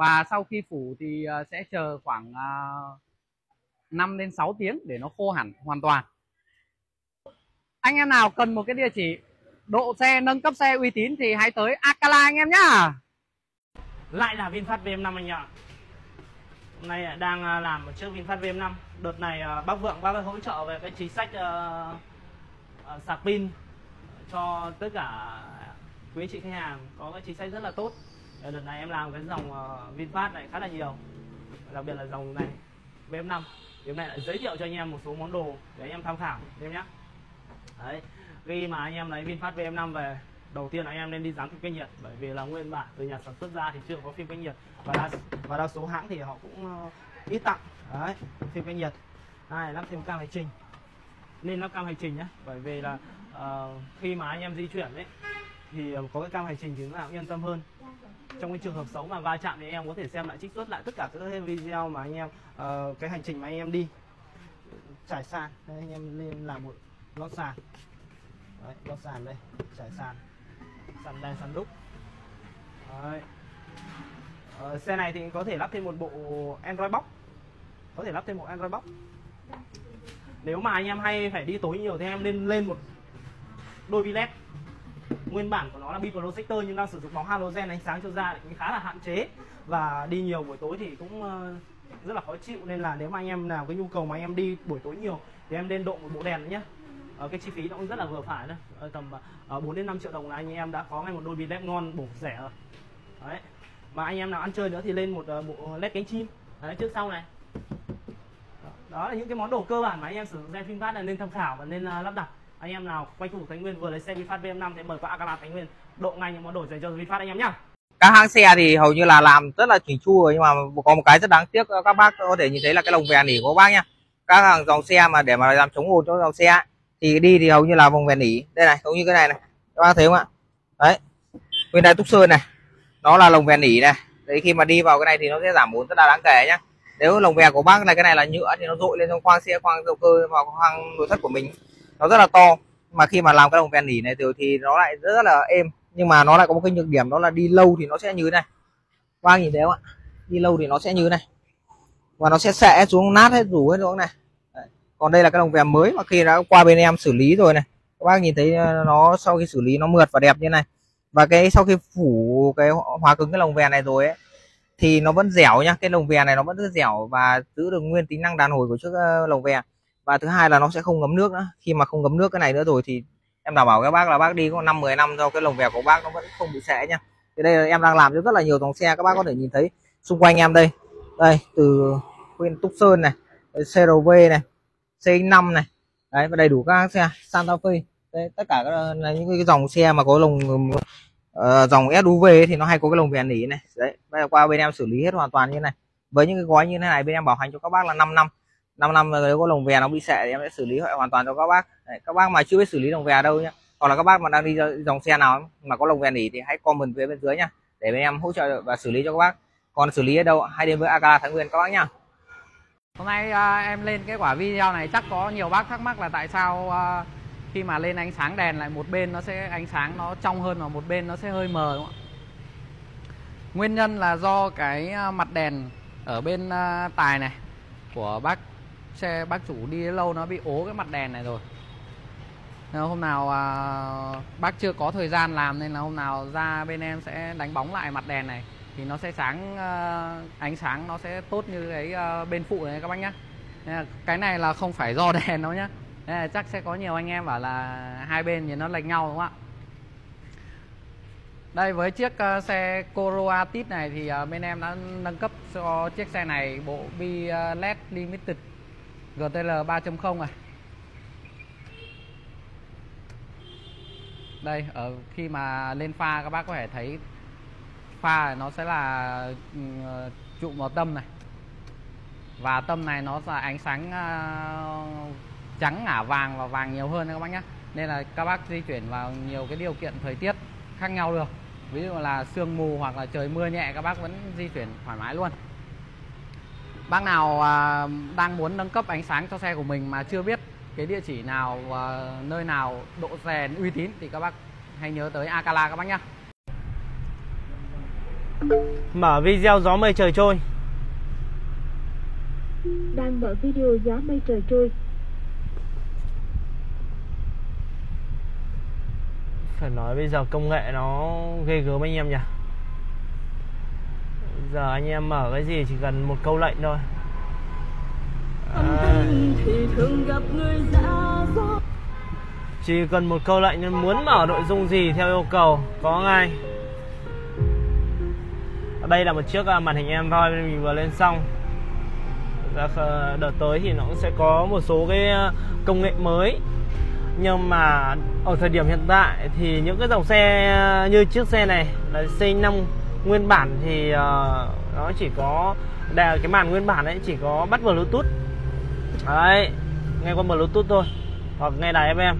và sau khi phủ thì ờ, sẽ chờ khoảng ờ, 5 đến 6 tiếng để nó khô hẳn hoàn toàn. Anh em nào cần một cái địa chỉ, độ xe, nâng cấp xe uy tín thì hãy tới Akala anh em nhá. Lại là VinFast VM5 anh ạ. Hôm nay ờ, đang làm một chiếc VinFast VM5 đợt này bác Vượng, bác hỗ trợ về cái chính sách sạc pin cho tất cả quý anh chị khách hàng có cái chính sách rất là tốt. Ờ, đợt này em làm cái dòng ờ, VinFast này khá là nhiều. Đặc biệt là dòng này VM5 thì hôm nay lại giới thiệu cho anh em một số món đồ để anh em tham khảo em nhé. Đấy khi mà anh em lấy VinFast VM5 về đầu tiên anh em nên đi dán phim cách nhiệt bởi vì là nguyên bản từ nhà sản xuất ra thì chưa có phim cách nhiệt. Và đa, và đa số hãng thì họ cũng uh, ít tặng. Đấy phim cách nhiệt. Hai lắp thêm cam hành trình. Nên lắp cam hành trình nhé bởi vì là uh, khi mà anh em di chuyển đấy thì ờ, có cái cam hành trình thì lúc nào cũng yên tâm hơn. Trong cái trường hợp xấu mà va chạm thì em có thể xem lại trích xuất lại tất cả các video mà anh em ờ, cái hành trình mà anh em đi. Trải sàn. Đây anh em lên làm một lót sàn. Đấy lót sàn đây trải sàn. Sàn đen sàn đúc. Đấy. Ờ, xe này thì có thể lắp thêm một bộ Android box. Có thể lắp thêm một Android box. Nếu mà anh em hay phải đi tối nhiều thì em nên lên một đôi vi led nguyên bản của nó là biprotector nhưng đang sử dụng bóng halogen ánh sáng cho da thì khá là hạn chế. Và đi nhiều buổi tối thì cũng ờ, rất là khó chịu. Nên là nếu mà anh em nào cái nhu cầu mà anh em đi buổi tối nhiều thì em nên độ một bộ đèn nữa nhé ờ, cái chi phí nó cũng rất là vừa phải thôi. Ờ, tầm 4 đến 5 triệu đồng là anh em đã có ngay một đôi bi led ngon bổ rẻ rồi. Đấy. Mà anh em nào ăn chơi nữa thì lên một bộ led cánh chim. Đấy trước sau này. Đó, là những cái món đồ cơ bản mà anh em sử dụng xe phát là nên tham khảo và nên lắp đặt anh em nào quanh khu vực Thái Nguyên vừa lấy xe VinFast VM5 thì mời qua Akala Thái Nguyên. Độ ngay những món đồ dành cho VinFast anh em nhá. Các hãng xe thì hầu như là làm rất là chỉnh chu rồi nhưng mà có một cái rất đáng tiếc các bác có thể nhìn thấy là cái lồng vèn nỉ của bác nhá. Các hàng dòng xe mà để mà làm chống ồn cho dòng xe ấy, thì đi thì hầu như là vòng vèn nỉ. Đây này giống như cái này này. Các bác thấy không ạ? Đấy. Bên đây túc sơn này. Nó là lồng vèn nỉ này. Đấy khi mà đi vào cái này thì nó sẽ giảm ồn rất là đáng kể nhá. Nếu lồng vè của bác này cái này là nhựa thì nó dội lên trong khoang xe khoang động cơ vào khoang nội thất của mình nó rất là to mà khi mà làm cái lồng ven nỉ này thì, thì nó lại rất, rất là êm. Nhưng mà nó lại có một cái nhược điểm đó là đi lâu thì nó sẽ như thế này. Bác nhìn thấy không ạ. Đi lâu thì nó sẽ như thế này. Và nó sẽ sẽ xuống nát hết rủ hết xuống này. Đấy. còn đây là cái lồng vèm mới mà khi đã qua bên em xử lý rồi này. Các bác nhìn thấy ờ, nó sau khi xử lý nó mượt và đẹp như này. Và cái sau khi phủ cái hóa cứng cái lồng vèn này rồi ấy thì nó vẫn dẻo nhá. Cái lồng vè này nó vẫn rất dẻo và giữ được nguyên tính năng đàn hồi của chiếc ờ, lồng vè và thứ hai là nó sẽ không ngấm nước nữa. Khi mà không ngấm nước cái này nữa rồi thì em đảm bảo các bác là bác đi có năm 10 năm do cái lồng vẹo của bác nó vẫn không bị sẻ nhá thì đây là em đang làm cho rất là nhiều dòng xe các bác có thể nhìn thấy xung quanh em đây. Đây từ bên Túc Sơn này CRV này C5 này. Đấy và đầy đủ các xe Santa Fe. Đấy, tất cả các là những cái dòng xe mà có lồng uh, dòng SUV ấy, thì nó hay có cái lồng vè nỉ này. Đấy bây giờ qua bên em xử lý hết hoàn toàn như này. Với những cái gói như thế này bên em bảo hành cho các bác là 5 năm. 5 năm nếu có lồng vè nó bị sệ thì em sẽ xử lý hoàn toàn cho các bác. Đấy, các bác mà chưa biết xử lý lồng vè đâu nhá. Hoặc là các bác mà đang đi dòng xe nào mà có lồng vè nỉ thì hãy comment phía bên dưới nhá để bên em hỗ trợ và xử lý cho các bác. Còn xử lý ở đâu hãy đến với Akala Thái Nguyên các bác nhá. Hôm nay à, em lên cái quả video này chắc có nhiều bác thắc mắc là tại sao à, khi mà lên ánh sáng đèn lại một bên nó sẽ ánh sáng nó trong hơn và một bên nó sẽ hơi mờ đúng không? Nguyên nhân là do cái à, mặt đèn ở bên à, tài này của bác xe bác chủ đi lâu nó bị ố cái mặt đèn này rồi. Nên hôm nào à, bác chưa có thời gian làm nên là hôm nào ra bên em sẽ đánh bóng lại mặt đèn này thì nó sẽ sáng à, ánh sáng nó sẽ tốt như cái à, bên phụ này các bác nhá. Nên là cái này là không phải do (laughs) đèn đâu nhá. Nên là chắc sẽ có nhiều anh em bảo là hai bên nhìn nó lệch nhau đúng không ạ? Đây với chiếc uh, xe Corolla Tit này thì uh, bên em đã nâng cấp cho chiếc xe này bộ bi uh, LED Limited GTL 3.0 này. Đây ở khi mà lên pha các bác có thể thấy pha nó sẽ là ừ, trụ màu tâm này. Và tâm này nó là ánh sáng uh, trắng ngả vàng và vàng nhiều hơn các bác nhé. Nên là các bác di chuyển vào nhiều cái điều kiện thời tiết khác nhau được ví dụ là sương mù hoặc là trời mưa nhẹ các bác vẫn di chuyển thoải mái luôn bác nào à, đang muốn nâng cấp ánh sáng cho xe của mình mà chưa biết cái địa chỉ nào à, nơi nào độ rèn uy tín thì các bác hãy nhớ tới Akala các bác nhé Mở video gió mây trời trôi. Đang mở video gió mây trời trôi. Phải nói bây giờ công nghệ nó ghê gớm anh em nhỉ Giờ anh em mở cái gì chỉ cần một câu lệnh thôi. À, Chỉ cần một câu lệnh nên muốn mở nội dung gì theo yêu cầu có ngay. Đây là một chiếc à, màn hình Android mình vừa lên xong. Đợt tới thì nó cũng sẽ có một số cái à, công nghệ mới. Nhưng mà ở thời điểm hiện tại thì những cái dòng xe như chiếc xe này là C5 nguyên bản thì uh, nó chỉ có đè cái màn nguyên bản ấy chỉ có bắt vào bluetooth. Đấy nghe qua bluetooth thôi hoặc nghe đài FM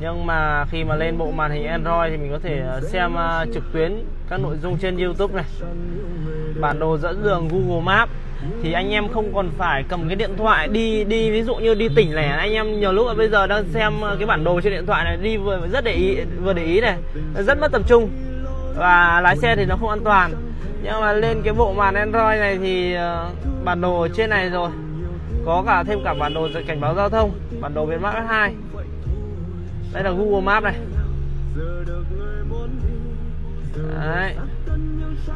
nhưng mà khi mà lên bộ màn hình Android thì mình có thể ờ, xem uh, trực tuyến các nội dung trên YouTube này. Bản đồ dẫn đường Google map. Thì anh em không còn phải cầm cái điện thoại đi đi ví dụ như đi tỉnh lẻ anh em nhiều lúc là bây giờ đang xem cái bản đồ trên điện thoại này đi vừa rất để ý vừa để ý này rất mất tập trung và lái xe thì nó không an toàn. Nhưng mà lên cái bộ màn Android này thì ờ, bản đồ ở trên này rồi. Có cả thêm cả bản đồ cảnh báo giao thông, bản đồ biến map 2 đây là Google Maps này. Đấy.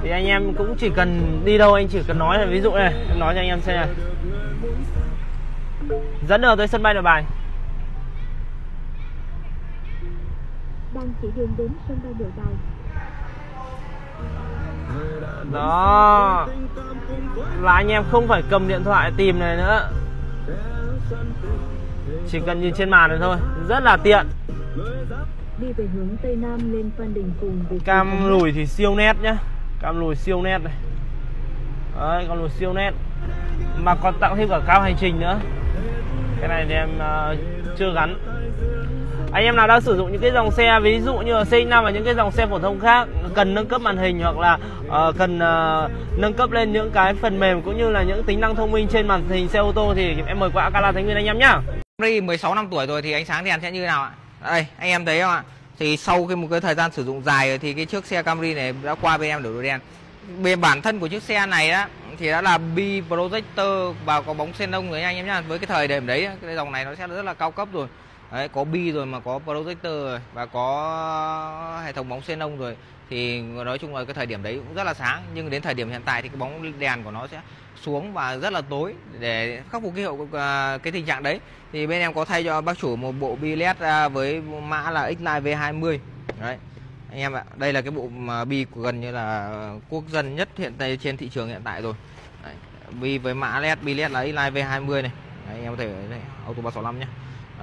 Thì anh em cũng chỉ cần đi đâu, anh chỉ cần nói là, ví dụ này, em nói cho anh em xem này. Dẫn đường tới sân bay nội bài. Đang chỉ đường đến sân bay nội bài đó. Là anh em không phải cầm điện thoại tìm này nữa. Chỉ cần nhìn trên màn này thôi. Rất là tiện. Đi về hướng tây nam lên phan đình về cam lùi thì siêu nét nhá. Cam lùi siêu nét này. Đấy cam lùi siêu nét. Mà còn tặng thêm cả cao hành trình nữa. Cái này thì em uh, chưa gắn anh em nào đang sử dụng những cái dòng xe ví dụ như là C5 và những cái dòng xe phổ thông khác cần nâng cấp màn hình hoặc là uh, cần uh, nâng cấp lên những cái phần mềm cũng như là những tính năng thông minh trên màn hình xe ô tô thì em mời qua Akala Thái Nguyên anh em nhá. Camry 16 năm tuổi rồi thì ánh sáng đèn sẽ như thế nào ạ? Đây, anh em thấy không ạ? Thì sau khi một cái thời gian sử dụng dài rồi thì cái chiếc xe Camry này đã qua bên em đổi đồ đèn. Về bản thân của chiếc xe này á thì đã là bi projector và có bóng xenon rồi anh em nhá. Với cái thời điểm đấy cái dòng này nó sẽ rất là cao cấp rồi. Đấy, có bi rồi mà có projector rồi và có hệ thống bóng xenon rồi. Thì nói chung là cái thời điểm đấy cũng rất là sáng nhưng đến thời điểm hiện tại thì cái bóng đèn của nó sẽ xuống và rất là tối để khắc phục cái hậu à, cái tình trạng đấy. Thì bên em có thay cho bác chủ một bộ bi led à, với mã là Xline V20 đấy anh em ạ đây là cái bộ mà bi của gần như là quốc dân nhất hiện tại trên thị trường hiện tại rồi. Đấy. bi với mã led bi led là Xline V20 này. Đấy, anh em có thể đây, auto 365 nhé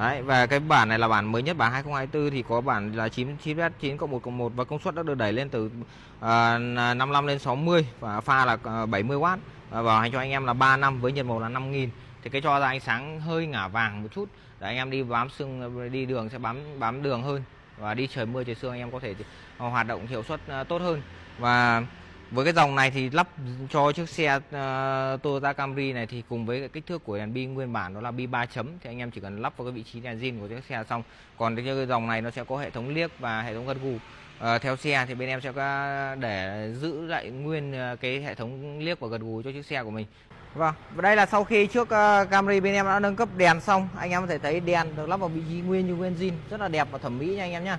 Đấy, và cái bản này là bản mới nhất bản 2024 thì có bản là 99 9 cộng 1 cộng 1 và công suất đã được đẩy lên từ à, uh, 55 lên 60 và pha là à, uh, 70W và bảo hành cho anh em là 3 năm với nhiệt màu là 5000 thì cái cho ra ánh sáng hơi ngả vàng một chút. Để anh em đi bám sương đi đường sẽ bám bám đường hơn. Và đi trời mưa trời sương anh em có thể ờ, hoạt động hiệu suất ờ, tốt hơn. Và với cái dòng này thì lắp cho chiếc xe uh, Toyota Camry này thì cùng với cái kích thước của đèn bi nguyên bản đó là bi 3 chấm thì anh em chỉ cần lắp vào cái vị trí đèn zin của chiếc xe xong. Còn cái dòng này nó sẽ có hệ thống liếc và hệ thống gật gù. Uh, theo xe thì bên em sẽ có để giữ lại nguyên ờ, cái hệ thống liếc và gật gù cho chiếc xe của mình. Vâng, và đây là sau khi trước uh, Camry bên em đã nâng cấp đèn xong Anh em có thể thấy đèn được lắp vào vị trí nguyên như nguyên zin Rất là đẹp và thẩm mỹ nha anh em nhá.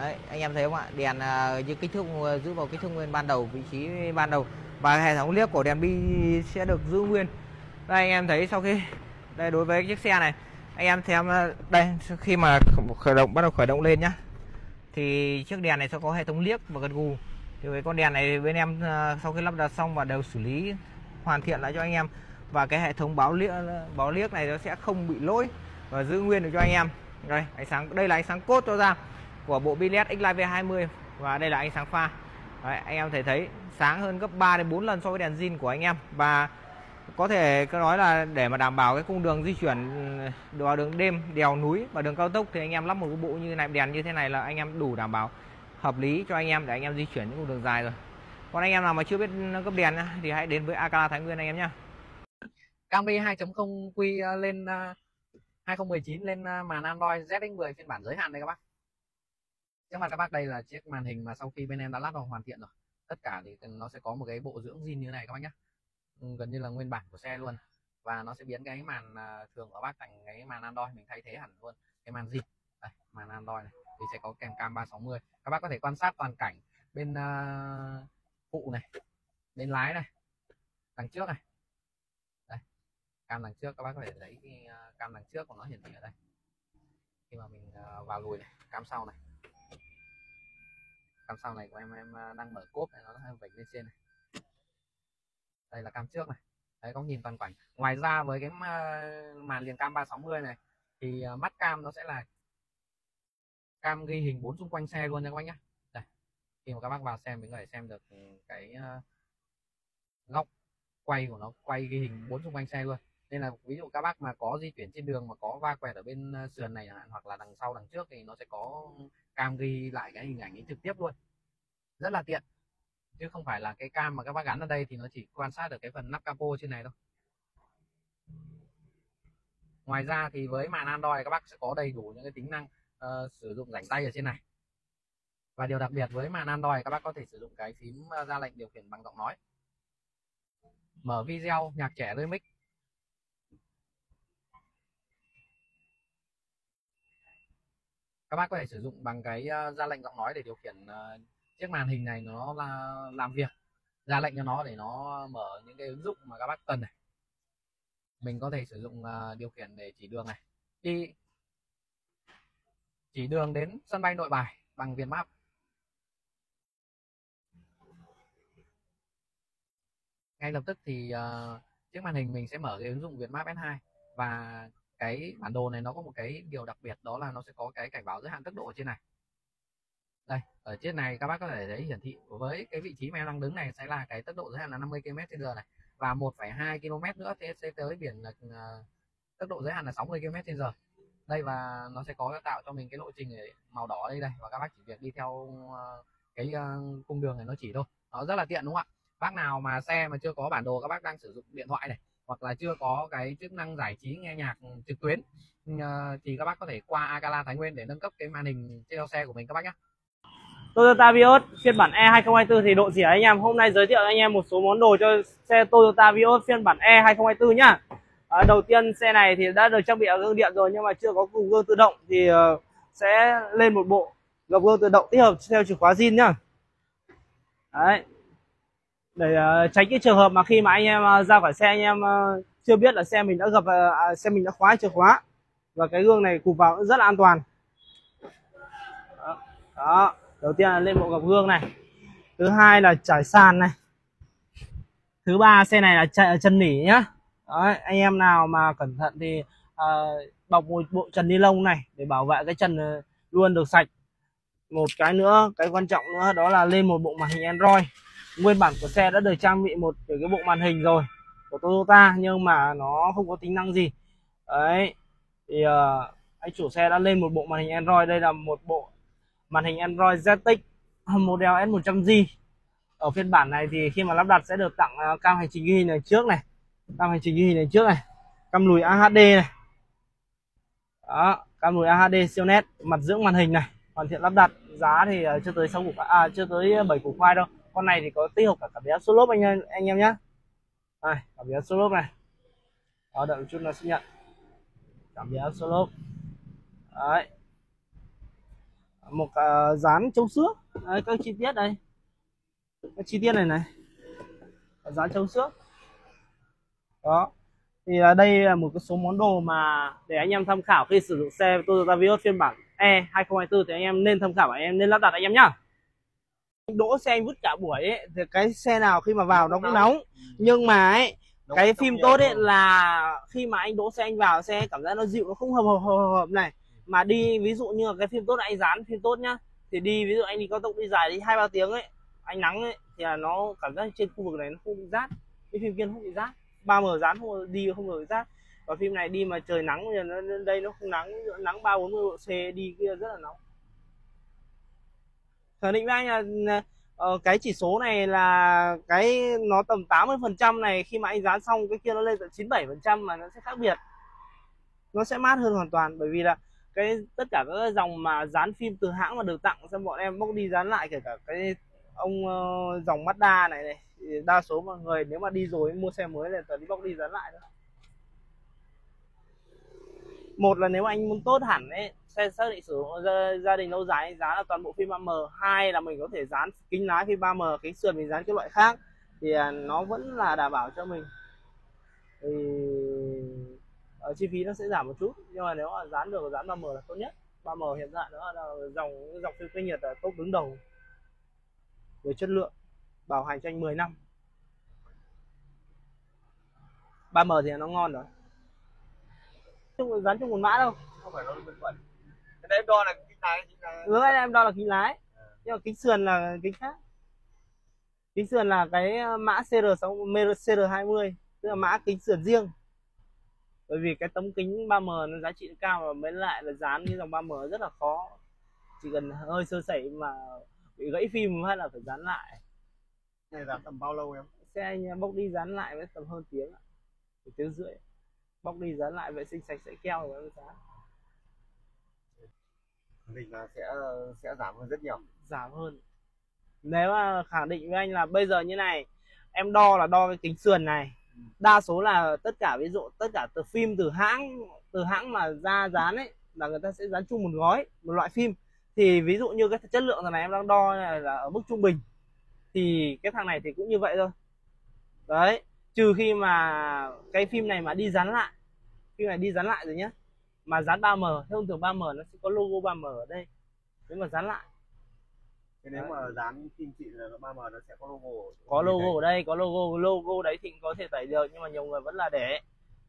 Đấy, anh em thấy không ạ? Đèn uh, như kích thước uh, giữ vào kích thước nguyên ban đầu, vị trí ban đầu. Và hệ thống liếc của đèn bi sẽ được giữ nguyên. Đây anh em thấy sau khi Đây đối với chiếc xe này Anh em xem à, đây khi mà khởi động bắt đầu khởi động lên nhá. Thì chiếc đèn này sẽ có hệ thống liếc và gật gù. Thì với con đèn này bên em sau khi lắp đặt xong và đều xử lý hoàn thiện lại cho anh em. Và cái hệ thống báo liếc báo liếc này nó sẽ không bị lỗi và giữ nguyên được cho anh em. Đây ánh sáng đây là ánh sáng cốt cho ra của bộ pin led Xlight V20 và đây là ánh sáng pha. Đấy, anh em thể thấy sáng hơn gấp 3 đến 4 lần so với đèn zin của anh em. Và có thể nói là để mà đảm bảo cái cung đường di chuyển ừ, vào đường đêm đèo núi và đường cao tốc thì anh em lắp một cái bộ như này đèn như thế này là anh em đủ đảm bảo hợp lý cho anh em để anh em di chuyển những cung đường dài rồi. Còn anh em nào mà chưa biết nâng cấp đèn thì hãy đến với Akala Thái Nguyên anh em nhé Camry 2.0 quy lên ờ, 2019 lên ờ, màn Android ZX10 phiên bản giới hạn đây các bác trước mặt các bác đây là chiếc màn hình mà sau khi bên em đã lắp vào hoàn thiện rồi. Tất cả thì nó sẽ có một cái bộ dưỡng zin như này các bác nhé ừ, gần như là nguyên bản của xe luôn. Và nó sẽ biến cái màn à, thường của bác thành cái màn Android mình thay thế hẳn luôn. Cái màn zin. Đây màn Android này. Thì sẽ có kèm cam 360 các bác có thể quan sát toàn cảnh bên uh, phụ này bên lái này đằng trước này. Đây cam đằng trước các bác có thể thấy cái à, cam đằng trước của nó hiển thị ở đây. Khi mà mình vào lùi này cam sau này cam sau này của em em à, đang mở cốp này, nó hơi vỉnh lên trên này. Đây là cam trước này. Đấy có nhìn toàn cảnh ngoài ra với cái màn liền cam 360 này, thì à, mắt cam nó sẽ là cam ghi hình bốn xung quanh xe luôn nha các bác nhé khi mà các bác vào xem mình có thể xem được cái à, góc quay của nó, quay ghi hình bốn xung quanh xe luôn. Nên là ví dụ các bác mà có di chuyển trên đường mà có va quẹt ở bên sườn này hoặc là đằng sau, đằng trước thì nó sẽ có cam ghi lại cái hình ảnh ấy trực tiếp luôn. Rất là tiện. Chứ không phải là cái cam mà các bác gắn ở đây thì nó chỉ quan sát được cái phần nắp capo trên này thôi. Ngoài ra thì với màn Android các bác sẽ có đầy đủ những cái tính năng uh, sử dụng rảnh tay ở trên này. Và điều đặc biệt với màn Android các bác có thể sử dụng cái phím ờ, ra lệnh điều khiển bằng giọng nói. Mở video nhạc trẻ remix. Các bác có thể sử dụng bằng cái ờ, ra lệnh giọng nói để điều khiển ờ, chiếc màn hình này nó là làm việc. Ra lệnh cho nó để nó mở những cái ứng dụng mà các bác cần này. Mình có thể sử dụng ờ, điều khiển để chỉ đường này. Đi. Chỉ đường đến sân bay nội bài bằng Vietmap ngay lập tức thì uh, chiếc màn hình mình sẽ mở cái ứng dụng Vietmap S2 và cái bản đồ này nó có một cái điều đặc biệt đó là nó sẽ có cái cảnh báo giới hạn tốc độ ở trên này. Đây ở trên này các bác có thể thấy hiển thị với cái vị trí mà em đang đứng này sẽ là cái tốc độ giới hạn là 50 km h này và 1,2 km nữa thì sẽ tới biển là uh, tốc độ giới hạn là 60 km h đây và nó sẽ có tạo cho mình cái lộ trình màu đỏ đây đây và các bác chỉ việc đi theo uh, cái uh, cung đường này nó chỉ thôi. Nó rất là tiện đúng không ạ? Bác nào mà xe mà chưa có bản đồ các bác đang sử dụng điện thoại này hoặc là chưa có cái chức năng giải trí nghe nhạc trực tuyến ừ, ờ, thì các bác có thể qua Akala Thái Nguyên để nâng cấp cái màn hình trên xe của mình các bác nhé Toyota Vios phiên bản E 2024 thì độ rẻ anh em hôm nay giới thiệu anh em một số món đồ cho xe Toyota Vios phiên bản E 2024 nhá. À, đầu tiên xe này thì đã được trang bị gương điện rồi nhưng mà chưa có cùng gương tự động thì uh, sẽ lên một bộ gập gương tự động tích hợp theo chìa khóa zin nhá. Đấy để uh, tránh cái trường hợp mà khi mà anh em uh, ra khỏi xe anh em uh, chưa biết là xe mình đã gặp uh, xe mình đã khóa chìa khóa. Và cái gương này cụp vào rất là an toàn. Đó. đó. Đầu tiên là lên bộ gập gương này. Thứ hai là trải sàn này. Thứ ba xe này là chạy chân nỉ nhá. Đấy, anh em nào mà cẩn thận thì uh, bọc một bộ trần ni lông này để bảo vệ cái chân luôn được sạch. Một cái nữa cái quan trọng nữa đó là lên một bộ màn hình android nguyên bản của xe đã được trang bị một cái bộ màn hình rồi của Toyota nhưng mà nó không có tính năng gì. Đấy thì uh, anh chủ xe đã lên một bộ màn hình Android. Đây là một bộ màn hình Android ZTEC model S100G ở phiên bản này thì khi mà lắp đặt sẽ được tặng uh, cam hành trình ghi hình này trước này cam hành trình ghi hình này trước này cam lùi AHD này. Đó cam lùi AHD siêu nét mặt dưỡng màn hình này hoàn thiện lắp đặt. Giá thì uh, chưa tới 6 củ à chưa tới 7 củ khoai đâu con này thì có tích hợp cả cảm biến số lốp anh em anh em nhé đây cảm biến số lốp này. Đó đợi một chút nó sẽ nhận. Cảm biến số lốp. Đấy. Một uh, dán chống xước đấy các chi tiết đây. Các chi tiết này này. Dán chống xước đó. Thì uh, đây là một cái số món đồ mà để anh em tham khảo khi sử dụng xe Toyota Vios phiên bản E 2024 thì anh em nên tham khảo anh em nên lắp đặt anh em nhá anh đỗ xe anh vứt cả buổi ấy, thì cái xe nào khi mà vào nó cũng nóng. Nhưng mà ấy cái phim tốt ấy là khi mà anh đỗ xe anh vào xe cảm giác nó dịu nó không hợp hợp hợp, hợp này. Mà đi ví dụ như là cái phim tốt là anh dán phim tốt nhá thì đi ví dụ anh đi cao tốc đi dài đi hai ba tiếng ấy anh nắng ấy thì là nó cảm giác trên khu vực này nó không bị rát. Cái phim kia nó không bị rát. Ba m dán không đi không bị rát. Và phim này đi mà trời nắng thì nó đây nó không nắng nắng ba bốn mươi độ c đi kia rất là nóng khẳng định với anh là uh, cái chỉ số này là cái nó tầm 80 phần trăm này khi mà anh dán xong cái kia nó lên tận 97 phần trăm mà nó sẽ khác biệt. Nó sẽ mát hơn hoàn toàn bởi vì là cái tất cả các dòng mà dán phim từ hãng mà được tặng xem bọn em bốc đi dán lại kể cả cái ông uh, dòng Mazda này này thì đa số mọi người nếu mà đi rồi mua xe mới là toàn đi bóc đi dán lại thôi. Một là nếu mà anh muốn tốt hẳn ấy xe xác định sử dụng gia, gia đình lâu dài giá là toàn bộ phim 3M hai là mình có thể dán kính lái phim 3M kính sườn mình dán cái loại khác. Thì à, nó vẫn là đảm bảo cho mình. Thì ở chi phí nó sẽ giảm một chút. Nhưng mà nếu mà dán được dán 3M là tốt nhất. 3M hiện tại nó là dòng dòng phim kinh nhiệt là tốt đứng đầu về chất lượng bảo hành cho anh 10 năm. 3M thì nó ngon rồi. Chung dán chung một mã đâu. Không phải nó bình quẩn em đo là kính lái hướng anh em đo là kính lái. Nhưng mà kính sườn là kính khác. Kính sườn là cái mã CR 6 CR 20 tức là mã kính sườn riêng. Bởi vì cái tấm kính 3M nó giá trị cao và mới lại là dán cái dòng 3M rất là khó. Chỉ cần hơi sơ sẩy mà bị gãy phim hay là phải dán lại. Này dán tầm bao lâu em? Xe anh bốc đi dán lại với tầm hơn tiếng ạ. Tiếng rưỡi. Bóc đi dán lại vệ sinh sạch sẽ keo rồi dán định là sẽ sẽ giảm hơn rất nhiều. Giảm hơn. Nếu mà khẳng định với anh là bây giờ như này em đo là đo cái kính sườn này. Đa số là tất cả ví dụ tất cả từ phim từ hãng từ hãng mà ra dán ấy là người ta sẽ dán chung một gói một loại phim. Thì ví dụ như cái chất lượng thằng này em đang đo là ở mức trung bình thì cái thằng này thì cũng như vậy thôi. Đấy trừ khi mà cái phim này mà đi dán lại phim này đi dán lại rồi nhé mà dán 3M thông thường 3M nó sẽ có logo 3M ở đây. Nếu mà dán lại. Thế nếu mà dán phim chị là 3M nó sẽ có logo có logo ở đây có logo logo đấy thì có thể tẩy được nhưng mà nhiều người vẫn là để.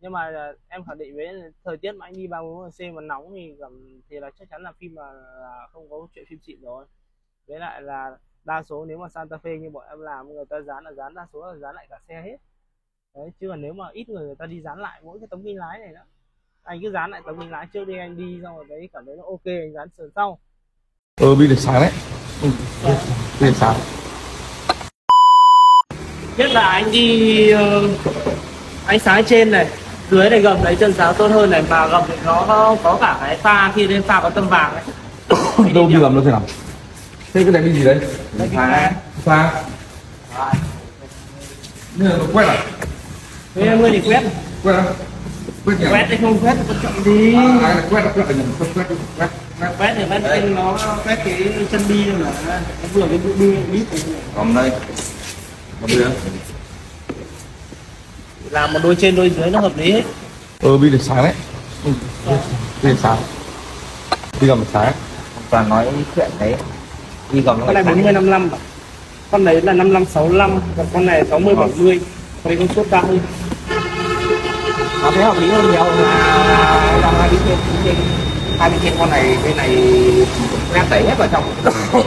Nhưng mà à, em khẳng định với thời tiết mà anh đi 34 c mà nóng thì cảm thì là chắc chắn là phim là, là không có chuyện phim xịn rồi. Với lại là đa số nếu mà Santa Fe như bọn em làm người ta dán là dán đa số là dán lại cả xe hết. Đấy chứ còn nếu mà ít người người ta đi dán lại mỗi cái tấm kính lái này đó anh cứ dán lại tấm kính lái trước đi anh đi xong rồi đấy cảm thấy nó ok anh dán sườn sau. Ờ pin được sáng đấy. Ừ. pin sáng. Nhất là anh đi uh, ánh sáng trên này dưới này gầm lấy chân sáng tốt hơn này mà gầm thì nó có cả cái pha khi lên pha có tâm vàng ấy. (coughs) Đâu đi làm đâu thế nào. Thế cái này cái gì đấy? Pha. Pha Nên là quét à? thế em ơi thì quét. Quét à? Quét thì không quét thì chậm gì À, à, là quét là quét là quét, quét, quét, quét. quét thì quét trên nó quét cái chân bi thôi mà nó vừa cái bụi bi bít Còn đây. Còn đây làm một đôi trên đôi dưới nó hợp lý hết Ờ, pin được sáng đấy. Ừ. Pin được sáng. Pin cầm sáng. toàn nói chuyện đấy đi còn con này 40 55 ạ. con đấy là 55 65 còn con này 60 70 con đấy công suất cao hơn nó thấy hợp lý hơn nhiều là dòng hai bên trên trên hai bên trên con này bên này em tẩy hết vào trong (coughs)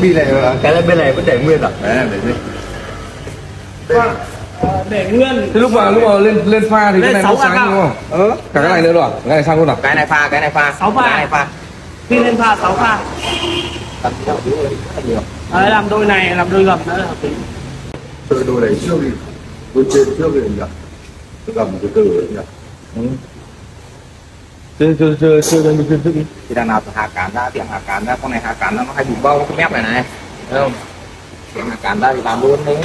Pin này cái bên này vẫn để nguyên à? Đấy, để nguyên. Vâng, ờ, để nguyên Thế lúc mà lúc mà lên lên pha thì Lên cái này nó sáu sáng cao. đúng không? Ờ. Cả cái này nữa rồi, cái này sang luôn à? cái này pha cái này pha Sáu pha. cái này pha pin lên pha 6 pha rất là nhiều đấy làm đôi này làm đôi gầm nữa là hợp lý từ đôi này trước đi đôi trên trước đi nhỉ gầm từ từ nhỉ chưa chưa chưa chưa chưa chưa đi thì đằng nào hạ cản ra tiệm hạ cản ra con này hạ cản ra nó hay bị bao cái mép này này. Thấy không? Tiệm hạ cản ra thì làm luôn đấy.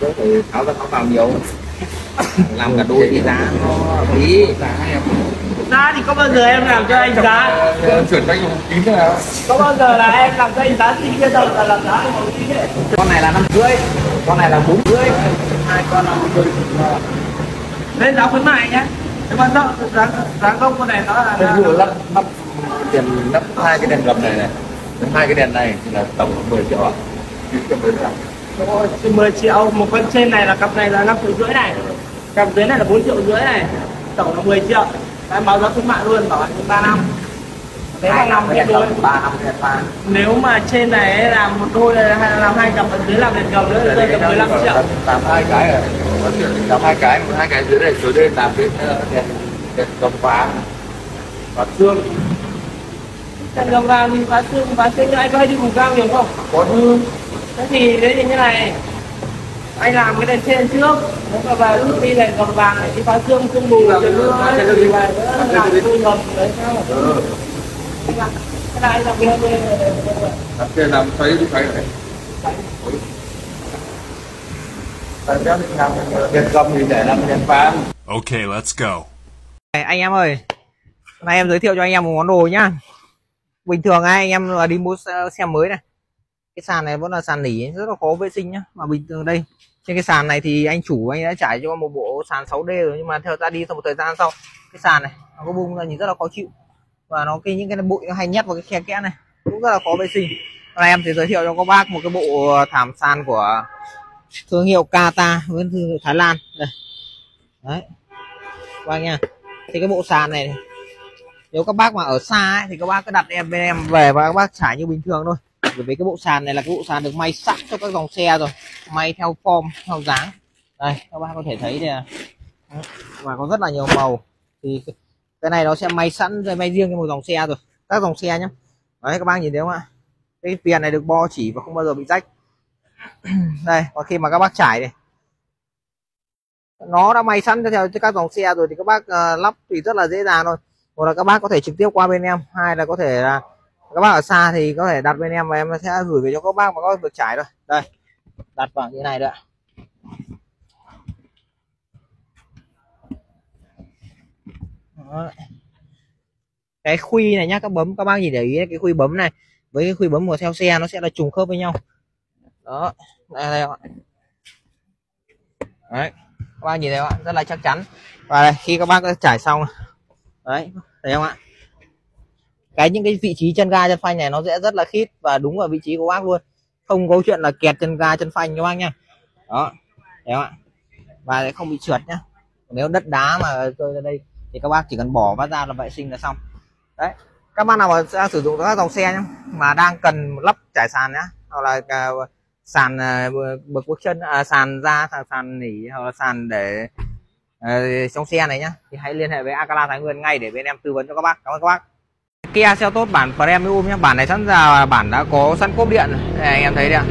Đấy phải tháo ra tháo vào nhiều. (laughs) Làm cả đôi thì giá nó lý giá em giá thì có bao giờ em làm cho anh giá? Chuyển cho anh một kín thế nào có bao giờ là em làm cho anh giá thì bây giờ là làm giá một tí đấy con này là năm rưỡi con này là bốn rưỡi hai con là một rưỡi lên giá khuyến mại nhé. Cái quan trọng giá giá gốc con này nó là, là vừa lắp lắp tiền lắp hai cái đèn gầm này này. Hai cái đèn này thì là tổng là 10 triệu ạ. Ôi, chỉ 10 triệu một con trên này là cặp này là 5 triệu rưỡi này. Cặp dưới này là 4 triệu rưỡi này. Tổng là 10 triệu. Em báo giá khuyến mại luôn bảo anh 3 năm nếu mà làm một đèn đôi. gầm ba năm đèn ba nếu mà trên này làm một đôi hay là làm hai cặp ở dưới làm đèn gầm nữa rơi tầm 15 triệu. làm hai cái có chuyện làm hai cái một hai cái dưới này dưới đây làm cái ờ, đèn đèn gầm phá và xương. Đèn gầm vàng thì phá xương phá xương anh có hay đi vùng cao nhiều không? Có. Như thế thì đấy thì như này. Anh làm cái đèn trên trước nếu mà về lúc đi đèn gầm vàng này thì phá xương xương rồi cái nữa làm rồi đôi gầm đấy sao này. Làm làm kia làm này để làm đèn phá Okay, let's go. Này, anh em ơi. Hôm nay em giới thiệu cho anh em một món đồ nhá. Bình thường ai anh em là đi mua xe, xe mới này. Cái sàn này vẫn là sàn nỉ rất là khó vệ sinh nhá. Mà bình thường đây trên cái sàn này thì anh chủ anh đã trải cho một bộ sàn 6D rồi nhưng mà theo ra đi sau một thời gian sau cái sàn này nó có bung ra nhìn rất là khó chịu và nó cái những cái bụi nó hay nhét vào cái khe kẽ này cũng rất là khó vệ sinh. Hôm nay em sẽ giới thiệu cho các bác một cái bộ thảm sàn của thương hiệu Kata với thương hiệu Thái Lan. Đây. Đấy. Qua nha. Thì cái bộ sàn này, này nếu các bác mà ở xa ấy, thì các bác cứ đặt em bên em về và các bác trải như bình thường thôi. Bởi vì cái bộ sàn này là cái bộ sàn được may sẵn cho các dòng xe rồi may theo form theo dáng. Đây các bác có thể thấy đây à. và có rất là nhiều màu. Thì cái này nó sẽ may sẵn rồi may riêng cho một dòng xe rồi các dòng xe nhé đấy các bác nhìn thấy không ạ? Cái viền này được bo chỉ và không bao giờ bị rách. (clears throat) Đây và khi mà các bác trải này nó đã may sẵn theo các dòng xe rồi thì các bác uh, lắp thì rất là dễ dàng thôi. Một là các bác có thể trực tiếp qua bên em hai là có thể là các bác ở xa thì có thể đặt bên em và em sẽ gửi về cho các bác mà có được trải thôi. Đây đặt vào như này nữa Đó. cái khuy này nhá các bấm các bác nhìn để ý cái khuy bấm này. Với cái khuy bấm của theo xe nó sẽ là trùng khớp với nhau. Đó đây, đây, đấy các bác nhìn thấy không ạ? Rất là chắc chắn. Và đây, khi các bác đã trải xong. Đấy thấy không ạ? Cái những cái vị trí chân ga chân phanh này nó sẽ rất là khít và đúng ở vị trí của bác luôn. Không có chuyện là kẹt chân ga chân phanh các bác nha đó thấy không ạ? Và sẽ không bị trượt nhá. Nếu đất đá mà rơi ra đây thì các bác chỉ cần bỏ vát ra là vệ sinh là xong. Đấy các bác nào mà đang sử dụng các dòng xe nhá mà đang cần lắp trải sàn nhá hoặc là à, sàn à, bậc bước chân à, sàn ra sàn, sàn nỉ hoặc là sàn để à, trong xe này nhá thì hãy liên hệ với Akala Thái Nguyên ngay để bên em tư vấn cho các bác. Cảm ơn các bác. Kia xe tốt bản Premium nhé bản này sẵn ra bản đã có sẵn cốp điện đây anh em thấy đấy ạ.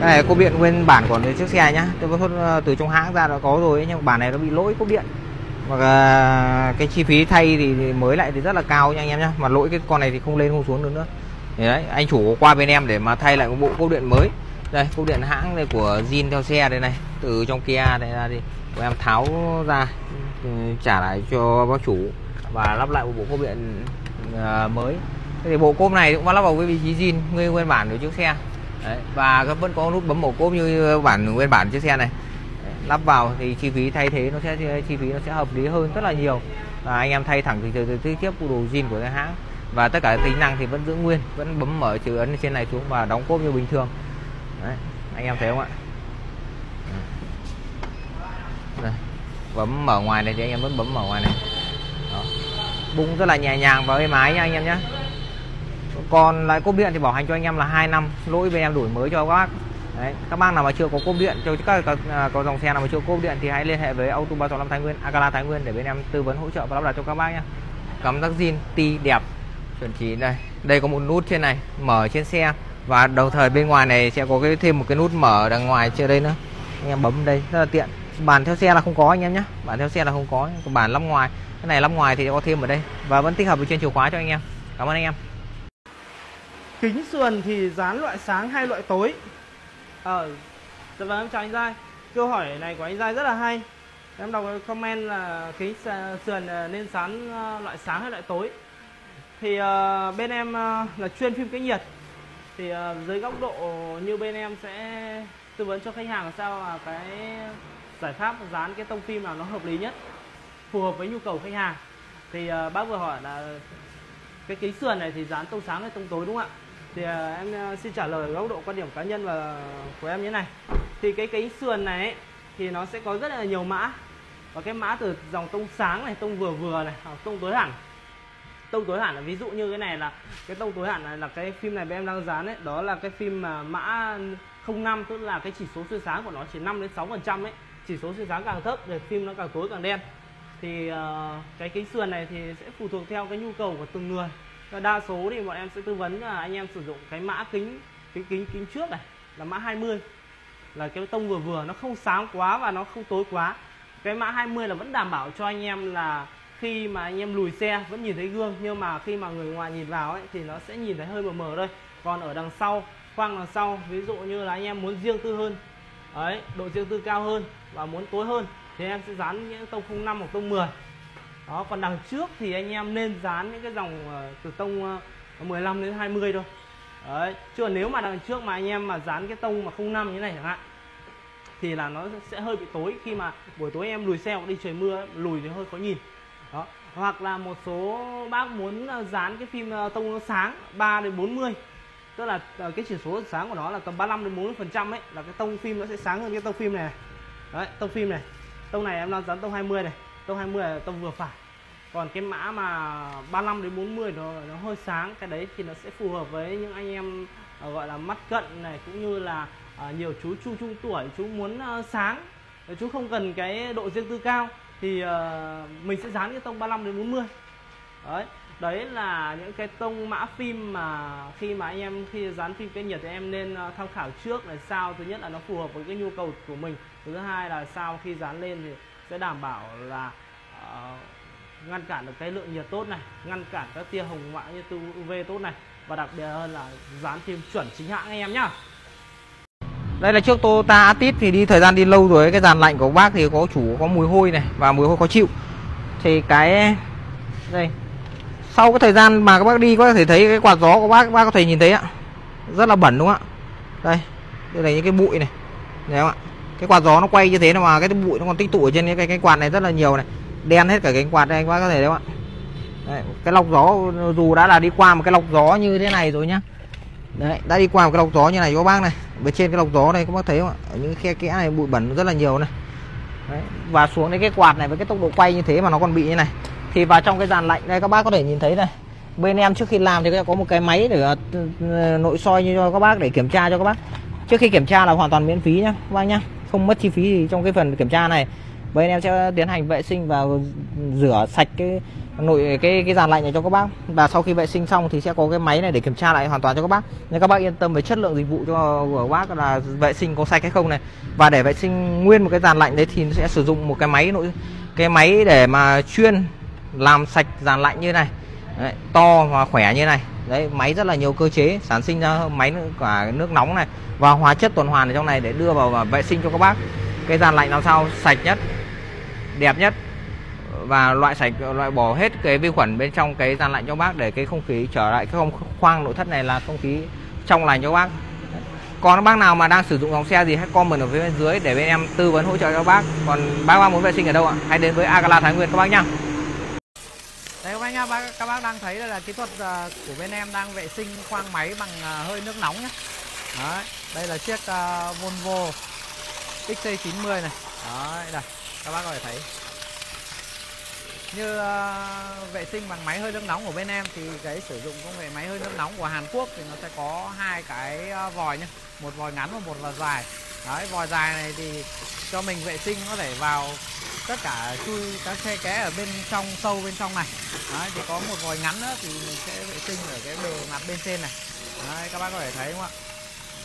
Cái này cốp điện nguyên bản của chiếc xe nhá tôi có ờ, từ trong hãng ra đã có rồi nhưng bản này nó bị lỗi cốp điện và cái chi phí thay thì, mới lại thì rất là cao nha anh em nhá. Mà lỗi cái con này thì không lên không xuống được nữa. Thì đấy anh chủ qua bên em để mà thay lại một bộ cốp điện mới. Đây cốp điện hãng đây của zin theo xe đây này. Từ trong kia đây ra đi. Của em tháo ra ừ, trả lại cho bác chủ và lắp lại một bộ cốp điện uh, mới. Thế thì bộ cốp này cũng lắp vào cái vị trí zin nguyên nguyên bản của chiếc xe. Đấy, và vẫn có nút bấm màu cốp như bản nguyên bản chiếc xe này lắp vào thì chi phí thay thế nó sẽ chi phí nó sẽ hợp lý hơn rất là nhiều. Và anh em thay thẳng từ từ trực tiếp bộ đồ zin của cái hãng. Và tất cả tính năng thì vẫn giữ nguyên vẫn bấm mở chữ ấn trên này xuống và đóng cốp như bình thường. Đấy, anh em thấy không ạ? Ừ. Đây, bấm mở ngoài này thì anh em vẫn bấm mở ngoài này. Đó. bung rất là nhẹ nhàng và êm ái nha anh em nhé còn lại cốp điện thì bảo hành cho anh em là 2 năm lỗi bên em đổi mới cho các bác. Đấy, các bác nào mà chưa có cốp điện cho các có, à, có dòng xe nào mà chưa có cốp điện thì hãy liên hệ với auto 365 Thái Nguyên à, Akala Thái Nguyên để bên em tư vấn hỗ trợ và lắp đặt cho các bác nhé cắm tắc zin ti đẹp chuẩn chỉ đây. Đây có một nút trên này mở trên xe. Và đồng thời bên ngoài này sẽ có cái thêm một cái nút mở đằng ngoài trên đây nữa. Anh em bấm đây rất là tiện. Bàn theo xe là không có anh em nhé bàn theo xe là không có. Còn bàn lắp ngoài cái này lắp ngoài thì có thêm ở đây. Và vẫn tích hợp với trên chìa khóa cho anh em. Cảm ơn anh em. Kính sườn thì dán loại sáng hay loại tối ờ dạ vâng em chào anh giai. Câu hỏi này của anh giai rất là hay. Em đọc comment là kính sườn ờ, nên dán ờ, loại sáng hay loại tối. Thì uh, bên em uh, là chuyên phim cách nhiệt. Thì uh, dưới góc độ như bên em sẽ tư vấn cho khách hàng sao là cái giải pháp dán cái tông phim nào nó hợp lý nhất phù hợp với nhu cầu khách hàng. Thì uh, bác vừa hỏi là cái kính sườn này thì dán tông sáng hay tông tối đúng không ạ? Thì à, em à, xin trả lời góc độ quan điểm cá nhân và của em như thế này. Thì cái kính sườn này ấy, thì nó sẽ có rất là nhiều mã. Và cái mã từ dòng tông sáng này tông vừa vừa này hoặc tông tối hẳn. Tông tối hẳn là ví dụ như cái này là cái tông tối hẳn này là cái phim này bên em đang dán ấy đó là cái phim mà mã 05 tức là cái chỉ số xuyên sáng của nó chỉ 5 đến 6 phần trăm ấy. Chỉ số xuyên sáng càng thấp thì phim nó càng tối càng đen. Thì uh, cái kính sườn này thì sẽ phụ thuộc theo cái nhu cầu của từng người đa số thì bọn em sẽ tư vấn là anh em sử dụng cái mã kính cái kính kính trước này, là mã 20 là cái tông vừa vừa, nó không sáng quá và nó không tối quá. Cái mã 20 là vẫn đảm bảo cho anh em là khi mà anh em lùi xe vẫn nhìn thấy gương, nhưng mà khi mà người ngoài nhìn vào ấy, thì nó sẽ nhìn thấy hơi mờ mờ thôi. Còn ở đằng sau, khoang đằng sau, ví dụ như là anh em muốn riêng tư hơn, ấy, độ riêng tư cao hơn và muốn tối hơn, thì em sẽ dán những tông 05 hoặc tông 10 đó còn đằng trước thì anh em nên dán những cái dòng ờ, từ tông ờ, 15 đến 20 thôi. Đấy chứ còn nếu mà đằng trước mà anh em mà dán cái tông mà 05 như này chẳng hạn thì là nó sẽ hơi bị tối. Khi mà buổi tối em lùi xe hoặc đi trời mưa lùi thì hơi khó nhìn. Đó hoặc là một số bác muốn ờ, dán cái phim ờ, tông nó sáng 3 đến 40 tức là cái chỉ số sáng của nó là tầm 35 đến 40 phần trăm ấy là cái tông phim nó sẽ sáng hơn cái tông phim này, này. đấy tông phim này. Tông này em đang dán tông 20 này tông 20 là tông vừa phải. Còn cái mã mà 35 đến 40 nó nó hơi sáng, cái đấy thì nó sẽ phù hợp với những anh em ờ, gọi là mắt cận này, cũng như là ờ, nhiều chú trung trung tuổi, chú muốn ờ, sáng. Chú không cần cái độ riêng tư cao thì mình sẽ dán cái tông 35 đến 40 đấy đấy là những cái tông mã phim mà khi mà anh em, khi dán phim cái nhiệt thì em nên tham khảo trước là sao, thứ nhất là nó phù hợp với cái nhu cầu của mình, thứ hai là sao khi dán lên thì sẽ đảm bảo là uh, ngăn cản được cái lượng nhiệt tốt này ngăn cản các tia hồng ngoại như tia UV tốt này và đặc biệt hơn là dán phim chuẩn chính hãng anh em nhá. Đây là chiếc Toyota atit thì đi thời gian đi lâu rồi cái dàn lạnh của bác thì có chủ có mùi hôi này và mùi hôi khó chịu. Thì cái đây sau cái thời gian mà các bác đi có thể thấy cái quạt gió của bác các bác có thể nhìn thấy ạ. Rất là bẩn đúng không ạ? Đây đây là những cái bụi này thấy không ạ? Cái quạt gió nó quay như thế mà cái bụi nó còn tích tụ ở trên cái cái quạt này rất là nhiều này. Đen hết cả cái quạt đây anh bác có thể đấy các ạ Đấy, cái lọc gió dù đã là đi qua một cái lọc gió như thế này rồi nhá. Đấy đã đi qua một cái lọc gió như này cho các bác này. Bên trên cái lọc gió này các bác thấy không ạ? Ở những khe kẽ này bụi bẩn rất là nhiều này. Đấy. và xuống đến cái quạt này với cái tốc độ quay như thế mà nó còn bị như này. Thì vào trong cái dàn lạnh đây các bác có thể nhìn thấy này. Bên em trước khi làm thì có một cái máy để ờ, nội soi như cho các bác để kiểm tra cho các bác trước khi kiểm tra là hoàn toàn miễn phí nhá các bác nhá. Không mất chi phí gì trong cái phần kiểm tra này. Bên em sẽ tiến hành vệ sinh và rửa sạch cái nội, cái cái dàn lạnh này cho các bác. Và sau khi vệ sinh xong thì sẽ có cái máy này để kiểm tra lại hoàn toàn cho các bác. Nên các bác yên tâm về chất lượng dịch vụ cho, của bác là vệ sinh có sạch hay không này. Và để vệ sinh nguyên một cái dàn lạnh đấy thì sẽ sử dụng một cái máy nội, cái máy để mà chuyên làm sạch dàn lạnh như này đấy, to và khỏe như này. Đấy máy rất là nhiều cơ chế sản sinh ra máy cả nước nóng này. Và hóa chất tuần hoàn ở trong này để đưa vào và vệ sinh cho các bác. Cái dàn lạnh làm sao? Sạch nhất đẹp nhất. Và loại sạch loại bỏ hết cái vi khuẩn bên trong cái dàn lạnh cho bác để cái không khí trở lại. Cái không khoang nội thất này là không khí trong lành cho bác. Còn bác nào mà đang sử dụng dòng xe gì hãy comment ở phía bên dưới để bên em tư vấn hỗ trợ cho bác. Còn bác bác muốn vệ sinh ở đâu ạ? Hãy đến với Agala Thái Nguyên các bác nhá. Đấy các bác nhá, bác, các bác đang thấy đây là kỹ thuật uh, của bên em đang vệ sinh khoang máy bằng uh, hơi nước nóng nhé. Đấy, đây là chiếc uh, Volvo XC90 này. Đấy, đây, các bác có thể thấy. Như uh, vệ sinh bằng máy hơi nước nóng của bên em thì cái sử dụng công nghệ máy hơi nước nóng của Hàn Quốc thì nó sẽ có hai cái uh, vòi nhé, một vòi ngắn và một vòi dài. Đấy, vòi dài này thì cho mình vệ sinh có thể vào tất cả chui các xe ké ở bên trong sâu bên trong này. Đấy, thì có một vòi ngắn nữa thì mình sẽ vệ sinh ở cái bề mặt bên trên này. Đấy, các bác có thể thấy không ạ?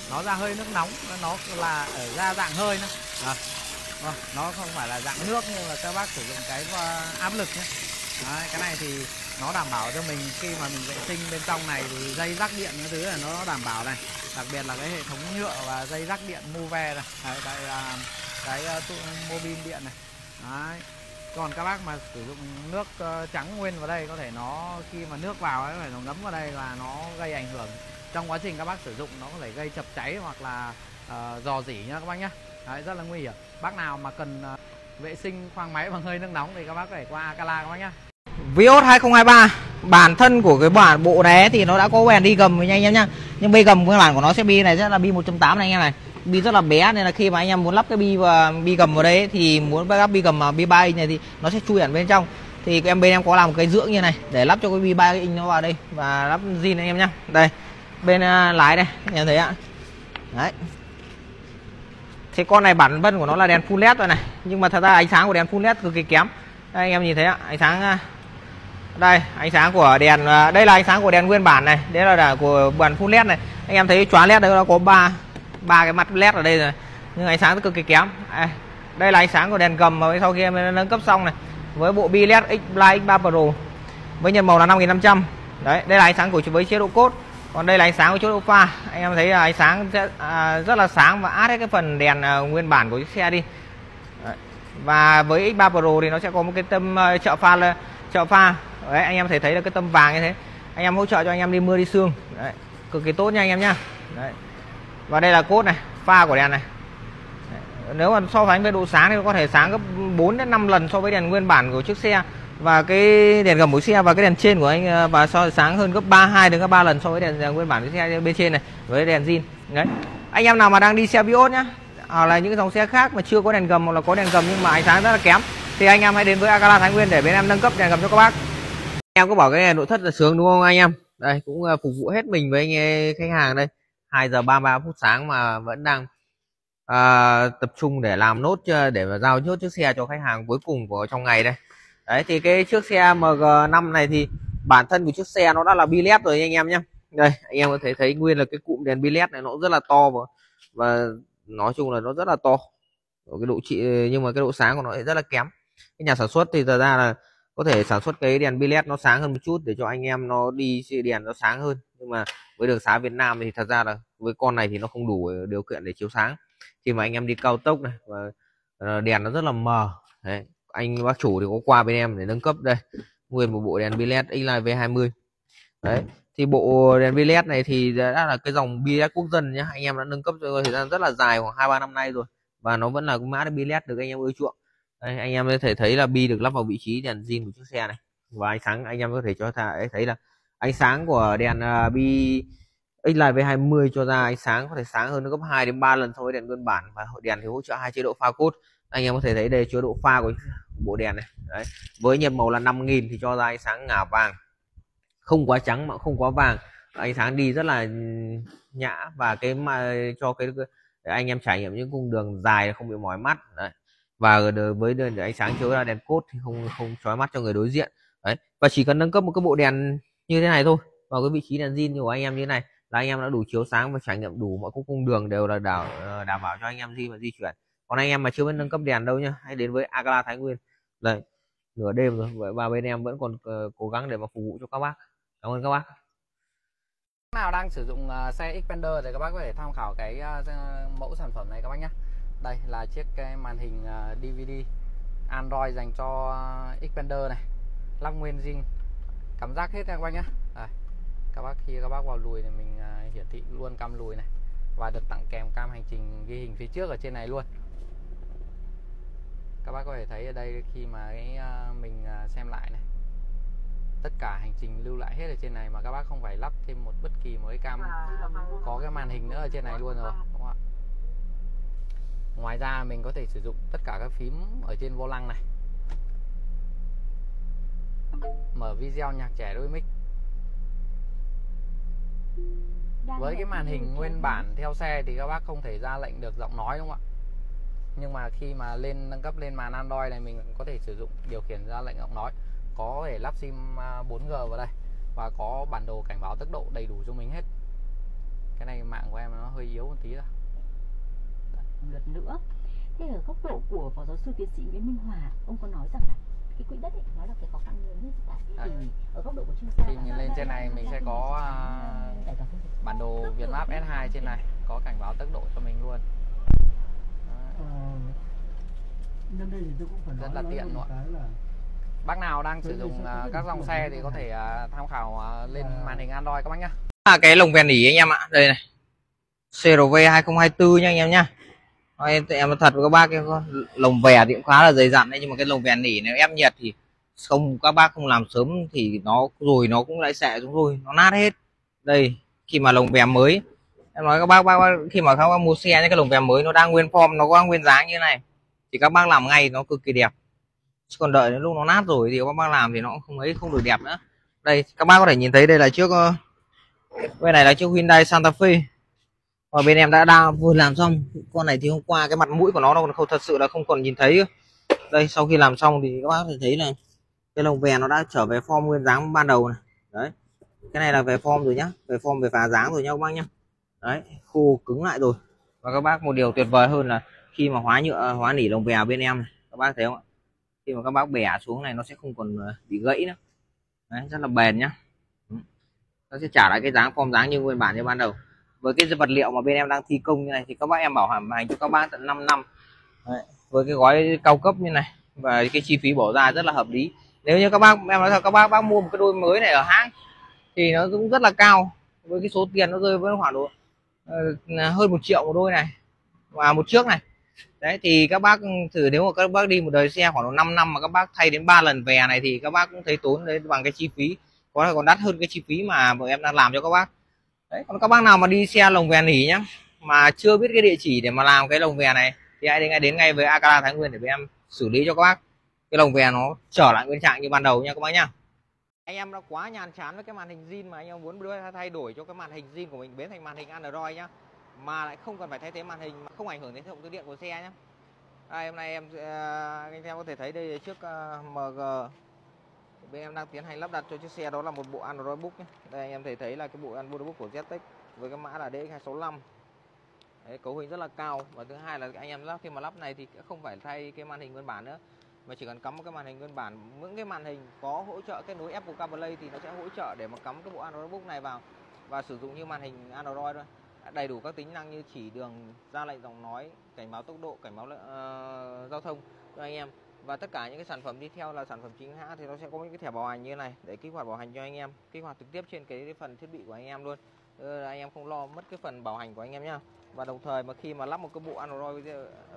Nó ra hơi nước nóng nó là ở ra dạng hơi nữa. À, nó không phải là dạng nước nhưng mà các bác sử dụng cái áp lực nhé. Đấy, cái này thì nó đảm bảo cho mình khi mà mình vệ sinh bên trong này thì dây rắc điện cái thứ là nó đảm bảo này. Đặc biệt là cái hệ thống nhựa và dây rắc điện Move này. Đấy, đây là cái uh, mô bin điện này đấy. Còn các bác mà sử dụng nước ờ, trắng nguyên vào đây có thể nó khi mà nước vào ấy phải nó ngấm vào đây là nó gây ảnh hưởng. Trong quá trình các bác sử dụng nó có thể gây chập cháy hoặc là uh, dò dỉ nhá các bác nhá. Đấy rất là nguy hiểm. Bác nào mà cần uh, vệ sinh khoang máy bằng hơi nước nóng thì các bác phải qua Akala các bác nhá. Vios 2023 bản thân của cái bản bộ né thì nó đã có quen đi gầm với anh em nhá. Nhưng bi gầm cái bản của nó sẽ bi này sẽ là bi 1.8 này anh em này bi rất là bé, nên là khi mà anh em muốn lắp cái bi và bi gầm vào đấy thì muốn lắp bi gầm mà bi 3 inch này thì nó sẽ chui hẳn bên trong. Thì em bên em có làm một cái dưỡng như này để lắp cho cái bi 3 inch nó vào đây và lắp zin anh em nhá. Đây, bên à, lái đây, anh em thấy ạ. Đấy. Thế con này bản vân của nó là đèn full led rồi này, nhưng mà thật ra ánh sáng của đèn full led cực kỳ kém. Đây, anh em nhìn thấy ạ, ánh sáng à, đây, ánh sáng của đèn à, đây là ánh sáng của đèn nguyên bản này, đây là của bản full led này. Anh em thấy chóa led đây nó có ba ba cái mặt led ở đây rồi. Nhưng ánh sáng cực kỳ kém. Đây, đây là ánh sáng của đèn gầm mà sau khi em nâng cấp xong này. Với bộ bi led x Black x3 pro. Với nhân màu là 5500 đấy đây là ánh sáng của với chế độ cốt còn đây là ánh sáng của chế độ pha. Anh em thấy là ánh sáng rất, à, rất là sáng và át hết cái phần đèn à, nguyên bản của chiếc xe đi. Đấy. và với x3 pro thì nó sẽ có một cái tâm ờ, uh, trợ pha trợ pha. Đấy anh em thấy thấy là cái tâm vàng như thế. Anh em hỗ trợ cho anh em đi mưa đi sương. Đấy cực kỳ tốt nha anh em nhá. Đấy và đây là cốt này pha của đèn này. Nếu mà so sánh với độ sáng thì có thể sáng gấp 4 đến 5 lần so với đèn nguyên bản của chiếc xe. Và cái đèn gầm của xe và cái đèn trên của anh à, và so sáng hơn gấp 3 2 đến gấp 3 lần so với đèn, đèn nguyên bản của xe bên trên này với đèn zin. Đấy. Anh em nào mà đang đi xe Vios nhá hoặc là những dòng xe khác mà chưa có đèn gầm hoặc là có đèn gầm nhưng mà ánh sáng rất là kém thì anh em hãy đến với Akala Thái Nguyên để bên em nâng cấp đèn gầm cho các bác. Em có bảo cái nội thất là sướng đúng không anh em? Đây cũng à, phục vụ hết mình với anh khách hàng đây. 2 giờ 33 phút sáng mà vẫn đang uh, tập trung để làm nốt ờ, để mà giao nốt chiếc xe cho khách hàng cuối cùng của trong ngày đây. Đấy thì cái chiếc xe MG5 này thì bản thân của chiếc xe nó đã là bi led rồi anh em nhé đây anh em có thể thấy nguyên là cái cụm đèn bi led này nó rất là to và, và nói chung là nó rất là to. Ở cái độ trị nhưng mà cái độ sáng của nó rất là kém. Cái nhà sản xuất thì thật ra là có thể sản xuất cái đèn bi led nó sáng hơn một chút để cho anh em nó đi đèn nó sáng hơn. Nhưng mà với đường xá Việt Nam thì thật ra là với con này thì nó không đủ điều kiện để chiếu sáng. Khi mà anh em đi cao tốc này và ờ, đèn nó rất là mờ. Đấy anh bác chủ thì có qua bên em để nâng cấp đây. Nguyên một bộ đèn bi led Xline V20 đấy thì bộ đèn bi led này thì đã là cái dòng bi led quốc dân nhá. Anh em đã nâng cấp cho thời gian rất là dài khoảng hai ba năm nay rồi. Và nó vẫn là cái mã bi led được anh em ưa chuộng. Đây, anh em có thể thấy là bi được lắp vào vị trí đèn zin của chiếc xe này. Và ánh sáng anh em có thể cho thấy là ánh sáng của đèn à, uh, bi Xline V20 cho ra ánh sáng có thể sáng hơn gấp 2 đến 3 lần so với đèn nguyên bản và đèn thì hỗ trợ hai chế độ pha cốt. Anh em có thể thấy đây chế độ pha của bộ đèn này. Đấy với nhiệt màu là 5000 thì cho ra ánh sáng ngả vàng. Không quá trắng mà không quá vàng. Ánh sáng đi rất là ừ, nhã và cái mà cho cái để anh em trải nghiệm những cung đường dài không bị mỏi mắt. Đấy và với đèn ánh sáng chiếu ra đèn cốt thì không không chói mắt cho người đối diện. Đấy và chỉ cần nâng cấp một cái bộ đèn như thế này thôi, vào cái vị trí đèn zin của anh em như thế này là anh em đã đủ chiếu sáng và trải nghiệm đủ mọi cung đường đều là đảm ờ, đảm bảo cho anh em di mà di chuyển. Còn anh em mà chưa biết nâng cấp đèn đâu nhá, hãy đến với Agala Thái Nguyên. Đây, nửa đêm rồi, vậy và bên em vẫn còn ờ, cố gắng để mà phục vụ cho các bác. Cảm ơn các bác. Nào đang sử dụng ờ, xe Xpander thì các bác có thể tham khảo cái mẫu sản phẩm này các bác nhé đây là chiếc cái màn hình DVD Android dành cho Xpander này lắp nguyên zin cảm giác hết các bác nhá. À, các bác khi các bác vào lùi thì mình à, hiển thị luôn cam lùi này và được tặng kèm cam hành trình ghi hình phía trước ở trên này luôn. Các bác có thể thấy ở đây khi mà cái à, mình à, xem lại này tất cả hành trình lưu lại hết ở trên này mà các bác không phải lắp thêm một bất kỳ một cái cam có cái màn hình nữa ở trên này luôn rồi đúng không ạ? Ngoài ra mình có thể sử dụng tất cả các phím ở trên vô lăng này mở video nhạc trẻ đôi mic. Với cái màn hình nguyên bản theo xe thì các bác không thể ra lệnh được giọng nói đúng không ạ? Nhưng mà khi mà lên nâng cấp lên màn Android này mình có thể sử dụng điều khiển ra lệnh giọng nói. Có thể lắp sim à, 4G vào đây và có bản đồ cảnh báo tốc độ đầy đủ cho mình hết. Cái này mạng của em nó hơi yếu một tí thôi. Lượt nữa. Thế ở góc độ của phó giáo sư tiến sĩ Nguyễn Minh Hòa ông có nói rằng là cái quỹ đất ấy nó là cái khó khăn lớn nhất tại. Thì ở góc độ của chuyên gia thì nhìn lên trên này mình sẽ có à, bản đồ Vietmap S2 trên này có cảnh báo tốc độ cho mình luôn. Nhân đây thì tôi cũng phải rất là tiện luôn là bác nào đang sử dụng à, các dòng xe thì có thể à, tham khảo à, lên màn hình Android các bác nhá. À, cái lồng vèn ỉ anh em ạ. Đây này. CRV 2024 nha anh em nhá Ờ, nói em nói thật với các bác cái lồng vè thì cũng khá là dày dặn đấy nhưng mà cái lồng vè nỉ nếu ép nhiệt thì không các bác không làm sớm thì nó rồi nó cũng lại xẻ xuống rồi nó nát hết. Đây khi mà lồng vè mới em nói các bác, bác, bác khi mà các bác mua xe những cái lồng vè mới nó đang nguyên form nó có nguyên dáng như này thì các bác làm ngay nó cực kỳ đẹp. Chứ còn đợi đến lúc nó nát rồi thì các bác làm thì nó cũng không ấy không được đẹp nữa. Đây các bác có thể nhìn thấy đây là trước bên này là chiếc Hyundai Santa Fe và bên em đã đang vừa làm xong. Con này thì hôm qua cái mặt mũi của nó nó còn không thật sự là không còn nhìn thấy đây sau khi làm xong thì các bác thể thấy là cái lồng vè nó đã trở về form nguyên dáng ban đầu này. Đấy cái này là về form rồi nhá về form về phá dáng rồi nhá các bác nhá. Đấy khô cứng lại rồi. Và các bác một điều tuyệt vời hơn là khi mà hóa nhựa hóa nỉ lồng vè bên em này, các bác thấy không ạ? Khi mà các bác bẻ xuống này nó sẽ không còn ờ, bị gãy nữa. Đấy rất là bền nhá. Nó sẽ trả lại cái dáng form dáng như nguyên bản như ban đầu với cái vật liệu mà bên em đang thi công như này thì các bác em bảo hàm hành cho các bác tận 5 năm. Đấy. với cái gói cao cấp như này và cái chi phí bỏ ra rất là hợp lý. Nếu như các bác em nói thật các bác bác mua một cái đôi mới này ở hãng thì nó cũng rất là cao. Với cái số tiền nó rơi với khoảng độ uh, hơn một triệu một đôi này. Và một chiếc này. Đấy thì các bác thử nếu mà các bác đi một đời xe khoảng 5 năm mà các bác thay đến 3 lần về này thì các bác cũng thấy tốn đấy bằng cái chi phí. Có thể còn đắt hơn cái chi phí mà bọn em đang làm cho các bác đấy. Còn các bác nào mà đi xe lồng vè nỉ nhá mà chưa biết cái địa chỉ để mà làm cái lồng vè này thì hãy đến ngay đến ngay với Akala Thái Nguyên để bên em xử lý cho các bác. Cái lồng vè nó trở lại nguyên trạng như ban đầu nha các bác nhá. Anh em đã quá nhàn chán với cái màn hình zin mà anh em muốn thay đổi cho cái màn hình zin của mình biến thành màn hình Android nhá mà lại không cần phải thay thế màn hình mà không ảnh hưởng đến hệ thống tưới điện của xe nhé à, hôm nay em ờ, anh em có thể thấy đây chiếc ờ, MG bên em đang tiến hành lắp đặt cho chiếc xe đó là một bộ Android Book nhé. Đây anh em thể thấy là cái bộ Android Book của ZTEC với cái mã là DX265 Đấy, cấu hình rất là cao. Và thứ hai là anh em lắp khi mà lắp này thì không phải thay cái màn hình nguyên bản nữa mà chỉ cần cắm một cái màn hình nguyên bản. Những cái màn hình có hỗ trợ kết nối Apple CarPlay thì nó sẽ hỗ trợ để mà cắm cái bộ Android Book này vào và sử dụng như màn hình Android thôi. Đầy đủ các tính năng như chỉ đường ra lệnh giọng nói cảnh báo tốc độ cảnh báo uh, giao thông. Cho anh em và tất cả những cái sản phẩm đi theo là sản phẩm chính hãng thì nó sẽ có những cái thẻ bảo hành như này để kích hoạt bảo hành cho anh em kích hoạt trực tiếp trên cái phần thiết bị của anh em luôn. Ừ, anh em không lo mất cái phần bảo hành của anh em nhá. Và đồng thời mà khi mà lắp một cái bộ Android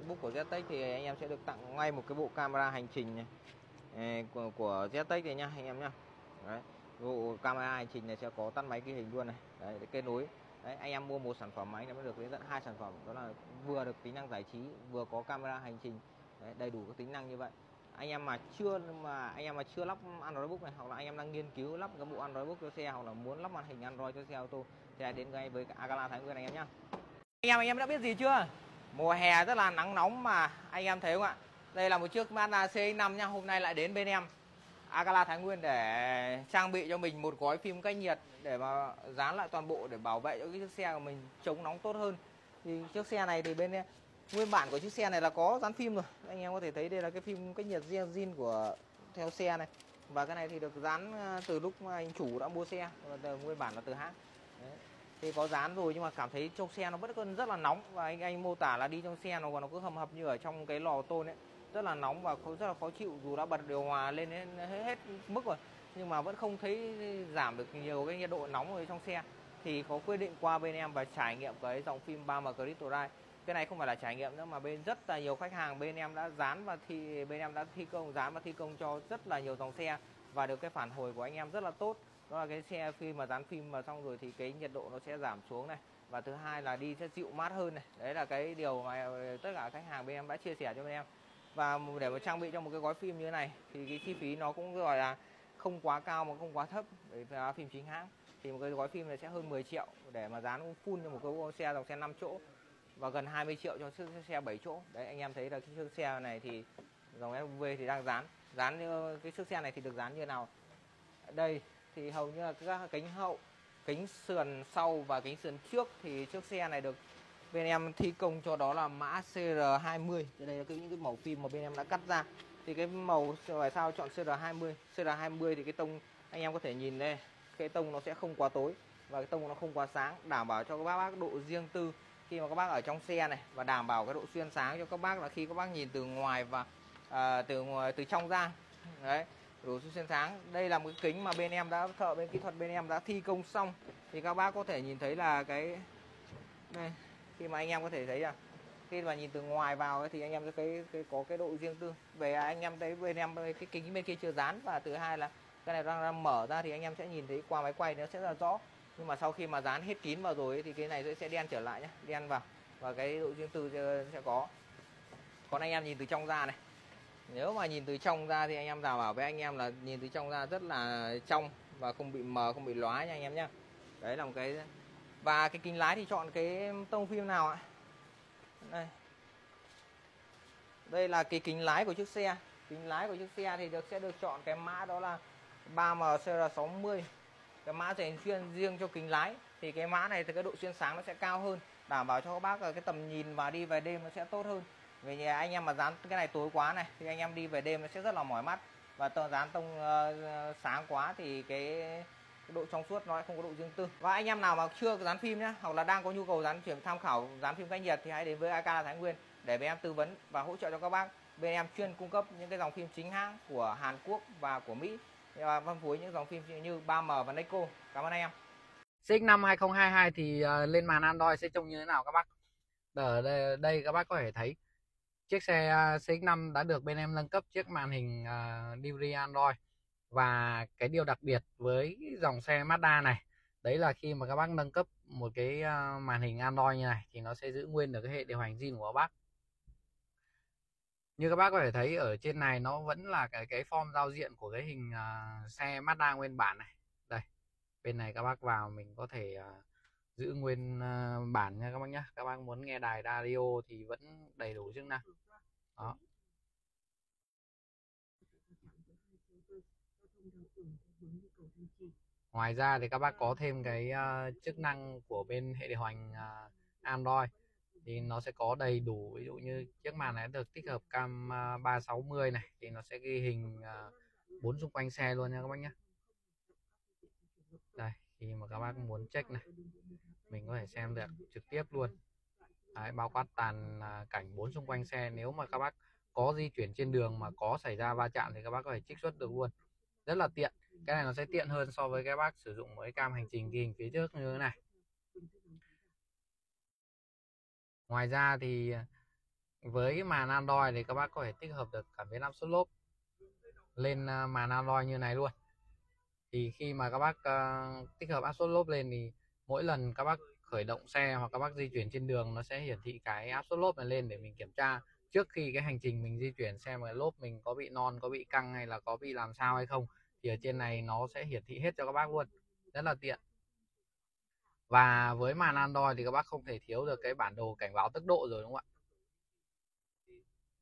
book của ZTEC thì anh em sẽ được tặng ngay một cái bộ camera hành trình này. Ê, của, của ZTEC này nha anh em nhá. Đấy. bộ camera hành trình này sẽ có tắt máy ghi hình luôn này. Đấy, để kết nối. Đấy, anh em mua một sản phẩm mà anh em mới được đến tận hai sản phẩm. Đó là vừa được tính năng giải trí vừa có camera hành trình. Đấy, đầy đủ các tính năng như vậy. Anh em mà chưa mà anh em mà chưa lắp Android Book này hoặc là anh em đang nghiên cứu lắp cái bộ Android Book cho xe hoặc là muốn lắp màn hình Android cho xe ô tô thì hãy đến ngay với Agala Thái Nguyên anh em nhé anh em anh em đã biết gì chưa? Mùa hè rất là nắng nóng mà anh em thấy không ạ? Đây là một chiếc Mazda CX-5 nha. hôm nay lại đến bên em. Agala Thái Nguyên để trang bị cho mình một gói phim cách nhiệt để mà dán lại toàn bộ để bảo vệ cho cái chiếc xe của mình chống nóng tốt hơn. Thì chiếc xe này thì bên nguyên bản của chiếc xe này là có dán phim rồi. Anh em có thể thấy đây là cái phim cách nhiệt riêng zin của theo xe này. Và cái này thì được dán ờ, từ lúc anh chủ đã mua xe từ nguyên bản là từ hãng. Đấy. thì có dán rồi nhưng mà cảm thấy trong xe nó vẫn còn rất là nóng. Và anh anh mô tả là đi trong xe nó còn nó cứ hầm hập như ở trong cái lò tôn ấy rất là nóng và rất là khó chịu dù đã bật điều hòa lên đến hết, hết mức rồi. Nhưng mà vẫn không thấy giảm được nhiều cái nhiệt độ nóng ở trong xe. Thì có quyết định qua bên em và trải nghiệm cái dòng phim 3M Crystal Ride cái này không phải là trải nghiệm nữa, mà bên rất là nhiều khách hàng, bên em đã dán và thi, bên em đã thi công, dán và thi công cho rất là nhiều dòng xe và được cái phản hồi của anh em rất là tốt. Đó là cái xe khi mà dán phim mà xong rồi thì cái nhiệt độ nó sẽ giảm xuống này. Và thứ hai là đi sẽ dịu mát hơn này. Đấy là cái điều mà tất cả khách hàng bên em đã chia sẻ cho bên em. Và để mà trang bị cho một cái gói phim như thế này thì cái chi phí nó cũng gọi là không quá cao mà không quá thấp. Để phim chính hãng. Thì một cái gói phim này sẽ hơn 10 triệu để mà dán full cho một cái xe dòng xe 5 chỗ và gần 20 triệu cho chiếc xe 7 chỗ. Đấy anh em thấy là cái chiếc xe này thì dòng SUV thì đang dán. Dán như cái chiếc xe này thì được dán như nào? Đây thì hầu như là các kính hậu kính sườn sau và kính sườn trước thì chiếc xe này được bên em thi công cho đó là mã CR20 đây là cái những cái màu phim mà bên em đã cắt ra. Thì cái màu tại sao chọn CR20 CR20 thì cái tông anh em có thể nhìn đây cái tông nó sẽ không quá tối và cái tông nó không quá sáng đảm bảo cho các bác, bác độ riêng tư khi mà các bác ở trong xe này và đảm bảo cái độ xuyên sáng cho các bác là khi các bác nhìn từ ngoài và à, từ ngoài từ trong ra. Đấy đủ xuyên sáng. Đây là một cái kính mà bên em đã thợ bên kỹ thuật bên em đã thi công xong. Thì các bác có thể nhìn thấy là cái đây khi mà anh em có thể thấy là khi mà nhìn từ ngoài vào ấy, thì anh em cái, cái có cái độ riêng tư. Về anh em thấy bên em cái kính bên kia chưa dán và thứ hai là cái này đang, đang mở ra thì anh em sẽ nhìn thấy qua máy quay nó sẽ là rõ nhưng mà sau khi mà dán hết kín vào rồi ấy, thì cái này sẽ đen trở lại nhé đen vào. Và cái độ riêng tư sẽ có. Còn anh em nhìn từ trong ra này. Nếu mà nhìn từ trong ra thì anh em đảm bảo với anh em là nhìn từ trong ra rất là trong và không bị mờ không bị lóa nha anh em nhé đấy là một cái và cái kính lái thì chọn cái tông phim nào ạ? Đây. Đây là cái kính lái của chiếc xe. Kính lái của chiếc xe thì được sẽ được chọn cái mã đó là 3M CR60 cái mã dành chuyên riêng cho kính lái thì cái mã này thì cái độ xuyên sáng nó sẽ cao hơn đảm bảo cho các bác cái tầm nhìn và đi về đêm nó sẽ tốt hơn. Vì nhà anh em mà dán cái này tối quá này thì anh em đi về đêm nó sẽ rất là mỏi mắt. Và tờ dán tông uh, sáng quá thì cái, cái độ trong suốt nó không có độ riêng tư. Và anh em nào mà chưa dán phim nhá hoặc là đang có nhu cầu dán chuyển tham khảo dán phim cách nhiệt thì hãy đến với AK Thái Nguyên để bên em tư vấn và hỗ trợ cho các bác. Bên em chuyên cung cấp những cái dòng phim chính hãng của Hàn Quốc và của Mỹ. Dạ, và vâng, phân phối những dòng phim như 3M và Neko. cảm ơn anh em. CX5 2022 thì ờ, lên màn Android sẽ trông như thế nào các bác? Ở đây, đây các bác có thể thấy. Chiếc xe ờ, CX5 đã được bên em nâng cấp chiếc màn hình ờ, uh, DVD Android. Và cái điều đặc biệt với dòng xe Mazda này đấy là khi mà các bác nâng cấp một cái màn hình Android như này thì nó sẽ giữ nguyên được cái hệ điều hành zin của các bác như các bác có thể thấy ở trên này nó vẫn là cái cái form giao diện của cái hình uh, xe Mazda nguyên bản này. Đây bên này các bác vào mình có thể uh, giữ nguyên uh, bản nha các bác nhé các bác muốn nghe đài radio thì vẫn đầy đủ chức năng. Đó. Ngoài ra thì các bác có thêm cái uh, chức năng của bên hệ điều hành uh, Android thì nó sẽ có đầy đủ ví dụ như chiếc màn này được tích hợp cam à, 360 này thì nó sẽ ghi hình à, bốn xung quanh xe luôn nha các bác nhé đây khi mà các bác muốn check này mình có thể xem được trực tiếp luôn. Đấy, bao quát tàn à, cảnh bốn xung quanh xe. Nếu mà các bác có di chuyển trên đường mà có xảy ra va chạm thì các bác có thể trích xuất được luôn. Rất là tiện. Cái này nó sẽ tiện hơn so với các bác sử dụng với cam hành trình ghi hình phía trước như thế này. Ngoài ra thì ờ, với màn Android thì các bác có thể tích hợp được cảm biến áp suất lốp lên ờ, màn Android như này luôn. Thì khi mà các bác uh, tích hợp áp suất lốp lên thì mỗi lần các bác khởi động xe hoặc các bác di chuyển trên đường nó sẽ hiển thị cái áp suất lốp này lên để mình kiểm tra trước khi cái hành trình mình di chuyển xem cái lốp mình có bị non có bị căng hay là có bị làm sao hay không. Thì ở trên này nó sẽ hiển thị hết cho các bác luôn. Rất là tiện và với màn Android thì các bác không thể thiếu được cái bản đồ cảnh báo tốc độ rồi, đúng không ạ?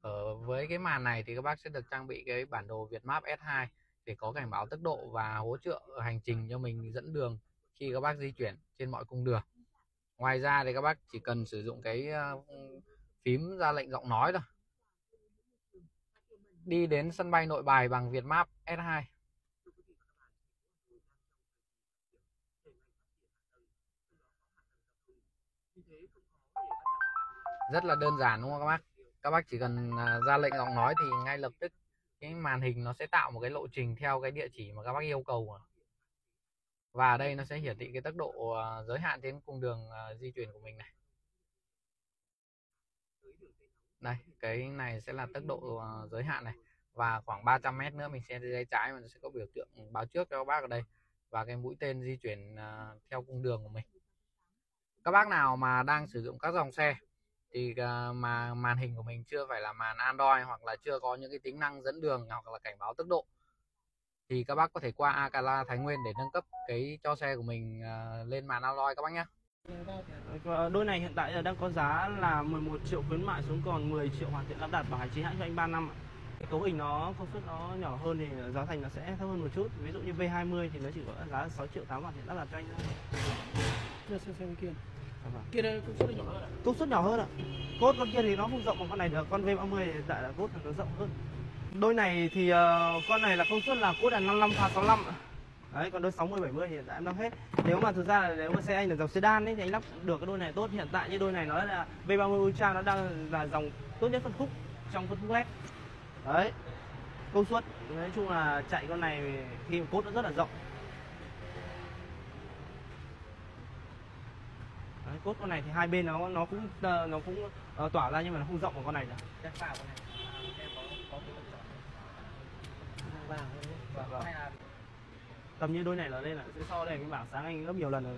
Ở ờ, với cái màn này thì các bác sẽ được trang bị cái bản đồ Vietmap S2 để có cảnh báo tốc độ và hỗ trợ hành trình cho mình dẫn đường khi các bác di chuyển trên mọi cung đường. Ngoài ra thì các bác chỉ cần sử dụng cái ờ, phím ra lệnh giọng nói thôi. Đi đến sân bay nội bài bằng Vietmap S2 rất là đơn giản, đúng không các bác? Các bác chỉ cần à, ra lệnh giọng nói thì ngay lập tức cái màn hình nó sẽ tạo một cái lộ trình theo cái địa chỉ mà các bác yêu cầu và đây nó sẽ hiển thị cái tốc độ à, giới hạn trên cung đường à, di chuyển của mình này. Đây, cái này sẽ là tốc độ giới hạn này. Và khoảng 300 mét nữa mình sẽ dây trái mà sẽ có biểu tượng báo trước cho các bác ở đây. Và cái mũi tên di chuyển theo cung đường của mình. Các bác nào mà đang sử dụng các dòng xe thì mà màn hình của mình chưa phải là màn Android hoặc là chưa có những cái tính năng dẫn đường hoặc là cảnh báo tốc độ thì các bác có thể qua Akala Thái Nguyên để nâng cấp cái cho xe của mình lên màn Android các bác nhé Ờ, Đôi này hiện tại là đang có giá là 11 triệu khuyến mại xuống còn 10 triệu hoàn thiện lắp đặt bảo hành chính hãng cho anh 3 năm ạ. Cái cấu hình nó công suất nó nhỏ hơn thì giá thành nó sẽ thấp hơn một chút. Ví dụ như V20 thì nó chỉ có giá 6 triệu 8 hoàn thiện lắp đặt cho anh thôi. Xem xem cái kia. Kia đây công suất nhỏ hơn ạ. Công suất nhỏ hơn ạ. Cốt con kia thì nó không rộng bằng con này được. Con V30 thì tại là cốt nó rộng hơn. Đôi này thì uh, con này là công suất là cốt là 55 pha 65 ạ. Đấy, còn đôi 60 70 thì hiện tại em lắp hết. Nếu mà thực ra là nếu mà xe anh là dòng sedan ấy thì anh lắp được cái đôi này tốt. Hiện tại như đôi này nó là V30 Ultra nó đang là dòng tốt nhất phân khúc trong phân khúc led. Đấy. Công suất nói chung là chạy con này khi cốt nó rất là rộng. Đấy, cốt con này thì hai bên nó nó cũng nó cũng uh, tỏa ra nhưng mà nó không rộng bằng con này nữa. Vâng, vâng. Tầm như đôi này là đây là sẽ so đây cái bảng sáng anh gấp nhiều lần rồi.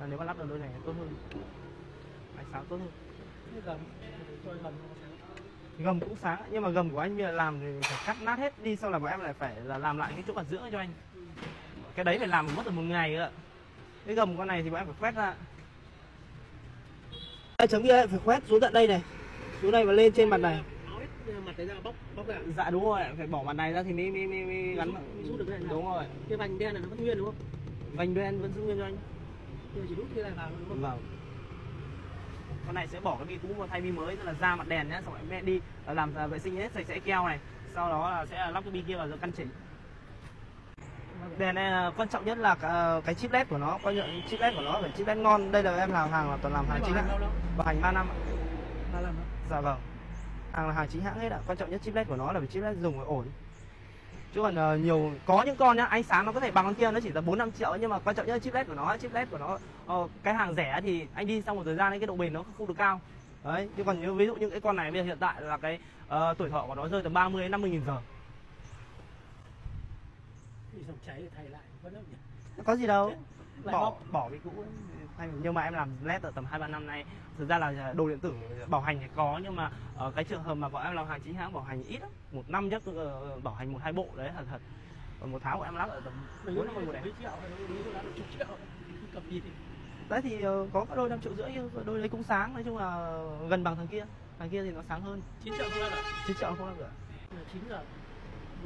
À, nếu mà lắp được đôi này tốt hơn. Ánh sáng tốt hơn. Gầm, tôi gầm. Gầm cũng sáng nhưng mà gầm của anh bây giờ làm thì phải cắt nát hết đi xong là bọn em lại phải là làm lại cái chỗ ở giữa cho anh. Cái đấy phải làm mất được một ngày ạ cái gầm con này thì bọn em phải quét ra. Đây, chấm kia phải quét xuống tận đây này. Xuống đây và lên trên mặt này. Hết mặt đấy ra bóc bóc ra. Dạ đúng rồi, phải bỏ mặt này ra thì mới mới mới, mới gắn vào. Rút được cái này. Đúng rồi. Cái vành đen này nó vẫn nguyên đúng không? Vành đen vẫn giữ nguyên cho anh. Kia chỉ rút cái này vào thôi đúng không? Vâng. Con này sẽ bỏ cái bi cũ và thay bi mới tức là ra mặt đèn nhé, xong rồi mẹ đi là làm à, vệ sinh hết sạch sẽ keo này. Sau đó là sẽ lắp cái bi kia vào rồi căn chỉnh. Đèn này quan trọng nhất là cái, cái chip led của nó, coi nhận chip led của nó phải chip led ngon. Đây là em làm hàng là toàn làm hàng chính hãng. Bảo hành 3 năm. ạ. Ba đó. Dạ vâng. Hàng là hàng chính hãng hết ạ. Quan trọng nhất chip led của nó là phải chip led dùng phải ổn. Chứ còn ờ, nhiều có những con nhá, ánh sáng nó có thể bằng con kia nó chỉ tầm 4 5 triệu nhưng mà quan trọng nhất là chip led của nó, chip led của nó ờ, cái hàng rẻ thì anh đi sau một thời gian ấy cái độ bền nó không được cao. Đấy, chứ còn như ví dụ những cái con này bây giờ hiện tại là cái ờ, tuổi thọ của nó rơi tầm 30 đến 50 nghìn giờ. Dòng cháy thay lại vẫn đâu nhỉ? Có gì đâu. Bỏ bỏ cái cũ. Thay- nhưng mà em làm led ở tầm 2 3 năm nay. Thực ra là đồ điện tử bảo hành thì có nhưng mà ở cái trường hợp mà bọn em làm hàng chính hãng bảo hành ít lắm. Một năm chắc ờ, bảo hành một hai bộ đấy là thật. Còn một tháng của em lắp ở tầm Mình 4 có năm mấy đấy. Đấy thì ờ, có cái đôi 5 triệu rưỡi đôi đấy cũng sáng nói chung là gần bằng thằng kia. Thằng kia thì nó sáng hơn. 9 triệu không là 9 triệu không được. 9 giờ.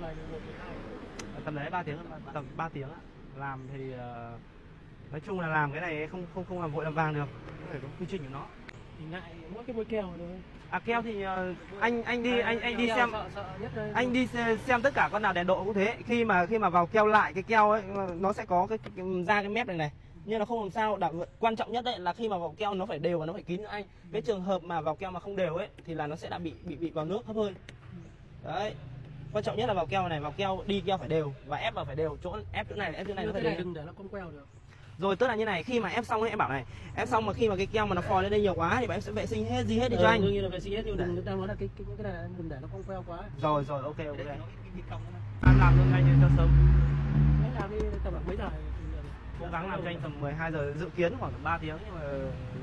Ngày 11 12. Tầm đấy 3 tiếng tầm 3 tiếng ạ. Làm thì ờ, nói chung là làm cái này không không không làm vội làm vàng được. Phải có quy trình của nó. Thì ngại mỗi cái bôi keo thôi. À keo thì ờ, anh anh đi anh anh đi xem anh đi xe- xem tất cả con nào đèn độ cũng thế khi mà khi mà vào keo lại cái keo ấy nó sẽ có cái, cái ra cái mép này này nhưng nó không làm sao đặc quan trọng nhất đấy là khi mà vào keo nó phải đều và nó phải kín nữa anh cái trường hợp mà vào keo mà không đều ấy thì là nó sẽ đã bị bị bị vào nước hấp hơi đấy quan trọng nhất là vào keo này vào keo đi keo phải đều và ép vào phải đều. Chỗ ép chỗ này ép chỗ này nó phải đều. đừng để nó cong queo được. rồi tức là như này khi mà ép xong ấy em bảo này ép xong mà khi mà cái keo mà nó phò lên đây nhiều quá thì bạn em sẽ vệ sinh hết gì hết đi cho Ờ, anh. đương nhiên là vệ sinh hết nhưng đừng đang nói là cái cái cái này đừng để nó cong queo quá. rồi rồi ok ok. Em làm luôn ngay cho sớm. Đấy làm đi tầm mấy giờ cố gắng làm cho anh tầm 12 giờ dự kiến khoảng 3 tiếng nhưng mà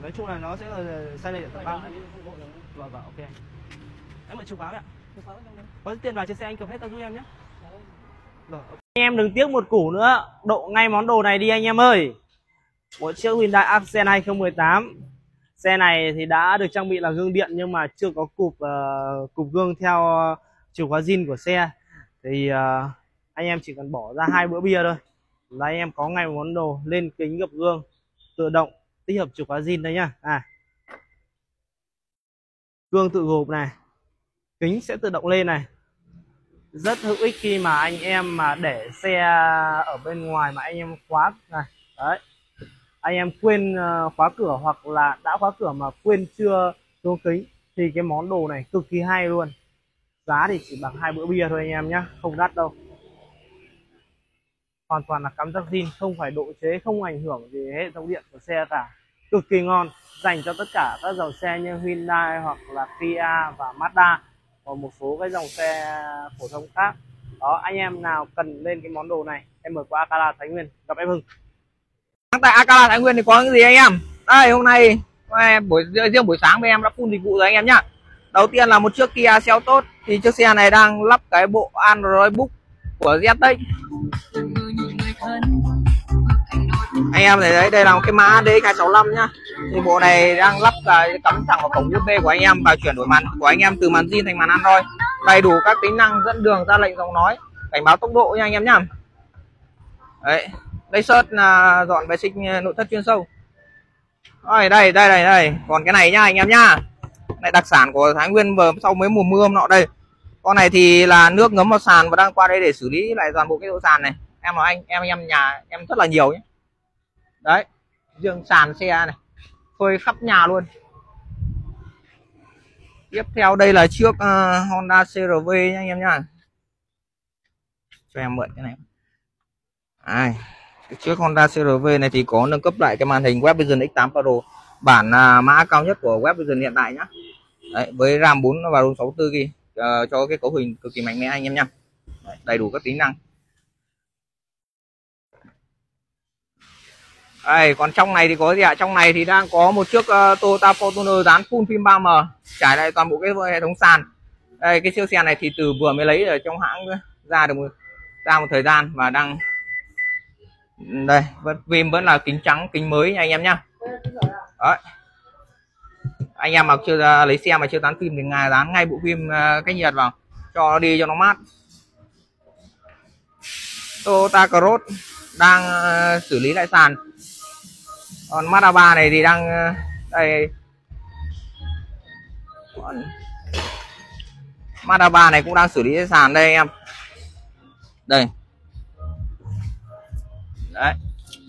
nói chung là nó sẽ sai lệch tầm 3 Anh không vội đâu. vâng vâng ok. Em chìa khóa vậy ạ có tiền vào trên xe anh cầm hết ra giúp em nhé. Rồi anh em đừng tiếc một củ nữa. Độ ngay món đồ này đi anh em ơi. Một chiếc Hyundai Accent 2018 xe này thì đã được trang bị là gương điện nhưng mà chưa có cụp uh, cụp gương theo chìa khóa zin của xe. Thì uh, anh em chỉ cần bỏ ra hai bữa bia thôi. Là anh em có ngay một món đồ lên kính gập gương tự động tích hợp chìa khóa zin đây nhá. À. Gương tự gộp này kính sẽ tự động lên này. Rất hữu ích khi mà anh em mà để xe ở bên ngoài mà anh em khóa này. Đấy. Anh em quên ờ, khóa cửa hoặc là đã khóa cửa mà quên chưa xuống kính thì cái món đồ này cực kỳ hay luôn. Giá thì chỉ bằng hai bữa bia thôi anh em nhé không đắt đâu. Hoàn toàn là cắm rắc zin, không phải độ chế, không ảnh hưởng gì hệ thống điện của xe cả. Cực kỳ ngon, dành cho tất cả các dòng xe như Hyundai hoặc là Kia và Mazda và một số cái dòng xe phổ thông khác. Đó, anh em nào cần lên cái món đồ này, em mời qua Akala Thái Nguyên, gặp em Hưng. Tại Akala Thái Nguyên thì có những gì anh em? Đây, hôm nay hôm nay buổi riêng buổi sáng với em đã full dịch vụ rồi anh em nhá. Đầu tiên là một chiếc Kia Seltos. Thì chiếc xe này đang lắp cái bộ Android Book của ZTEC anh em thấy đấy, đây là một cái mã DX265 nhá. Thì bộ này đang lắp là cắm thẳng vào cổng USB của anh em và chuyển đổi màn của anh em từ màn zin thành màn Android. Đầy đủ các tính năng dẫn đường, ra lệnh giọng nói, cảnh báo tốc độ nha anh em nhá. Đấy, đây sớt là dọn vệ sinh à, nội thất chuyên sâu. Rồi, đây đây đây đây. Còn cái này nhá anh em nhá. Lại đặc sản của Thái Nguyên vừa sau mấy mùa mưa nọ đây. Con này thì là nước ngấm vào sàn và đang qua đây để xử lý lại toàn bộ cái độ sàn này. Em nói anh, em em nhà em rất là nhiều nhé đấy dương sàn xe này. Phơi khắp nhà luôn. Tiếp theo đây là chiếc uh, Honda CRV nha anh em nhá. Cho em mượn cái này. Ai, cái chiếc Honda CRV này thì có nâng cấp lại cái màn hình Web Vision X8 Pro. Bản uh, mã cao nhất của Web Vision hiện tại nhá. Đấy, với RAM 4 và ROM 64 GB uh, cho cái cấu hình cực kỳ mạnh mẽ anh em nhá. Đầy đủ các tính năng. Đây, còn trong này thì có gì ạ? Trong này thì đang có một chiếc uh, Toyota Fortuner dán full phim 3M trải lại toàn bộ cái hệ thống sàn. Đây, cái chiếc xe này thì từ vừa mới lấy ở trong hãng ra được một, ra một thời gian và đang đây vẫn phim vẫn là kính trắng kính mới nha anh em nhá Đấy. anh em mà chưa ờ, lấy xe mà chưa dán phim thì ngài dán ngay bộ phim ờ, uh, cách nhiệt vào cho nó đi cho nó mát Toyota Cross đang uh, xử lý lại sàn còn Mazda 3 này thì đang ờ, đây. Còn Mazda 3 này cũng đang xử lý sàn đây anh em. Đây. Đấy,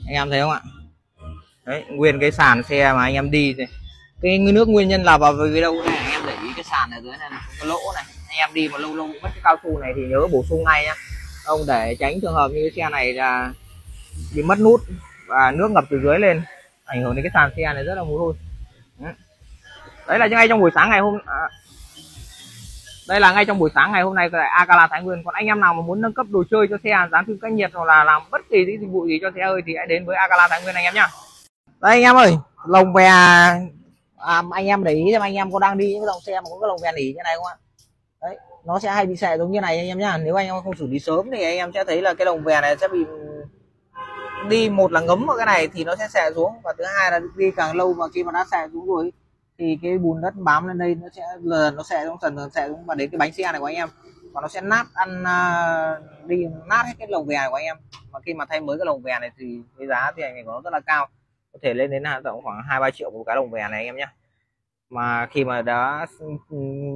anh em thấy không ạ? Đấy, nguyên cái sàn xe mà anh em đi thì cái nước nguyên nhân là vào vì đâu này? Anh em để ý cái sàn này dưới này có lỗ này. Anh em đi mà lâu lâu mất cái cao su này thì nhớ bổ sung ngay nhá. Ông để tránh trường hợp như cái xe này là bị mất nút và nước ngập từ dưới lên ảnh hưởng đến cái sàn xe này rất là mùi hôi. Đấy. Là ngay trong buổi sáng ngày hôm à, đây là ngay trong buổi sáng ngày hôm nay tại Akala Thái Nguyên. Còn anh em nào mà muốn nâng cấp đồ chơi cho xe dán phim cách nhiệt hoặc là làm bất kỳ cái dịch vụ gì cho xe ơi thì hãy đến với Akala Thái Nguyên anh em nhá. Đây anh em ơi lồng bè à, anh em để ý xem anh em có đang đi những dòng xe mà có cái lồng bè nỉ như này không ạ? Đấy nó sẽ hay bị xệ giống như này anh em nhá. Nếu anh em không xử lý sớm thì anh em sẽ thấy là cái lồng bè này sẽ bị đi, một là ngấm vào cái này thì nó sẽ xè xuống, và thứ hai là đi càng lâu mà khi mà đã xè xuống rồi thì cái bùn đất bám lên đây nó sẽ lần nó sẽ xuống, dần dần sẽ xuống và đến cái bánh xe này của anh em. Và nó sẽ nát ăn à, đi nát hết cái lồng vè của anh em. Và khi mà thay mới cái lồng vè này thì cái giá thì ảnh của nó rất là cao. Có thể lên đến tổng khoảng hai ba triệu một cái lồng vè này anh em nhé mà khi mà đã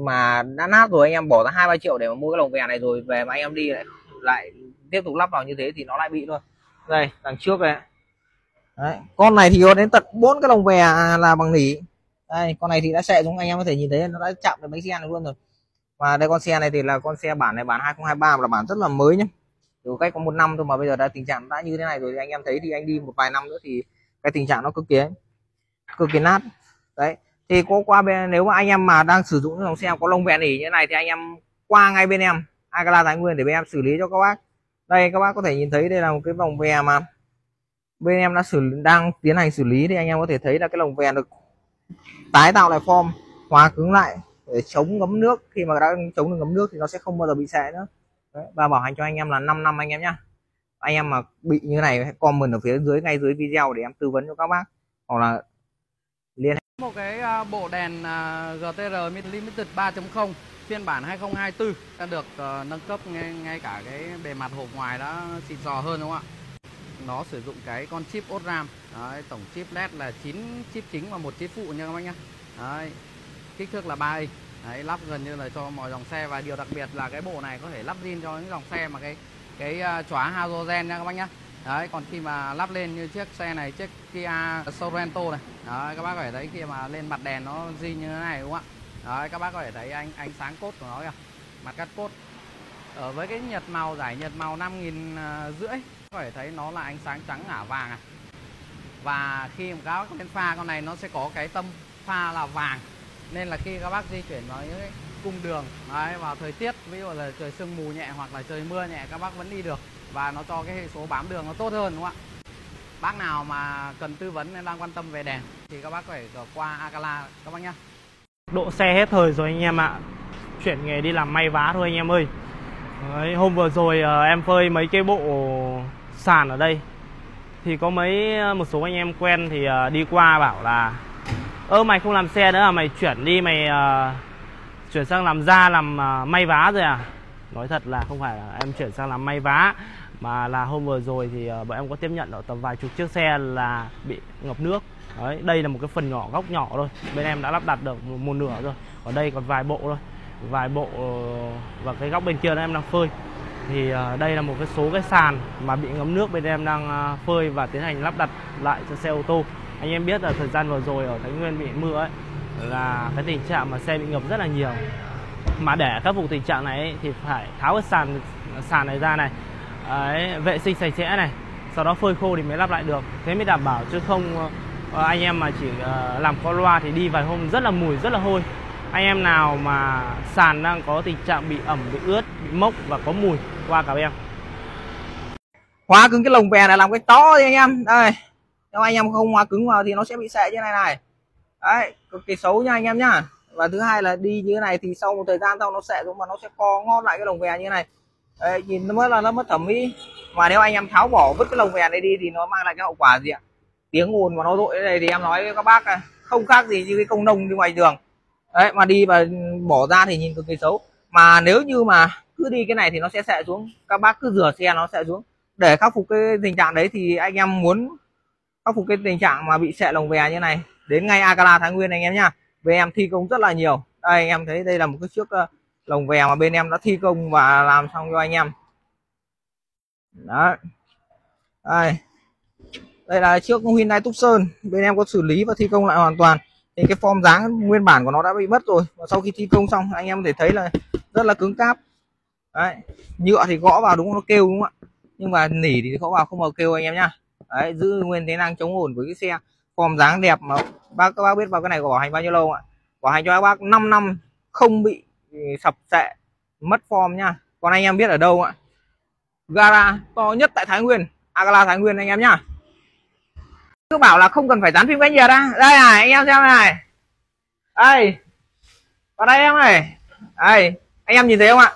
mà đã nát rồi anh em bỏ ra hai ba triệu để mà mua cái lồng vè này rồi, về mà anh em đi lại lại tiếp tục lắp vào như thế thì nó lại bị luôn đây, đằng trước này Đấy. con này thì có đến tận bốn cái lồng vè là bằng nỉ. Đây, con này thì đã xệ xuống, anh em có thể nhìn thấy nó đã chạm được mấy xe này luôn rồi. Và đây con xe này thì là con xe bản này, bản 2023 là bản rất là mới nhé từ cách có một năm thôi mà bây giờ đã, tình trạng đã như thế này rồi thì anh em thấy thì anh đi một vài năm nữa thì cái tình trạng nó cực kỳ cực kỳ nát. Đấy, thì có qua bên, nếu mà anh em mà đang sử dụng dòng xe có lông vẹn nỉ như thế này thì anh em qua ngay bên em Agala Thái Nguyên để bên em xử lý cho các bác đây các bác có thể nhìn thấy đây là một cái vòng vè mà. Bên em đã xử đang tiến hành xử lý thì anh em có thể thấy là cái lồng vè được tái tạo lại form hóa cứng lại để chống ngấm nước. Khi mà đã chống được ngấm nước thì nó sẽ không bao giờ bị xệ nữa. Đấy, và bảo hành cho anh em là 5 năm anh em nhá. Anh em mà bị như này hãy comment ở phía dưới ngay dưới video để em tư vấn cho các bác. Hoặc là liên hệ. Một cái à, bộ đèn à, GTR Limited 3.0 phiên bản 2024 đã được uh, nâng cấp ngay, ngay cả cái bề mặt hộp ngoài đã xịn sò hơn đúng không ạ? Nó sử dụng cái con chip OSRAM Đấy, tổng chip LED là 9 chip chính và một chip phụ nha các bác nhá. Đấy, kích thước là 3 inch. Đấy, lắp gần như là cho mọi dòng xe và điều đặc biệt là cái bộ này có thể lắp zin cho những dòng xe mà cái cái uh, chóa halogen nha các bác nhá. Đấy, còn khi mà lắp lên như chiếc xe này chiếc Kia Sorento này. Đấy, các bác có thể thấy khi mà lên mặt đèn nó zin như thế này đúng không ạ? Đấy, các bác có thể thấy ánh ánh sáng cốt của nó kìa. Mặt cắt cốt. Ở với cái nhật màu giải nhật màu năm nghìn à, rưỡi có thể thấy nó là ánh sáng trắng ngả vàng à. Và khi mà các bác lên pha con này nó sẽ có cái tâm pha là vàng. Nên là khi các bác di chuyển vào những cái cung đường đấy, vào thời tiết ví dụ là trời sương mù nhẹ hoặc là trời mưa nhẹ các bác vẫn đi được. Và nó cho cái hệ số bám đường nó tốt hơn đúng không ạ? Bác nào mà cần tư vấn nên đang quan tâm về đèn thì các bác có thể qua Akala các bác nhé độ xe hết thời rồi anh em ạ. Chuyển nghề đi làm may vá thôi anh em ơi. Đấy, hôm vừa rồi uh, em phơi mấy cái bộ sàn ở đây. Thì có mấy ờ, một số anh em quen thì ờ, đi qua bảo là ơ mày không làm xe nữa à? Mày chuyển đi mày ờ, chuyển sang làm da làm ờ, may vá rồi à? Nói thật là không phải là em chuyển sang làm may vá mà là hôm vừa rồi thì ờ, bọn em có tiếp nhận được tầm vài chục chiếc xe là bị ngập nước đấy đây là một cái phần nhỏ góc nhỏ thôi. Bên em đã lắp đặt được một, một nửa rồi. Ở đây còn vài bộ thôi. Vài bộ ờ, và cái góc bên kia đó em đang phơi. Thì ờ, đây là một cái số cái sàn mà bị ngấm nước bên em đang ờ, phơi và tiến hành lắp đặt lại cho xe ô tô. Anh em biết là thời gian vừa rồi ở Thái Nguyên bị mưa ấy là cái tình trạng mà xe bị ngập rất là nhiều. Mà để khắc phục tình trạng này ấy, thì phải tháo cái sàn sàn này ra này. Đấy, vệ sinh sạch sẽ này. Sau đó phơi khô thì mới lắp lại được. Thế mới đảm bảo chứ không Ờ, anh em mà chỉ ờ, làm qua loa thì đi vài hôm rất là mùi rất là hôi. Anh em nào mà sàn đang có tình trạng bị ẩm bị ướt bị mốc và có mùi qua cả em. Hóa cứng cái lồng bè này làm cái to đi anh em. Đây. Nếu anh em không hóa cứng vào thì nó sẽ bị sệ như này này. Đấy cực kỳ xấu nha anh em nhá. Và thứ hai là đi như thế này thì sau một thời gian sau nó sẽ xuống mà nó sẽ co ngon lại cái lồng bè như thế này. Đấy, nhìn nó mất là nó mất thẩm mỹ. Mà nếu anh em tháo bỏ vứt cái lồng bè này đi thì nó mang lại cái hậu quả gì ạ? Tiếng ồn mà nó rội này thì em nói với các bác này, không khác gì như cái công nông đi ngoài đường. Đấy mà đi và bỏ ra thì nhìn cực kỳ xấu. Mà nếu như mà cứ đi cái này thì nó sẽ sệ xuống. Các bác cứ rửa xe nó sẽ xuống. Để khắc phục cái tình trạng đấy thì anh em muốn khắc phục cái tình trạng mà bị sệ lồng bè như này đến ngay Akala Thái Nguyên anh em nhá. Về em thi công rất là nhiều. Đây anh em thấy đây là một cái chiếc ờ, lồng vè mà bên em đã thi công và làm xong cho anh em. Đó đây đây là chiếc Hyundai Tucson. Bên em có xử lý và thi công lại hoàn toàn. Thì cái form dáng nguyên bản của nó đã bị mất rồi. Và sau khi thi công xong, anh em có thể thấy là rất là cứng cáp. Đấy nhựa thì gõ vào đúng nó kêu đúng không ạ? Nhưng mà nỉ thì gõ vào không bao kêu anh em nhá. Đấy, giữ nguyên thế năng chống ổn với cái xe form dáng đẹp mà bác, các bác biết vào cái này có bảo hành bao nhiêu lâu ạ? Bảo hành cho các bác 5 năm không bị ừ, sập sệ, mất form nha còn anh em biết ở đâu ạ? Gara to nhất tại Thái Nguyên. Agala Thái Nguyên anh em nhá cứ bảo là không cần phải dán phim cách nhiệt á đây này anh em xem này. Đây vào đây em này đây anh em nhìn thấy không ạ?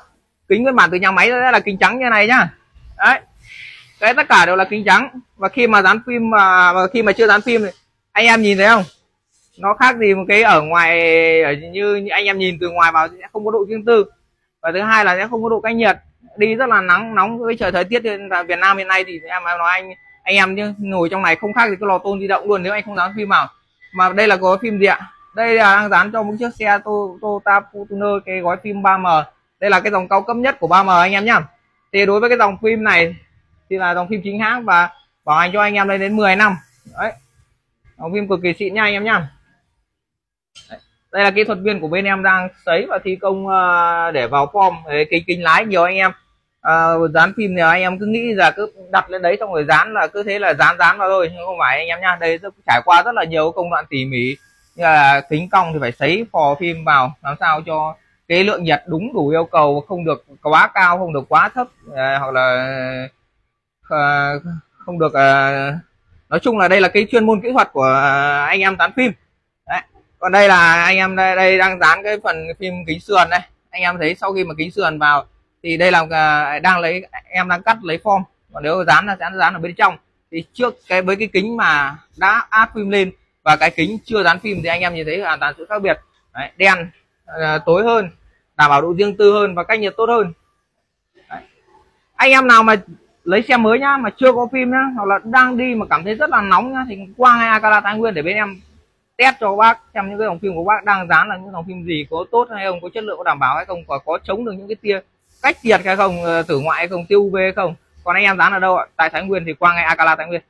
Kính nguyên bản từ nhà máy ra là kính trắng như này nhá. Đấy. Cái tất cả đều là kính trắng. Và khi mà dán phim mà, mà khi mà chưa dán phim thì anh em nhìn thấy không? Nó khác gì một cái ở ngoài ở như, như anh em nhìn từ ngoài vào sẽ không có độ riêng tư. Và thứ hai là sẽ không có độ cách nhiệt. Đi rất là nắng nóng với trời thời tiết ở Việt Nam hiện nay thì em nói anh anh em chứ ngồi trong này không khác gì cái lò tôn di động luôn, nếu anh không dán phim vào. Mà đây là gói phim gì ạ đây là đang dán cho một chiếc xe Toyota Fortuner, cái gói phim 3M đây là cái dòng cao cấp nhất của 3M anh em nhá. Thì đối với cái dòng phim này, thì là dòng phim chính hãng và bảo hành cho anh em lên đến 10 năm. Đấy. Dòng phim cực kỳ xịn nha anh em nhá. Đấy. đây là kỹ thuật viên của bên em đang sấy và thi công ờ, để vào form, cái kính kính lái nhiều anh em uh, dán phim thì anh em cứ nghĩ là cứ đặt lên đấy xong rồi dán là cứ thế là dán dán vào thôi nhưng không phải anh em nha đây trải qua rất là nhiều công đoạn tỉ mỉ. Như là kính cong thì phải sấy phò phim vào làm sao cho cái lượng nhiệt đúng đủ yêu cầu không được quá cao không được quá thấp uh, hoặc là uh, không được uh, nói chung là đây là cái chuyên môn kỹ thuật của anh em dán phim. Đấy. còn đây là anh em đây, đây đang dán cái phần phim kính sườn đây. Anh em thấy sau khi mà kính sườn vào thì đây là uh, đang lấy em đang cắt lấy form. Còn nếu dán là dán dán ở bên trong. Thì trước cái với cái kính mà đã áp phim lên và cái kính chưa dán phim thì anh em nhìn thấy hoàn toàn sự khác biệt. Đấy, đen uh, tối hơn đảm bảo độ riêng tư hơn và cách nhiệt tốt hơn. Đấy. anh em nào mà lấy xe mới nhá mà chưa có phim nhá hoặc là đang đi mà cảm thấy rất là nóng nhá thì qua ngay Akala Thái Nguyên để bên em test cho các bác xem những cái dòng phim của bác đang dán là những dòng phim gì có tốt hay không có chất lượng có đảm bảo hay không có, có chống được những cái tia cách nhiệt hay không ờ, tử ngoại hay không tiêu UV hay không? Còn anh em dán ở đâu ạ? Tại Thái Nguyên thì qua ngay Akala Thái Nguyên.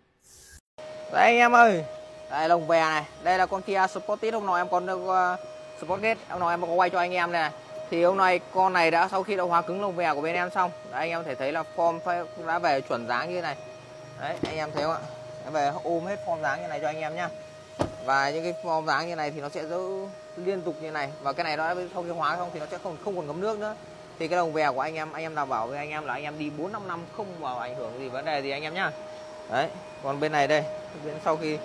Đây anh em ơi. Đây lồng bè này. Đây là con Kia Sportit hôm nọ em còn được ờ, uh, Sportgate hôm nọ em có quay cho anh em này. Thì hôm nay con này đã sau khi đã hóa cứng lồng bè của bên em xong đấy, anh em thể thấy là form đã về chuẩn dáng như này. Đấy anh em thấy không ạ? Em về ôm hết form dáng như này cho anh em nhá. Và những cái form dáng như này thì nó sẽ giữ liên tục như này. Và cái này nó sau khi hóa xong thì nó sẽ không không còn ngấm nước nữa thì cái lồng bè của anh em anh em đảm bảo với anh em là anh em đi 4 5 năm không vào ảnh hưởng gì vấn đề gì anh em nhá đấy còn bên này đây bên sau khi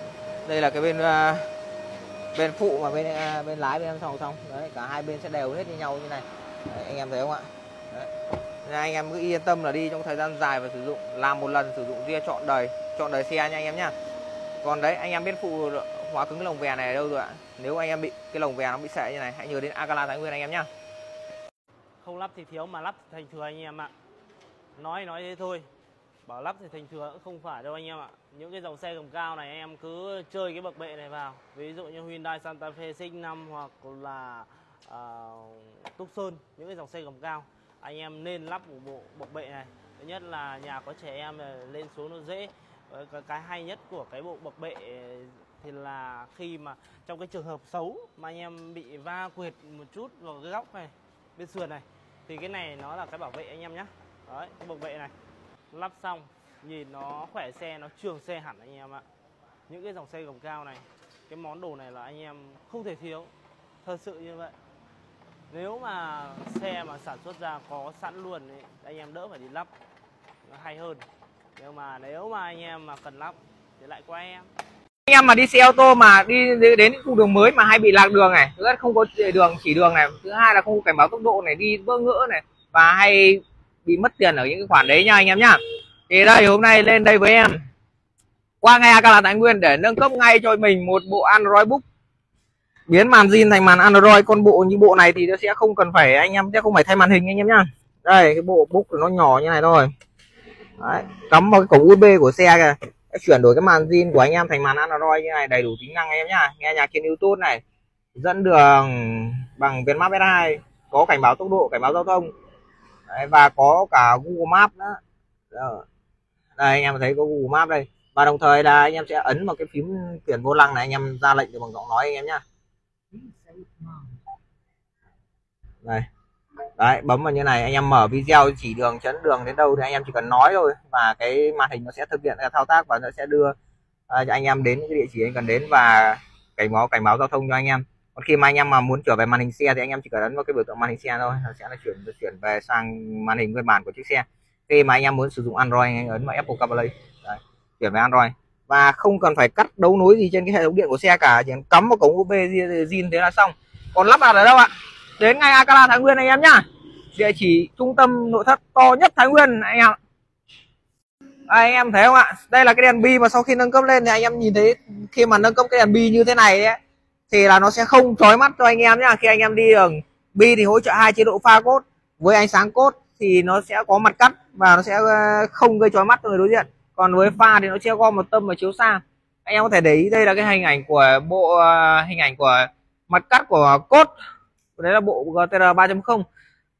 đây là cái bên uh, bên phụ mà bên uh, bên lái bên em sau xong đấy cả hai bên sẽ đều hết như nhau như này đấy, anh em thấy không ạ đấy. Nên anh em cứ yên tâm là đi trong thời gian dài và sử dụng làm một lần sử dụng ria chọn đời chọn đời xe nha anh em nhá còn đấy anh em biết phụ hóa cứng cái lồng vè này ở đâu rồi ạ nếu anh em bị cái lồng vè nó bị sệ như này hãy nhớ đến Agala Thái Nguyên anh em nhá không lắp thì thiếu mà lắp thì thành thừa anh em ạ. Nói nói thế thôi. Bảo lắp thì thành thừa cũng không phải đâu anh em ạ. Những cái dòng xe gầm cao này anh em cứ chơi cái bậc bệ này vào. Ví dụ như Hyundai Santa Fe X5 hoặc là à, uh, Tucson những cái dòng xe gầm cao. Anh em nên lắp một bộ bậc bệ này. Thứ nhất là nhà có trẻ em lên xuống nó dễ. Cái, cái hay nhất của cái bộ bậc bệ thì là khi mà trong cái trường hợp xấu mà anh em bị va quệt một chút vào cái góc này bên sườn này. Thì cái này nó là cái bảo vệ anh em nhé đấy cái bảo vệ này. Lắp xong nhìn nó khỏe xe nó trường xe hẳn anh em ạ. Những cái dòng xe gầm cao này cái món đồ này là anh em không thể thiếu. Thật sự như vậy. Nếu mà xe mà sản xuất ra có sẵn luôn ấy, anh em đỡ phải đi lắp. Nó hay hơn. Nhưng mà nếu mà anh em mà cần lắp thì lại qua em anh em mà đi xe ô tô mà đi đến khu đường mới mà hay bị lạc đường này thứ nhất không có đường chỉ đường này thứ hai là không có cảnh báo tốc độ này đi bơ ngỡ này và hay bị mất tiền ở những cái khoản đấy nha anh em nhá. Thì đây hôm nay lên đây với em. Qua ngay là Thái Nguyên để nâng cấp ngay cho mình một bộ Android Book. Biến màn zin thành màn Android con bộ như bộ này thì nó sẽ không cần phải anh em sẽ không phải thay màn hình anh em nhá. Đây cái bộ book nó nhỏ như này thôi. Đấy, cắm vào cái cổng USB của xe kìa chuyển đổi cái màn zin của anh em thành màn Android như này đầy đủ tính năng anh em nhá. Nghe nhạc trên YouTube này dẫn đường bằng Vietmap S2 có cảnh báo tốc độ cảnh báo giao thông. Đấy, và có cả Google Maps nữa. Đó. đây anh em thấy có Google Maps đây. Và đồng thời là anh em sẽ ấn vào cái phím chuyển vô lăng này anh em ra lệnh được bằng giọng nói anh em nhá. Đây đấy bấm vào như này anh em mở video chỉ đường chấn đường đến đâu thì anh em chỉ cần nói thôi. Và cái màn hình nó sẽ thực hiện thao tác và nó sẽ đưa à, cho anh em đến cái địa chỉ anh cần đến và cảnh báo cảnh báo giao thông cho anh em. Còn khi mà anh em mà muốn trở về màn hình xe thì anh em chỉ cần ấn vào cái biểu tượng màn hình xe thôi nó sẽ là chuyển chuyển về sang màn hình nguyên bản của chiếc xe. Khi mà anh em muốn sử dụng Android anh ấn vào Apple CarPlay. Đấy, chuyển về Android. Và không cần phải cắt đấu nối gì trên cái hệ thống điện của xe cả chỉ cần cắm vào cổng USB zin thế là xong. Còn lắp đặt ở đâu ạ? Đến ngay Akala Thái Nguyên anh em nhá. Địa chỉ trung tâm nội thất to nhất Thái Nguyên anh em à, anh em thấy không ạ? Đây là cái đèn bi mà sau khi nâng cấp lên thì anh em nhìn thấy khi mà nâng cấp cái đèn bi như thế này ấy, thì là nó sẽ không chói mắt cho anh em nhá. Khi anh em đi đường bi thì hỗ trợ hai chế độ pha cốt với ánh sáng cốt thì nó sẽ có mặt cắt và nó sẽ ờ, không gây chói mắt cho người đối diện. Còn với pha thì nó sẽ gom một tâm và chiếu xa anh em có thể để ý đây là cái hình ảnh của bộ ờ, hình ảnh của mặt cắt của cốt đấy là bộ GTR 3.0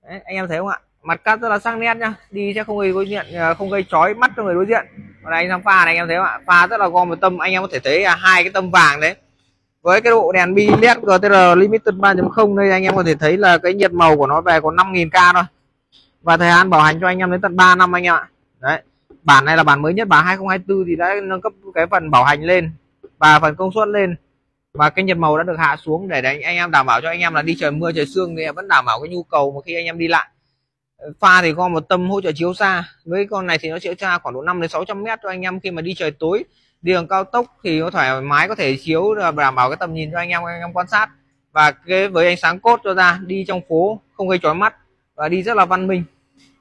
đấy, anh em thấy không ạ? Mặt cắt rất là sắc nét nhá. Đi sẽ không gây đối diện à, không gây chói mắt cho người đối diện. Còn anh sang pha này anh em thấy không ạ? Pha rất là gom một tâm anh em có thể thấy là hai cái tâm vàng đấy. Với cái bộ đèn bi led GTR Limited 3.0 đây anh em có thể thấy là cái nhiệt màu của nó về còn 5.000k thôi. Và thời gian bảo hành cho anh em đến tận 3 năm anh em ạ. Đấy bản này là bản mới nhất bản 2024 thì đã nâng cấp cái phần bảo hành lên và phần công suất lên và cái nhiệt màu đã được hạ xuống để đánh, anh em đảm bảo cho anh em là đi trời mưa, trời sương thì vẫn đảm bảo cái nhu cầu mà khi anh em đi lại. Pha thì có một tâm hỗ trợ chiếu xa. Với con này thì nó chiếu xa khoảng độ 5 đến 600 mét cho anh em. Khi mà đi trời tối, đi đường cao tốc thì có thoải mái, có thể chiếu ờ, đảm bảo cái tầm nhìn cho anh em anh em quan sát. Và cái với ánh sáng cốt cho ra, đi trong phố, không gây chói mắt và đi rất là văn minh.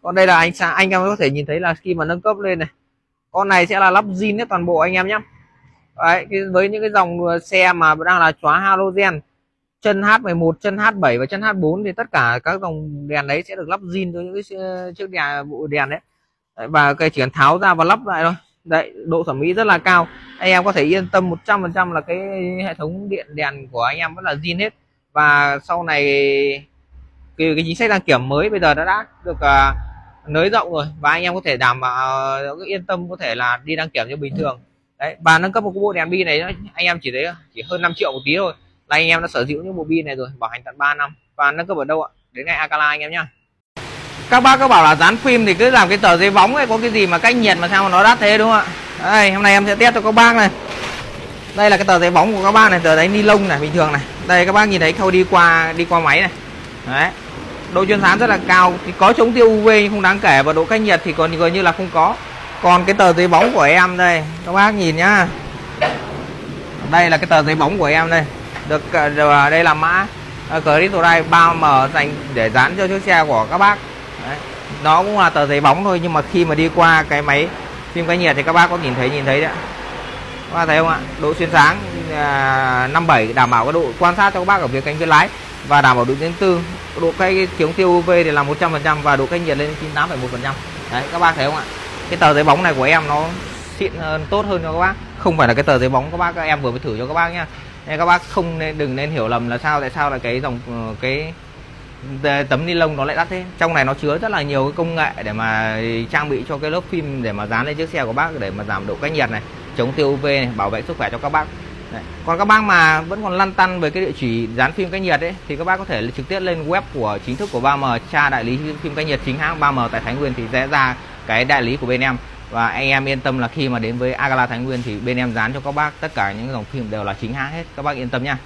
Còn đây là ánh sáng, anh em có thể nhìn thấy là khi mà nâng cấp lên này, con này sẽ là lắp zin hết toàn bộ anh em nhé. Đấy, với những cái dòng ờ, xe mà đang là chóa halogen chân H11 chân H7 và chân H4 thì tất cả các dòng đèn đấy sẽ được lắp zin cho những cái chiếc đèn bộ đèn đấy. đấy và cái chỉ cần tháo ra và lắp lại thôi. Đấy độ thẩm mỹ rất là cao. Anh em có thể yên tâm 100% là cái hệ thống điện đèn của anh em vẫn là zin hết. Và sau này cái, cái chính sách đăng kiểm mới bây giờ đã đã được uh, nới rộng rồi. Và anh em có thể đảm bảo uh, yên tâm có thể là đi đăng kiểm như bình thường đấy và nâng cấp một cái bộ đèn bi này anh em chỉ thấy chỉ hơn 5 triệu một tí thôi. Là anh em đã sở hữu những bộ pin này rồi, bảo hành tận 3 năm. Và nâng cấp ở đâu ạ? Đến ngay Akala anh em nhá. Các bác có bảo là dán phim thì cứ làm cái tờ giấy bóng ấy, có cái gì mà cách nhiệt mà sao mà nó đắt thế đúng không ạ? Đây, hôm nay em sẽ test cho các bác này. Đây là cái tờ giấy bóng của các bác này, tờ giấy ni lông này, bình thường này. Đây, các bác nhìn thấy khâu đi qua đi qua máy này. Đấy. Độ chuyên sáng rất là cao. Thì có chống tiêu UV nhưng không đáng kể và độ cách nhiệt thì còn gần như là không có còn cái tờ giấy bóng của em đây. Các bác nhìn nhá. Đây là cái tờ giấy bóng của em đây. Được ờ, ờ, đây là mã ờ, Crystalline 3M dành để dán cho chiếc xe của các bác. Đấy. nó cũng là tờ giấy bóng thôi nhưng mà khi mà đi qua cái máy phim cái nhiệt thì các bác có nhìn thấy nhìn thấy đấy các bác thấy không ạ? Độ xuyên sáng à, 57 đảm bảo cái độ quan sát cho các bác ở phía cánh phía lái và đảm bảo độ đến tư. Độ cái chống tiêu UV thì là 100% và độ cách nhiệt lên 98,1% đấy các bác thấy không ạ? Cái tờ giấy bóng này của em nó xịn hơn, tốt hơn cho các bác. Không phải là cái tờ giấy bóng các bác, các em vừa mới thử cho các bác nhá. Nên các bác không nên, đừng nên hiểu lầm là sao, tại sao là cái dòng ờ, cái tấm ni lông nó lại đắt thế. Trong này nó chứa rất là nhiều cái công nghệ để mà trang bị cho cái lớp phim để mà dán lên chiếc xe của bác, để mà giảm độ cách nhiệt này, chống tiêu UV này, bảo vệ sức khỏe cho các bác. Đấy. còn các bác mà vẫn còn lăn tăn về cái địa chỉ dán phim cách nhiệt ấy, thì các bác có thể trực tiếp lên web của chính thức của 3M, tra đại lý phim cách nhiệt chính hãng 3M tại Thái Nguyên thì sẽ ra cái đại lý của bên em. Và anh em yên tâm là khi mà đến với Agala Thái Nguyên thì bên em dán cho các bác tất cả những dòng phim đều là chính hãng hết. Các bác yên tâm nha.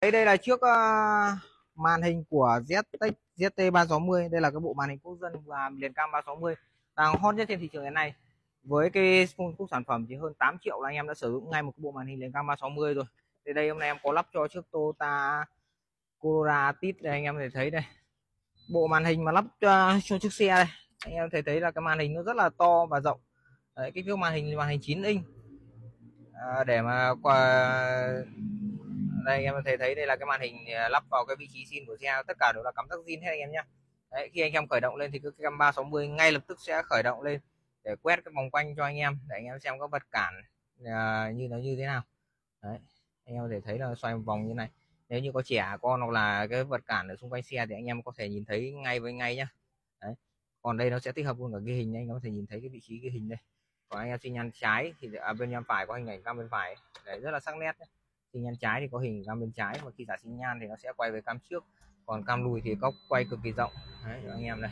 Đây đây là trước uh, màn hình của ZTEC ZT360 đây là cái bộ màn hình quốc dân và liền cam 360 đang hot nhất trên thị trường hiện nay. Với cái phân sản phẩm chỉ hơn 8 triệu là anh em đã sử dụng ngay một cái bộ màn hình liền cam 360 rồi. Thì đây hôm nay em có lắp cho chiếc Toyota Corolla Tit đây anh em có thể thấy đây. Bộ màn hình mà lắp cho, cho chiếc xe đây anh em thấy thấy là cái màn hình nó rất là to và rộng. Đấy, cái thước màn hình màn hình 9 inch. À, để mà qua đây anh em thấy thấy đây là cái màn hình à, lắp vào cái vị trí xin của xe tất cả đều là cắm tắc zin hết anh em nhé Đấy, khi anh em khởi động lên thì cái cam 360 ngay lập tức sẽ khởi động lên để quét cái vòng quanh cho anh em để anh em xem các vật cản uh, như nó như thế nào. Đấy anh em có thể thấy là xoay một vòng như này. Nếu như có trẻ con hoặc là cái vật cản ở xung quanh xe thì anh em có thể nhìn thấy ngay với ngay nhá còn đây nó sẽ tích hợp luôn cả ghi hình anh có thể nhìn thấy cái vị trí ghi hình đây. Còn anh em xin nhăn trái thì ở bên em phải có hình ảnh cam bên phải. Đấy rất là sắc nét nhé xin nhan trái thì có hình cam bên trái và khi giả xin nhan thì nó sẽ quay về cam trước. Còn cam lùi thì góc quay cực kỳ rộng. Đấy anh em này.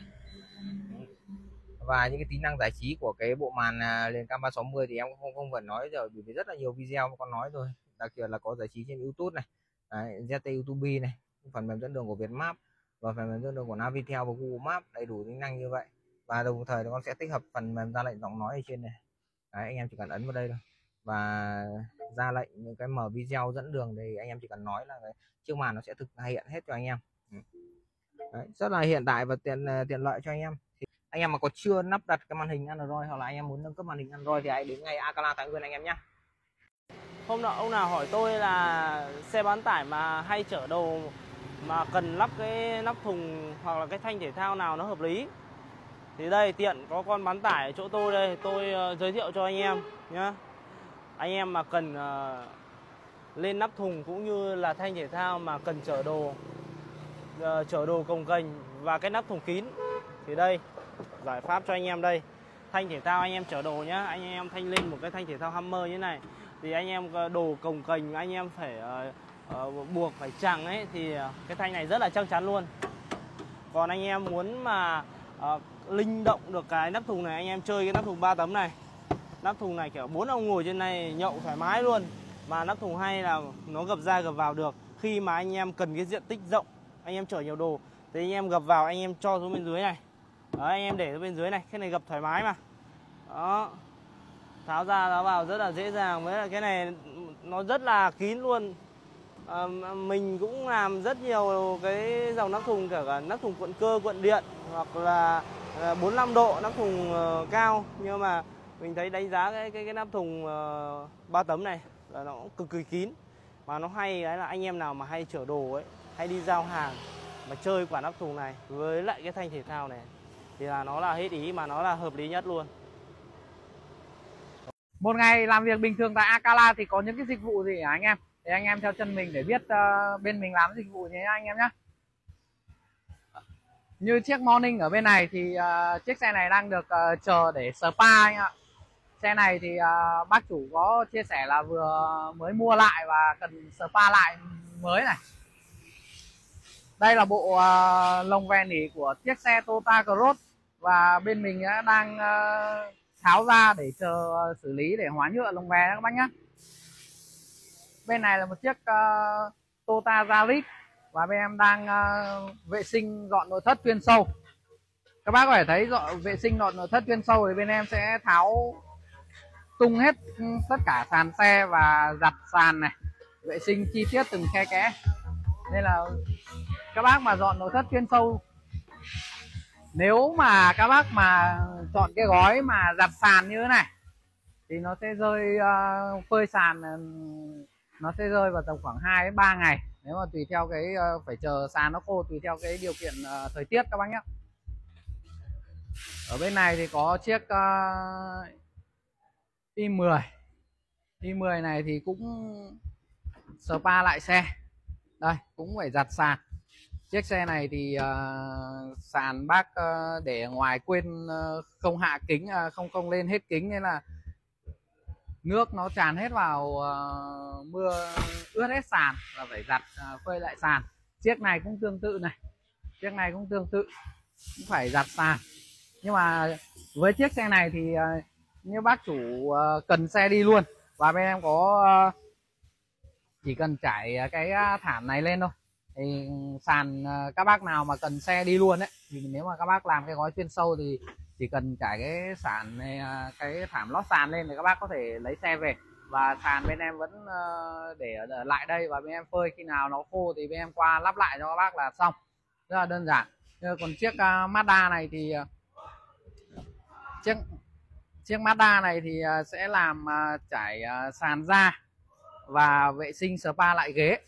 Và những cái tính năng giải trí của cái bộ màn à, lên cam 360 thì em không không cần nói rồi bởi vì rất là nhiều video mà con nói rồi. Đặc biệt là có giải trí trên YouTube này. Đấy, ZT YouTube này phần mềm dẫn đường của Vietmap và phần mềm dẫn đường của Navitel và Google Maps đầy đủ tính năng như vậy. Và đồng thời con sẽ tích hợp phần mềm ra lệnh giọng nói ở trên này. Đấy, anh em chỉ cần ấn vào đây thôi. Và ra lệnh những cái mở video dẫn đường thì anh em chỉ cần nói là cái chiếc màn nó sẽ thực hiện hết cho anh em. Đấy, rất là hiện đại và tiện à, tiện lợi cho anh em. Thì anh em mà còn chưa lắp đặt cái màn hình Android hoặc là anh em muốn nâng cấp màn hình Android thì hãy đến ngay Akala Thái Nguyên anh em nhé. Hôm nọ ông nào hỏi tôi là xe bán tải mà hay chở đồ mà cần lắp cái nắp thùng hoặc là cái thanh thể thao nào nó hợp lý. Thì đây tiện có con bán tải ở chỗ tôi đây tôi uh, giới thiệu cho anh em nhé anh em mà cần uh, lên nắp thùng cũng như là thanh thể thao mà cần chở đồ uh, chở đồ cồng kềnh và cái nắp thùng kín thì đây giải pháp cho anh em đây. Thanh thể thao anh em chở đồ nhá anh em thanh lên một cái thanh thể thao Hammer như này thì anh em đồ cồng kềnh anh em phải uh, uh, buộc phải chẳng ấy thì ờ, cái thanh này rất là chắc chắn luôn. Còn anh em muốn mà uh, linh động được cái nắp thùng này anh em chơi cái nắp thùng 3 tấm này. Nắp thùng này kiểu bốn ông ngồi trên này nhậu thoải mái luôn. Mà nắp thùng hay là nó gập ra gập vào được. Khi mà anh em cần cái diện tích rộng anh em chở nhiều đồ thì anh em gập vào anh em cho xuống bên dưới này. Đấy, anh em để xuống bên dưới này cái này gập thoải mái mà. Đó. Tháo ra tháo vào rất là dễ dàng. Với là cái này ừ, nó rất là kín luôn à, mình cũng làm rất nhiều cái dòng nắp thùng cả cả nắp thùng cuộn cơ cuộn điện hoặc là ờ, 45 độ nắp thùng uh, cao. Nhưng mà mình thấy đánh giá cái cái cái nắp thùng uh, 3 tấm này là nó cũng cực kỳ kín. Mà nó hay đấy là anh em nào mà hay chở đồ ấy hay đi giao hàng mà chơi quả nắp thùng này với lại cái thanh thể thao này thì là nó là hết ý mà nó là hợp lý nhất luôn. Một ngày làm việc bình thường tại Akala thì có những cái dịch vụ gì hả anh em? Thì anh em theo chân mình để biết uh, bên mình làm dịch vụ như thế anh em nhé như chiếc morning ở bên này thì uh, chiếc xe này đang được uh, chờ để spa anh ạ. Xe này thì uh, bác chủ có chia sẻ là vừa mới mua lại và cần spa lại mới này. Đây là bộ uh, lồng ve nỉ của chiếc xe Toyota Cross và bên mình đang uh, tháo ra để chờ xử lý để hóa nhựa lồng ve các bác nhé bên này là một chiếc uh, Toyota Yaris. Và bên em đang uh, vệ sinh dọn nội thất chuyên sâu. Các bác có thể thấy dọn vệ sinh dọn nội thất chuyên sâu thì bên em sẽ tháo tung hết ừ, tất cả sàn xe và giặt sàn này. Vệ sinh chi tiết từng khe kẽ. Nên là các bác mà dọn nội thất chuyên sâu nếu mà các bác mà chọn cái gói mà giặt sàn như thế này thì nó sẽ rơi uh, phơi sàn ừ, nó sẽ rơi vào tầm khoảng 2 đến 3 ngày. Nếu mà tùy theo cái ờ, phải chờ sàn nó khô tùy theo cái điều kiện ờ, thời tiết các bác nhé. Ở bên này thì có chiếc uh, i10 i10 này thì cũng spa lại xe. Đây cũng phải giặt sàn. Chiếc xe này thì uh, sàn bác uh, để ngoài quên uh, không hạ kính uh, không không lên hết kính nên là nước nó tràn hết vào uh, mưa ướt hết sàn là phải giặt uh, phơi lại sàn. Chiếc này cũng tương tự này. Chiếc này cũng tương tự cũng phải giặt sàn. Nhưng mà với chiếc xe này thì uh, như bác chủ uh, cần xe đi luôn. Và bên em có uh, chỉ cần trải cái thảm này lên thôi. Thì sàn các bác nào mà cần xe đi luôn đấy thì nếu mà các bác làm cái gói chuyên sâu thì chỉ cần trải cái sàn này à, cái thảm lót sàn lên thì các bác có thể lấy xe về. Và sàn bên em vẫn ờ, để ở lại đây và bên em phơi. Khi nào nó khô thì bên em qua lắp lại cho các bác là xong. Rất là đơn giản. Ờ, còn chiếc à, Mazda này thì ờ, chiếc chiếc Mazda này thì sẽ làm à, trải sàn da và vệ sinh spa lại ghế.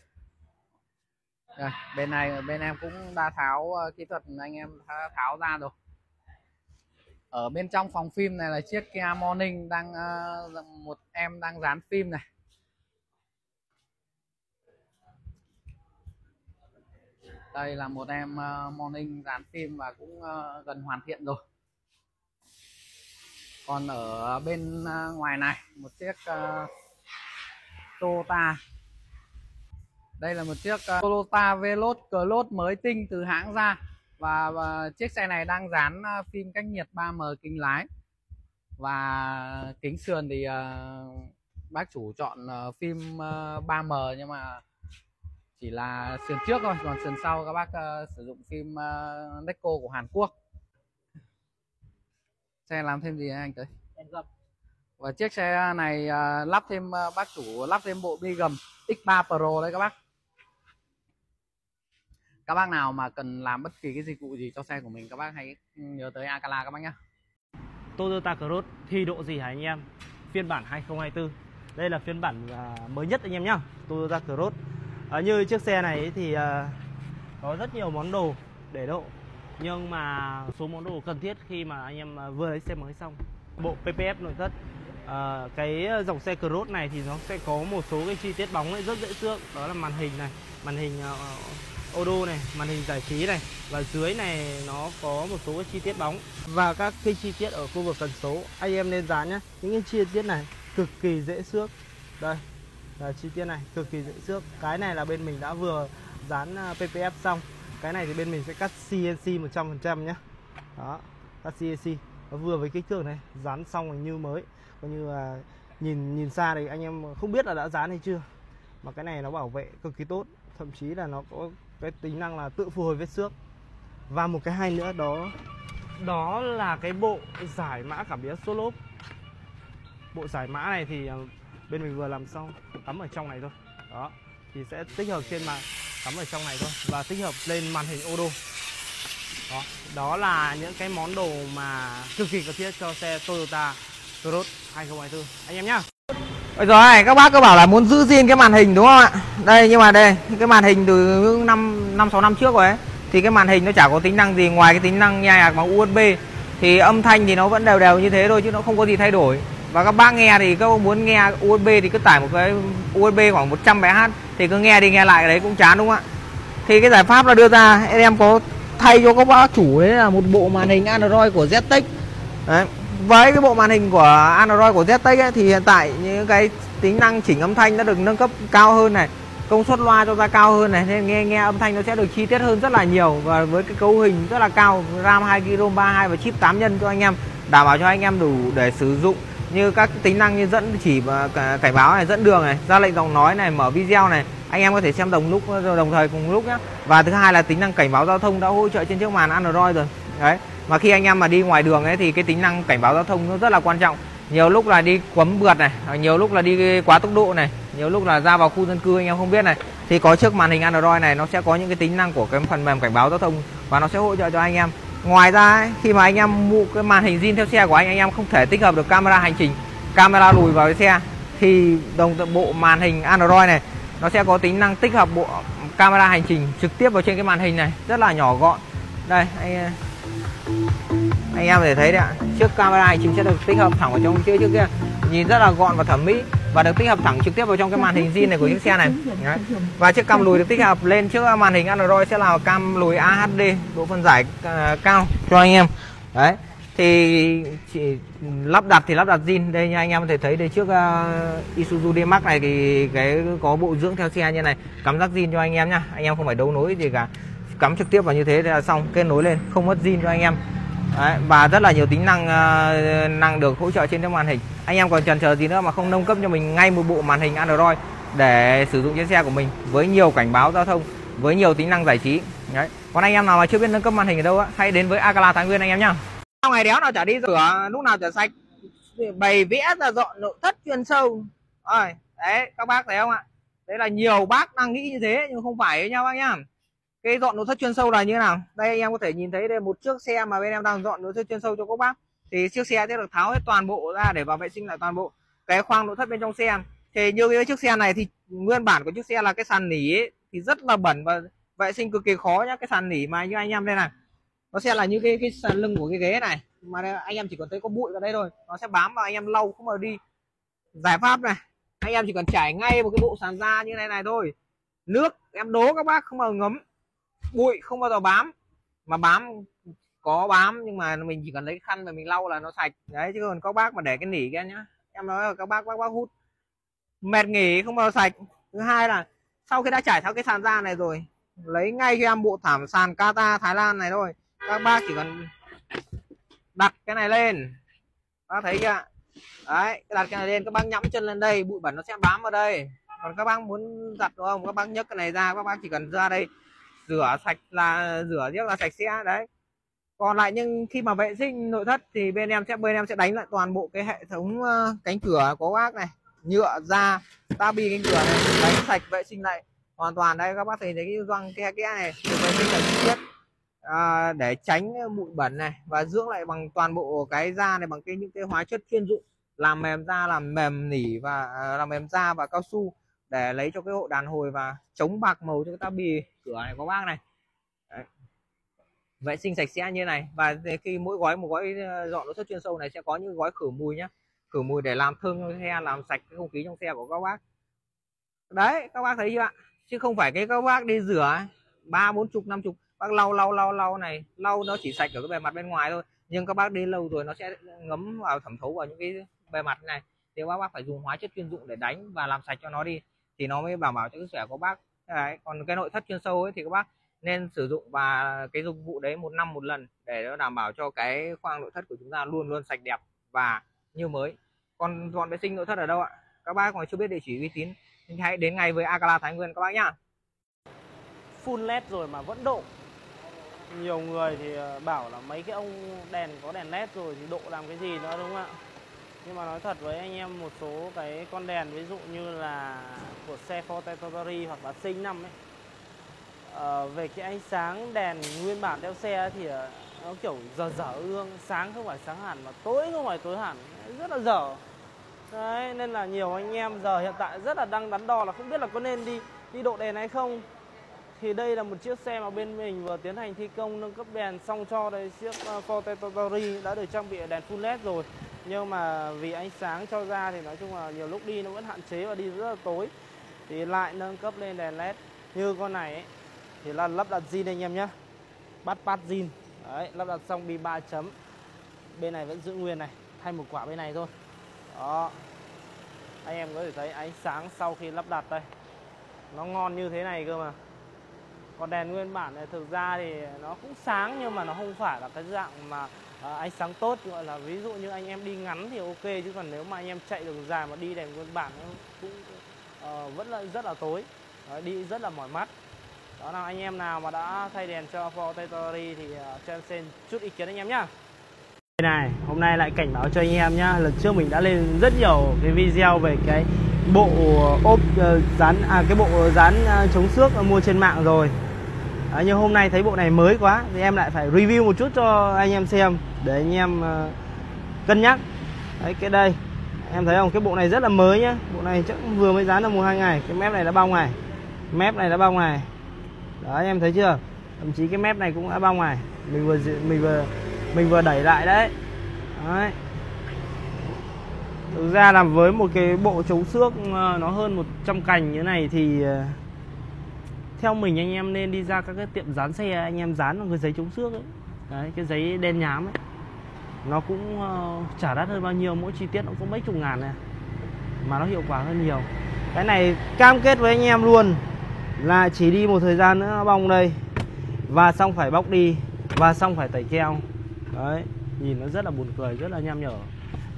Rồi, bên này bên em cũng đã tháo kỹ thuật anh em tháo ra rồi ở bên trong phòng phim này là chiếc Kia Morning đang uh, một em đang dán phim này. Đây là một em uh, Morning dán phim và cũng uh, gần hoàn thiện rồi. Còn ở bên uh, ngoài này một chiếc uh, Toyota. Đây là một chiếc uh, Toyota Veloz Cross mới tinh từ hãng ra và, và chiếc xe này đang dán uh, phim cách nhiệt 3M kính lái. Và kính sườn thì uh, bác chủ chọn uh, phim uh, 3M nhưng mà chỉ là sườn trước thôi còn sườn sau các bác uh, sử dụng phim uh, Deco của Hàn Quốc. Xe làm thêm gì anh tới? Và chiếc xe này uh, lắp thêm uh, bác chủ lắp thêm bộ bi gầm X3 Pro đấy các bác các bác nào mà cần làm bất kỳ cái dịch vụ gì cho xe của mình các bác hãy nhớ tới Akala các bác nhé Toyota Cross thi độ gì hả anh em? Phiên bản 2024 đây là phiên bản à, mới nhất anh em nhá Toyota Cross à, như chiếc xe này thì à, có rất nhiều món đồ để độ nhưng mà số món đồ cần thiết khi mà anh em à, vừa lấy xe mới xong. Bộ PPF nội thất à, cái dòng xe Cross này thì nó sẽ có một số cái chi tiết bóng ấy rất dễ thương đó là màn hình này màn hình uh, ô này, màn hình giải trí này và dưới này nó có một số chi tiết bóng và các cái chi tiết ở khu vực cần số. Anh em nên dán nhé những cái chi tiết này cực kỳ dễ xước. Đây, là chi tiết này, cực kỳ dễ xước. Cái này là bên mình đã vừa dán à, PPF xong. Cái này thì bên mình sẽ cắt CNC 100% nhé đó, cắt CNC nó vừa với kích thước này, dán xong như mới. Coi như là nhìn nhìn xa thì anh em không biết là đã dán hay chưa. Mà cái này nó bảo vệ cực kỳ tốt, thậm chí là nó có cái tính năng là tự phục hồi vết xước. Và một cái hay nữa đó đó là cái bộ giải mã cảm biến số lốp bộ giải mã này thì ờ, bên mình vừa làm xong cắm ở trong này thôi. Đó, thì sẽ tích hợp trên màn cắm ở trong này thôi và tích hợp lên màn hình ô đô đó đó là những cái món đồ mà cực kỳ cần thiết cho xe Toyota Cross 2024 anh em nhá! Bây giờ này các bác cứ bảo là muốn giữ gìn cái màn hình đúng không ạ? Đây, nhưng mà đây, cái màn hình từ năm năm, sáu năm trước rồi ấy, thì cái màn hình nó chả có tính năng gì. Ngoài cái tính năng nghe nhạc bằng USB thì âm thanh thì nó vẫn đều đều như thế thôi, chứ nó không có gì thay đổi. Và các bác nghe thì các bác muốn nghe USB thì cứ tải một cái USB khoảng 100 MHz thì cứ nghe đi nghe lại cái đấy cũng chán đúng không ạ? Thì cái giải pháp là đưa ra, em có thay cho các bác chủ đấy là một bộ màn hình Android của ZTEC. Đấy với cái bộ màn hình của Android của ZTEC ấy, thì hiện tại những cái tính năng chỉnh âm thanh đã được nâng cấp cao hơn này công suất loa cho ra cao hơn này nên nghe nghe âm thanh nó sẽ được chi tiết hơn rất là nhiều và với cái cấu hình rất là cao RAM 2 GB ROM 32 và chip 8 nhân cho anh em đảm bảo cho anh em đủ để sử dụng. Như các tính năng như dẫn chỉ và cảnh báo này dẫn đường này ra lệnh giọng nói này mở video này anh em có thể xem đồng lúc đồng thời cùng lúc nhé và thứ hai là tính năng cảnh báo giao thông đã hỗ trợ trên chiếc màn Android rồi. Đấy mà khi anh em mà đi ngoài đường ấy thì cái tính năng cảnh báo giao thông nó rất là quan trọng. Nhiều lúc là đi quấm vượt này ờ, nhiều lúc là đi quá tốc độ này nhiều lúc là ra vào khu dân cư anh em không biết này. Thì có trước màn hình Android này nó sẽ có những cái tính năng của cái phần mềm cảnh báo giao thông và nó sẽ hỗ trợ cho anh em. Ngoài ra ấy, khi mà anh em mua cái màn hình zin theo xe của anh anh em không thể tích hợp được camera hành trình camera lùi vào cái xe. Thì đồng bộ màn hình Android này nó sẽ có tính năng tích hợp bộ camera hành trình trực tiếp vào trên cái màn hình này rất là nhỏ gọn. Đây anh anh em có thể thấy đấy ạ. Trước camera này trình sẽ được tích hợp thẳng vào trong chiếc trước kia. Nhìn rất là gọn và thẩm mỹ và được tích hợp thẳng trực tiếp vào trong cái màn hình zin này của chiếc xe này. Đấy. và chiếc cam lùi được tích hợp lên trước màn hình Android sẽ là cam lùi AHD độ phân giải uh, cao cho anh em. Đấy. Thì chỉ lắp đặt thì lắp đặt zin. Đây như anh em có thể thấy đây trước uh, Isuzu D-Max này thì cái có bộ dưỡng theo xe như này. Cắm rắc zin cho anh em nhá anh em không phải đấu nối gì cả. Cắm trực tiếp vào như thế là xong kết nối lên không mất zin cho anh em. Đấy, và rất là nhiều tính năng uh, năng được hỗ trợ trên cái màn hình. Anh em còn chần chờ gì nữa mà không nâng cấp cho mình ngay một bộ màn hình Android để sử dụng trên xe của mình với nhiều cảnh báo giao thông với nhiều tính năng giải trí. Đấy. Còn anh em nào mà chưa biết nâng cấp màn hình ở đâu á hãy đến với Akala Thái Nguyên anh em nhá. Sau ngày đéo nào chả đi rửa lúc nào chả sạch bày vẽ ra dọn nội thất chuyên sâu. Rồi đấy các bác thấy không ạ? Đấy là nhiều bác đang nghĩ như thế nhưng không phải với nhau bác nhá cái dọn nội thất chuyên sâu là như thế nào? Đây anh em có thể nhìn thấy đây một chiếc xe mà bên em đang dọn nội thất chuyên sâu cho các bác. Thì chiếc xe sẽ được tháo hết toàn bộ ra để vào vệ sinh lại toàn bộ cái khoang nội thất bên trong xe. Thì như cái chiếc xe này thì nguyên bản của chiếc xe là cái sàn nỉ ấy, thì rất là bẩn và vệ sinh cực kỳ khó nhá cái sàn nỉ mà như anh em đây này. Nó sẽ là như cái cái sàn lưng của cái ghế này mà đây, anh em chỉ cần thấy có bụi ở đây thôi nó sẽ bám vào anh em lau không bao đi. Giải pháp này anh em chỉ cần trải ngay một cái bộ sàn da như này này thôi. Nước em đố các bác không bao giờ ngấm bụi không bao giờ bám. Mà bám, có bám, nhưng mà mình chỉ cần lấy khăn và mình lau là nó sạch. Đấy, chứ còn các bác mà để cái nỉ kia nhá. Em nói là các bác bác bác hút. Mệt nghỉ, không bao giờ sạch. Thứ hai là, sau khi đã trải theo cái sàn da này rồi, lấy ngay cho em bộ thảm sàn Kata Thái Lan này thôi. Các bác chỉ cần đặt cái này lên. Bác thấy chưa? Đấy, đặt cái này lên, các bác nhẫm chân lên đây, bụi bẩn nó sẽ bám vào đây. Còn các bác muốn giặt đúng không? Các bác nhấc cái này ra, các bác chỉ cần ra đây rửa sạch là rửa riết là sạch sẽ đấy. Còn lại nhưng khi mà vệ sinh nội thất thì bên em sẽ bên em sẽ đánh lại toàn bộ cái hệ thống cánh cửa có bác này nhựa da tabi cánh cửa này đánh sạch vệ sinh lại hoàn toàn. Đây các bác thấy thấy cái răng ke ke này được vệ sinh là chi tiết à, để tránh bụi bẩn này và dưỡng lại bằng toàn bộ cái da này bằng cái những cái hóa chất chuyên dụng làm mềm da làm mềm nỉ và à, làm mềm da và cao su để lấy cho cái hộ đàn hồi và chống bạc màu cho cái tabi cửa này có bác này. Đấy. vệ sinh sạch sẽ như này. Và khi mỗi gói, một gói ờ, dọn nội thất chuyên sâu này sẽ có những gói khử mùi nhé khử mùi để làm thơm xe, làm sạch cái không khí trong xe của các bác. Đấy, các bác thấy chưa ạ? Chứ không phải cái các bác đi rửa ba, bốn chục, năm chục, bác lau lau lau lau này. Lau nó chỉ sạch ở cái bề mặt bên ngoài thôi. Nhưng các bác đi lâu rồi nó sẽ ngấm vào thẩm thấu vào những cái bề mặt này. Thì các bác phải dùng hóa chất chuyên dụng để đánh và làm sạch cho nó đi. Thì nó mới bảo bảo cho sức khỏe của bác đấy, còn cái nội thất chuyên sâu ấy thì các bác nên sử dụng và cái dụng vụ đấy một năm một lần để nó đảm bảo cho cái khoang nội thất của chúng ta luôn luôn sạch đẹp và như mới. Còn dọn vệ sinh nội thất ở đâu ạ? Các bác còn chưa biết địa chỉ uy tín thì hãy đến ngay với Akala Thái Nguyên các bác nhá. Full led rồi mà vẫn độ. Nhiều người thì ờ, bảo là mấy cái ông đèn có đèn led rồi thì độ làm cái gì nữa đúng không ạ? Nhưng mà nói thật với anh em một số cái con đèn ví dụ như là của xe Ford Territory hoặc là sinh năm ấy à, về cái ánh sáng đèn nguyên bản theo xe thì ờ, nó kiểu dở dở ương sáng không phải sáng hẳn mà tối không phải tối hẳn rất là dở. Đấy nên là nhiều anh em giờ hiện tại rất là đang đắn đo là không biết là có nên đi đi độ đèn hay không. Thì đây là một chiếc xe mà bên mình vừa tiến hành thi công nâng cấp đèn xong cho đây chiếc ờ, Ford Territory đã được trang bị đèn full led rồi nhưng mà vì ánh sáng cho ra thì nói chung là nhiều lúc đi nó vẫn hạn chế và đi rất là tối. Thì lại nâng cấp lên đèn led như con này ấy, thì là lắp đặt zin anh em nhé bắt bắt zin. Đấy lắp đặt xong bi 3 chấm. Bên này vẫn giữ nguyên này thay một quả bên này thôi. Đó. Anh em có thể thấy ánh sáng sau khi lắp đặt đây nó ngon như thế này cơ mà. Còn đèn nguyên bản này thực ra thì nó cũng sáng nhưng mà nó không phải là cái dạng mà à, ánh sáng tốt gọi là ví dụ như anh em đi ngắn thì ok chứ còn nếu mà anh em chạy đường dài mà đi đèn nguyên bản cũng uh, vẫn là rất là tối. À, đi rất là mỏi mắt. Đó là anh em nào mà đã thay đèn cho Ford Territory thì uh, cho em xin chút ý kiến anh em nhá. Đây này hôm nay lại cảnh báo cho anh em nhá lần trước mình đã lên rất nhiều cái video về cái bộ ốp uh, dán à cái bộ dán uh, chống xước mua trên mạng rồi à, nhưng hôm nay thấy bộ này mới quá thì em lại phải review một chút cho anh em xem để anh em uh, cân nhắc. Đấy cái đây. Em thấy không? Cái bộ này rất là mới nhá. Bộ này chắc vừa mới dán được một hai ngày. Cái mép này đã bong này mép này đã bong này đấy em thấy chưa? Thậm chí cái mép này cũng đã bong này mình vừa mình vừa mình vừa đẩy lại đấy. Đấy. Thực ra là với một cái bộ chống xước ờ, nó hơn 100 cành như thế này thì theo mình anh em nên đi ra các cái tiệm dán xe anh em dán bằng cái giấy chống xước ấy. Đấy cái giấy đen nhám ấy. Nó cũng uh, chả đắt hơn bao nhiêu mỗi chi tiết nó có mấy chục ngàn này mà nó hiệu quả hơn nhiều. Cái này cam kết với anh em luôn là chỉ đi một thời gian nữa nó bong đây và xong phải bóc đi và xong phải tẩy keo. Đấy nhìn nó rất là buồn cười rất là nham nhở.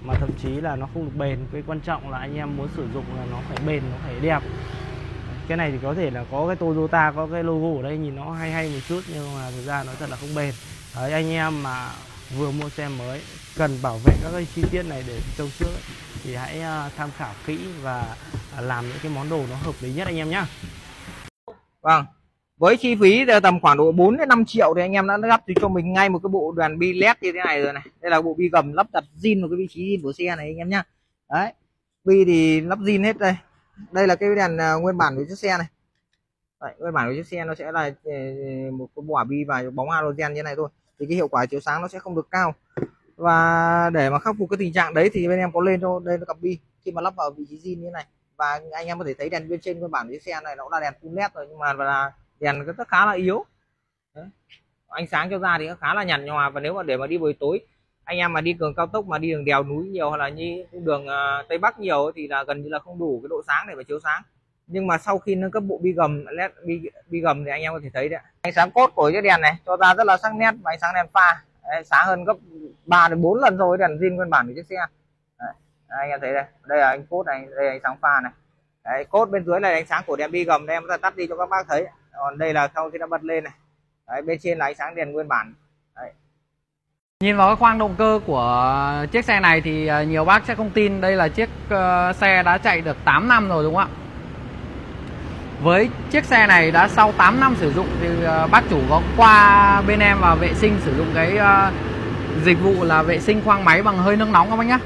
Mà thậm chí là nó không được bền cái quan trọng là anh em muốn sử dụng là nó phải bền nó phải đẹp cái này thì có thể là có cái Toyota có cái logo ở đây nhìn nó hay hay một chút nhưng mà thực ra nó thật là không bền đấy anh em mà vừa mua xe mới cần bảo vệ các cái chi tiết này để trông trước ấy, thì hãy à, tham khảo kỹ và làm những cái món đồ nó hợp lý nhất anh em nhá Vâng. Với chi phí tầm khoảng độ 4 đến 5 triệu thì anh em đã lắp cho mình ngay một cái bộ đoàn bi led như thế này rồi này. Đây là bộ bi gầm lắp đặt zin vào cái vị trí zin của xe này anh em nhá. Đấy. Bi thì lắp zin hết đây. Đây là cái đèn à, nguyên bản của chiếc xe này. Đấy, nguyên bản của chiếc xe nó sẽ là ờ, một cái quả bi và bóng halogen như này thôi. Thì cái hiệu quả chiếu sáng nó sẽ không được cao. Và để mà khắc phục cái tình trạng đấy thì bên em có lên cho đây là cặp bi khi mà lắp vào vị trí zin như này và anh em có thể thấy đèn bên trên nguyên bản của chiếc xe này nó cũng là đèn full led rồi nhưng mà là đèn rất khá là yếu Đấy. ánh sáng cho ra thì nó khá là nhạt nhòa và nếu mà để mà đi buổi tối anh em mà đi đường cao tốc mà đi đường đèo núi nhiều hoặc là như đường à, tây bắc nhiều thì là gần như là không đủ cái độ sáng để mà chiếu sáng. Nhưng mà sau khi nâng cấp bộ bi gầm led bi, bi gầm thì anh em có thể thấy đấy ánh sáng cốt của chiếc đèn này cho ra rất là sắc nét và ánh sáng đèn pha. Đấy, sáng hơn gấp 3 đến 4 lần so với đèn zin nguyên bản của chiếc xe. Đấy. anh em thấy đây. Đây là anh cốt này đây là ánh sáng pha này. Đấy, cốt bên dưới là ánh sáng của đèn bi gầm đây em sẽ tắt đi cho các bác thấy. Còn đây là sau khi đã bật lên này. Đấy, bên trên là ánh sáng đèn nguyên bản. Nhìn vào cái khoang động cơ của chiếc xe này thì à, nhiều bác sẽ không tin đây là chiếc ờ, xe đã chạy được 8 năm rồi, đúng không ạ? Với chiếc xe này đã sau 8 năm sử dụng thì à, bác chủ có qua bên em và vệ sinh sử dụng cái à, dịch vụ là vệ sinh khoang máy bằng hơi nước nóng các bác nhé.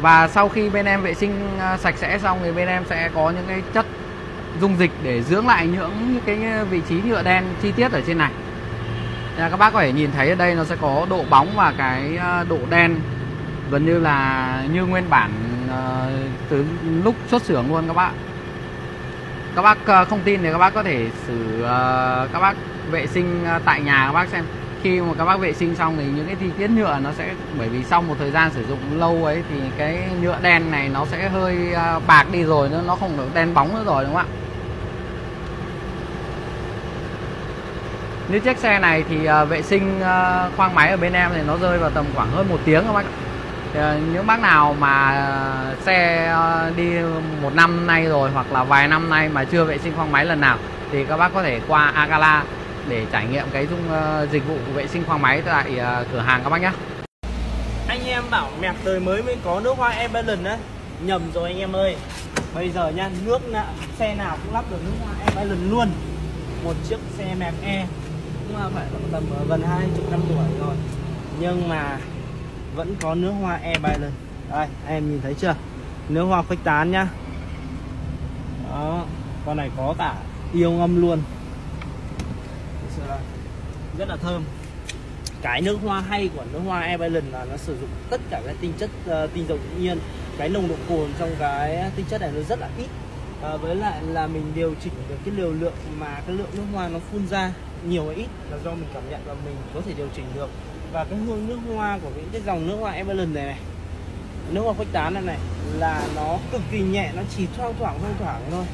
Và sau khi bên em vệ sinh sạch sẽ xong thì bên em sẽ có những cái chất dung dịch để dưỡng lại những cái vị trí nhựa đen chi tiết ở trên này. Thì các bác có thể nhìn thấy ở đây nó sẽ có độ bóng và cái ờ, độ đen gần như là như nguyên bản ờ, từ lúc xuất xưởng luôn các bác. Các bác ờ, không tin thì các bác có thể xử các bác vệ sinh tại nhà các bác xem. Khi mà các bác vệ sinh xong thì những cái chi tiết nhựa nó sẽ, bởi vì sau một thời gian sử dụng lâu ấy thì cái nhựa đen này nó sẽ hơi bạc đi rồi nó không được đen bóng nữa rồi, đúng không ạ? Như chiếc xe này thì ờ, vệ sinh ờ, khoang máy ở bên em thì nó rơi vào tầm khoảng hơn một tiếng các bác. Thì, ờ, những bác nào mà xe đi một năm nay rồi hoặc là vài năm nay mà chưa vệ sinh khoang máy lần nào thì các bác có thể qua Agala để trải nghiệm cái dung dịch vụ vệ sinh khoang máy tại cửa hàng các bác nhé. anh em bảo mẹt đời mới mới có nước hoa Evelyn á nhầm rồi anh em ơi bây giờ nha nước nạ, xe nào cũng lắp được nước hoa Evelyn luôn một chiếc xe mẹt E cũng à, phải tầm à, gần hai chục năm tuổi rồi. Nhưng mà vẫn có nước hoa Evelyn đây em nhìn thấy chưa? Nước hoa khuếch tán nhá. Đó con này có cả yêu ngâm luôn. À, rất là thơm. Cái nước hoa hay của nước hoa Evelyn là nó sử dụng tất cả các tinh chất uh, tinh dầu tự nhiên. Cái nồng độ cồn trong cái tinh chất này nó rất là ít. À, với lại là mình điều chỉnh được cái liều lượng mà cái lượng nước hoa nó phun ra nhiều hay ít là do mình cảm nhận và mình có thể điều chỉnh được. Và cái hương nước hoa của những cái dòng nước hoa Evelyn này này, nước hoa khuếch tán này này là nó cực kỳ nhẹ, nó chỉ thoang thoảng thoang thoảng thôi.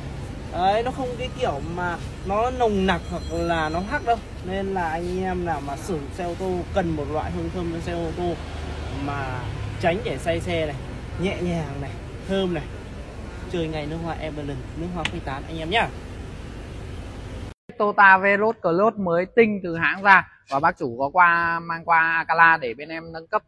Đấy, nó không cái kiểu mà nó nồng nặc hoặc là nó hắc đâu. Nên là anh em nào mà sử dụng xe ô tô cần một loại hương thơm cho xe ô tô mà tránh để say xe này, nhẹ nhàng này, thơm này, chơi ngày nước hoa Evelyn nước hoa khuếch tán anh em nhá. Toyota Veros Cross mới tinh từ hãng ra. Và bác chủ có qua mang qua Akala để bên em nâng cấp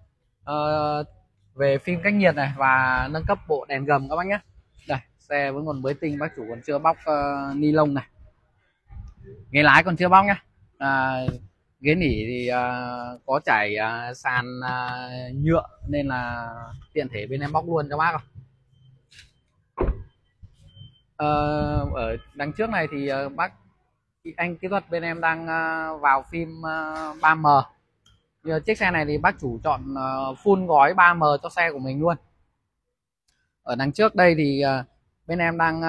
uh, về phim cách nhiệt này và nâng cấp bộ đèn gầm các bác nhé. Đây xe vẫn còn mới tinh bác chủ còn chưa bóc uh, ni lông này. Ghế lái còn chưa bóc nhá à, ghế nỉ thì uh, có trải uh, sàn uh, nhựa nên là tiện thể bên em bóc luôn cho bác không Ờ, ở đằng trước này thì bác anh kỹ thuật bên em đang ờ, vào phim ờ, 3M Như chiếc xe này thì bác chủ chọn ờ, full gói 3M cho xe của mình luôn. Ở đằng trước đây thì bên em đang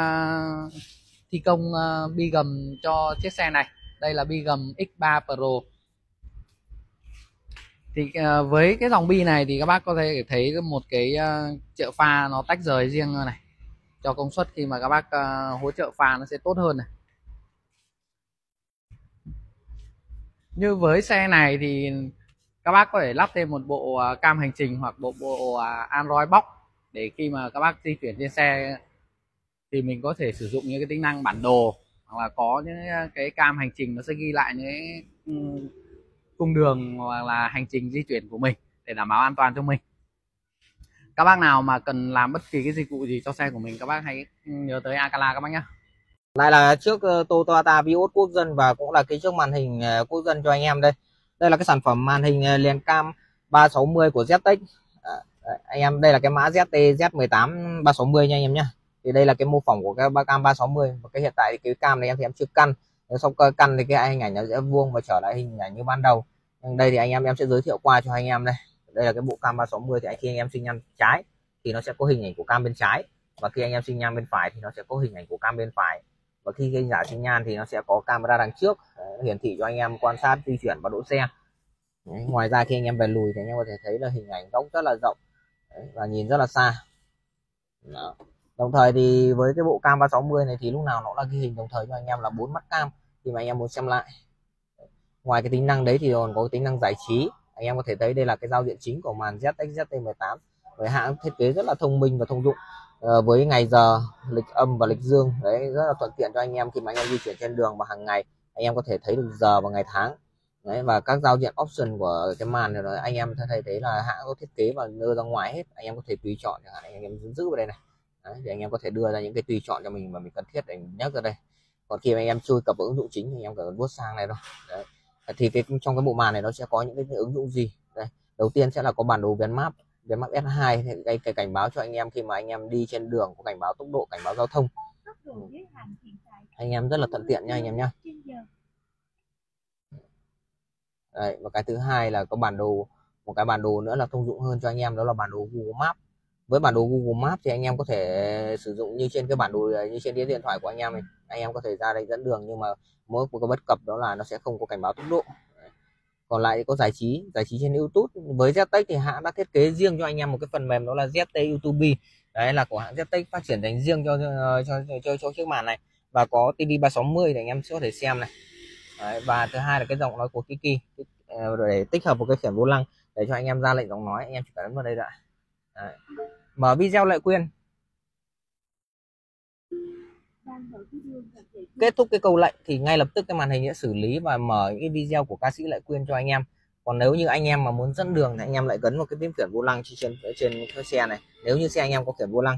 thi công bi gầm cho chiếc xe này. Đây là bi gầm X3 Pro. Thì với cái dòng bi này thì các bác có thể thấy một cái trợ pha nó tách rời riêng này. Cho công suất khi mà các bác hỗ trợ pha nó sẽ tốt hơn này. Như với xe này thì các bác có thể lắp thêm một bộ à, cam hành trình hoặc bộ bộ à, Android Box để khi mà các bác di chuyển trên xe thì mình có thể sử dụng những cái tính năng bản đồ hoặc là có những cái cam hành trình nó sẽ ghi lại những cái ừ, cung đường hoặc là hành trình di chuyển của mình để đảm bảo an toàn cho mình. Các bác nào mà cần làm bất kỳ cái dịch vụ gì cho xe của mình, các bác hãy ừ, nhớ tới Akala các bác nhé lại là chiếc ờ, Toyota Vios quốc dân và cũng là cái chiếc màn hình ờ, quốc dân cho anh em đây. Đây là cái sản phẩm màn hình ờ, liền cam 360 của ZTEC. À, anh em đây là cái mã ZT Z18 360 nha anh em nhé. Thì đây là cái mô phỏng của cái ba cam 360 và cái hiện tại thì cái cam này em thì em chưa căn. Nếu sau căn thì cái hình ảnh nó sẽ vuông và trở lại hình ảnh như ban đầu. Nhưng đây thì anh em em sẽ giới thiệu qua cho anh em đây. Đây là cái bộ cam 360 thì khi anh em sinh nhăn trái thì nó sẽ có hình ảnh của cam bên trái và khi anh em sinh nhan bên phải thì nó sẽ có hình ảnh của cam bên phải và khi gây giả sinh nhan thì nó sẽ có camera đằng trước hiển thị cho anh em quan sát di chuyển và đỗ xe. Đấy, ngoài ra khi anh em về lùi thì anh em có thể thấy là hình ảnh góc rất là rộng đấy, và nhìn rất là xa. Đó. đồng thời thì với cái bộ cam 360 này thì lúc nào nó là ghi hình đồng thời cho anh em là bốn mắt cam Thì mà anh em muốn xem lại. Ngoài cái tính năng đấy thì còn có tính năng giải trí. Anh em có thể thấy đây là cái giao diện chính của màn ZXZT18 với hãng thiết kế rất là thông minh và thông dụng. Ờ, với ngày giờ lịch âm và lịch dương. Đấy rất là thuận tiện cho anh em khi mà anh em di chuyển trên đường và hàng ngày. Anh em có thể thấy được giờ và ngày tháng. Đấy và các giao diện option của cái màn này anh em thấy thấy là hãng có thiết kế và đưa ra ngoài hết. Anh em có thể tùy chọn chẳng hạn anh em giữ vào đây này. Đấy, thì anh em có thể đưa ra những cái tùy chọn cho mình mà mình cần thiết để mình nhắc ra đây. Còn khi mà anh em chui cập vào ứng dụng chính thì anh em cần vuốt sang này thôi. Đấy. thì cái trong cái bộ màn này nó sẽ có những cái ứng dụng gì? Đây đầu tiên sẽ là có bản đồ viền map về map S2 thì cái, cái cảnh báo cho anh em khi mà anh em đi trên đường có cảnh báo tốc độ cảnh báo giao thông. Anh em rất là thuận tiện nha anh em nhá. Đấy, và cái thứ hai là có bản đồ một cái bản đồ nữa là thông dụng hơn cho anh em đó là bản đồ Google Maps. Với bản đồ Google Maps thì anh em có thể sử dụng như trên cái bản đồ như trên cái điện thoại của anh em này. Anh em có thể ra đây dẫn đường nhưng mà mỗi một cái bất cập đó là nó sẽ không có cảnh báo tốc độ còn lại có giải trí giải trí trên YouTube. Với Ztech thì hãng đã thiết kế riêng cho anh em một cái phần mềm đó là ZT YouTube. Đấy là của hãng Ztech phát triển dành riêng cho cho cho, cho, cho chiếc màn này. Và có TV 360 để anh em sẽ có thể xem này. Đấy, và thứ hai là cái giọng nói của Kiki. Ờ, để tích hợp một cái khiển vô lăng để cho anh em ra lệnh giọng nói. Anh em chỉ cần ấn vào đây đã. Đấy. mở video lại quyên kết thúc cái câu lệnh thì ngay lập tức cái màn hình sẽ xử lý và mở những cái video của ca sĩ lại quyên cho anh em. Còn nếu như anh em mà muốn dẫn đường thì anh em lại gấn một cái phím khiển vô lăng trên trên cái xe này. Nếu như xe anh em có khiển vô lăng,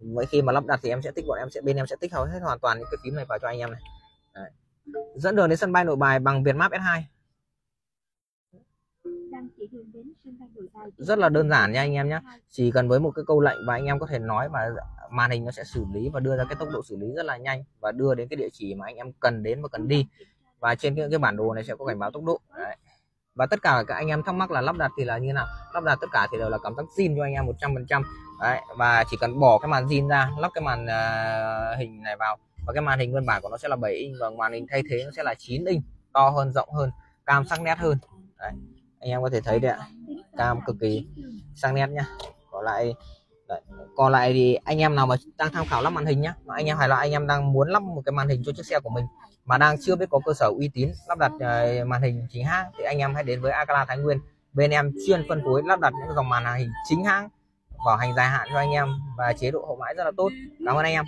mỗi khi mà lắp đặt thì em sẽ tích, bọn em sẽ, bên em sẽ tích hầu hết hoàn toàn những cái phím này vào cho anh em này. Đấy. dẫn đường đến sân bay nội bài bằng Vietmap S2 rất là đơn giản nha anh em nhé chỉ cần với một cái câu lệnh và anh em có thể nói và màn hình nó sẽ xử lý và đưa ra cái tốc độ xử lý rất là nhanh và đưa đến cái địa chỉ mà anh em cần đến và cần đi. Và trên cái, cái bản đồ này sẽ có cảnh báo tốc độ. Đấy. và tất cả các anh em thắc mắc là lắp đặt thì là như nào? Lắp đặt tất cả thì đều là cảm giác zin cho anh em 100 phần trăm. Và chỉ cần bỏ cái màn zin ra lắp cái màn uh, hình này vào và cái màn hình nguyên bản của nó sẽ là 7 inch và màn hình thay thế nó sẽ là 9 inch to hơn rộng hơn cam sắc nét hơn. Đấy. anh em có thể thấy đấy ạ. Cam cực kỳ sắc nét nhá. Còn lại Đấy. còn lại thì anh em nào mà đang tham khảo lắp màn hình nhá. Mà anh em hay là anh em đang muốn lắp một cái màn hình cho chiếc xe của mình, mà đang chưa biết có cơ sở uy tín lắp đặt ờ, màn hình chính hãng, thì anh em hãy đến với Akala Thái Nguyên. Bên em chuyên phân phối lắp đặt những dòng màn hình chính hãng, bảo hành dài hạn cho anh em và chế độ hậu mãi rất là tốt. Cảm ơn anh em.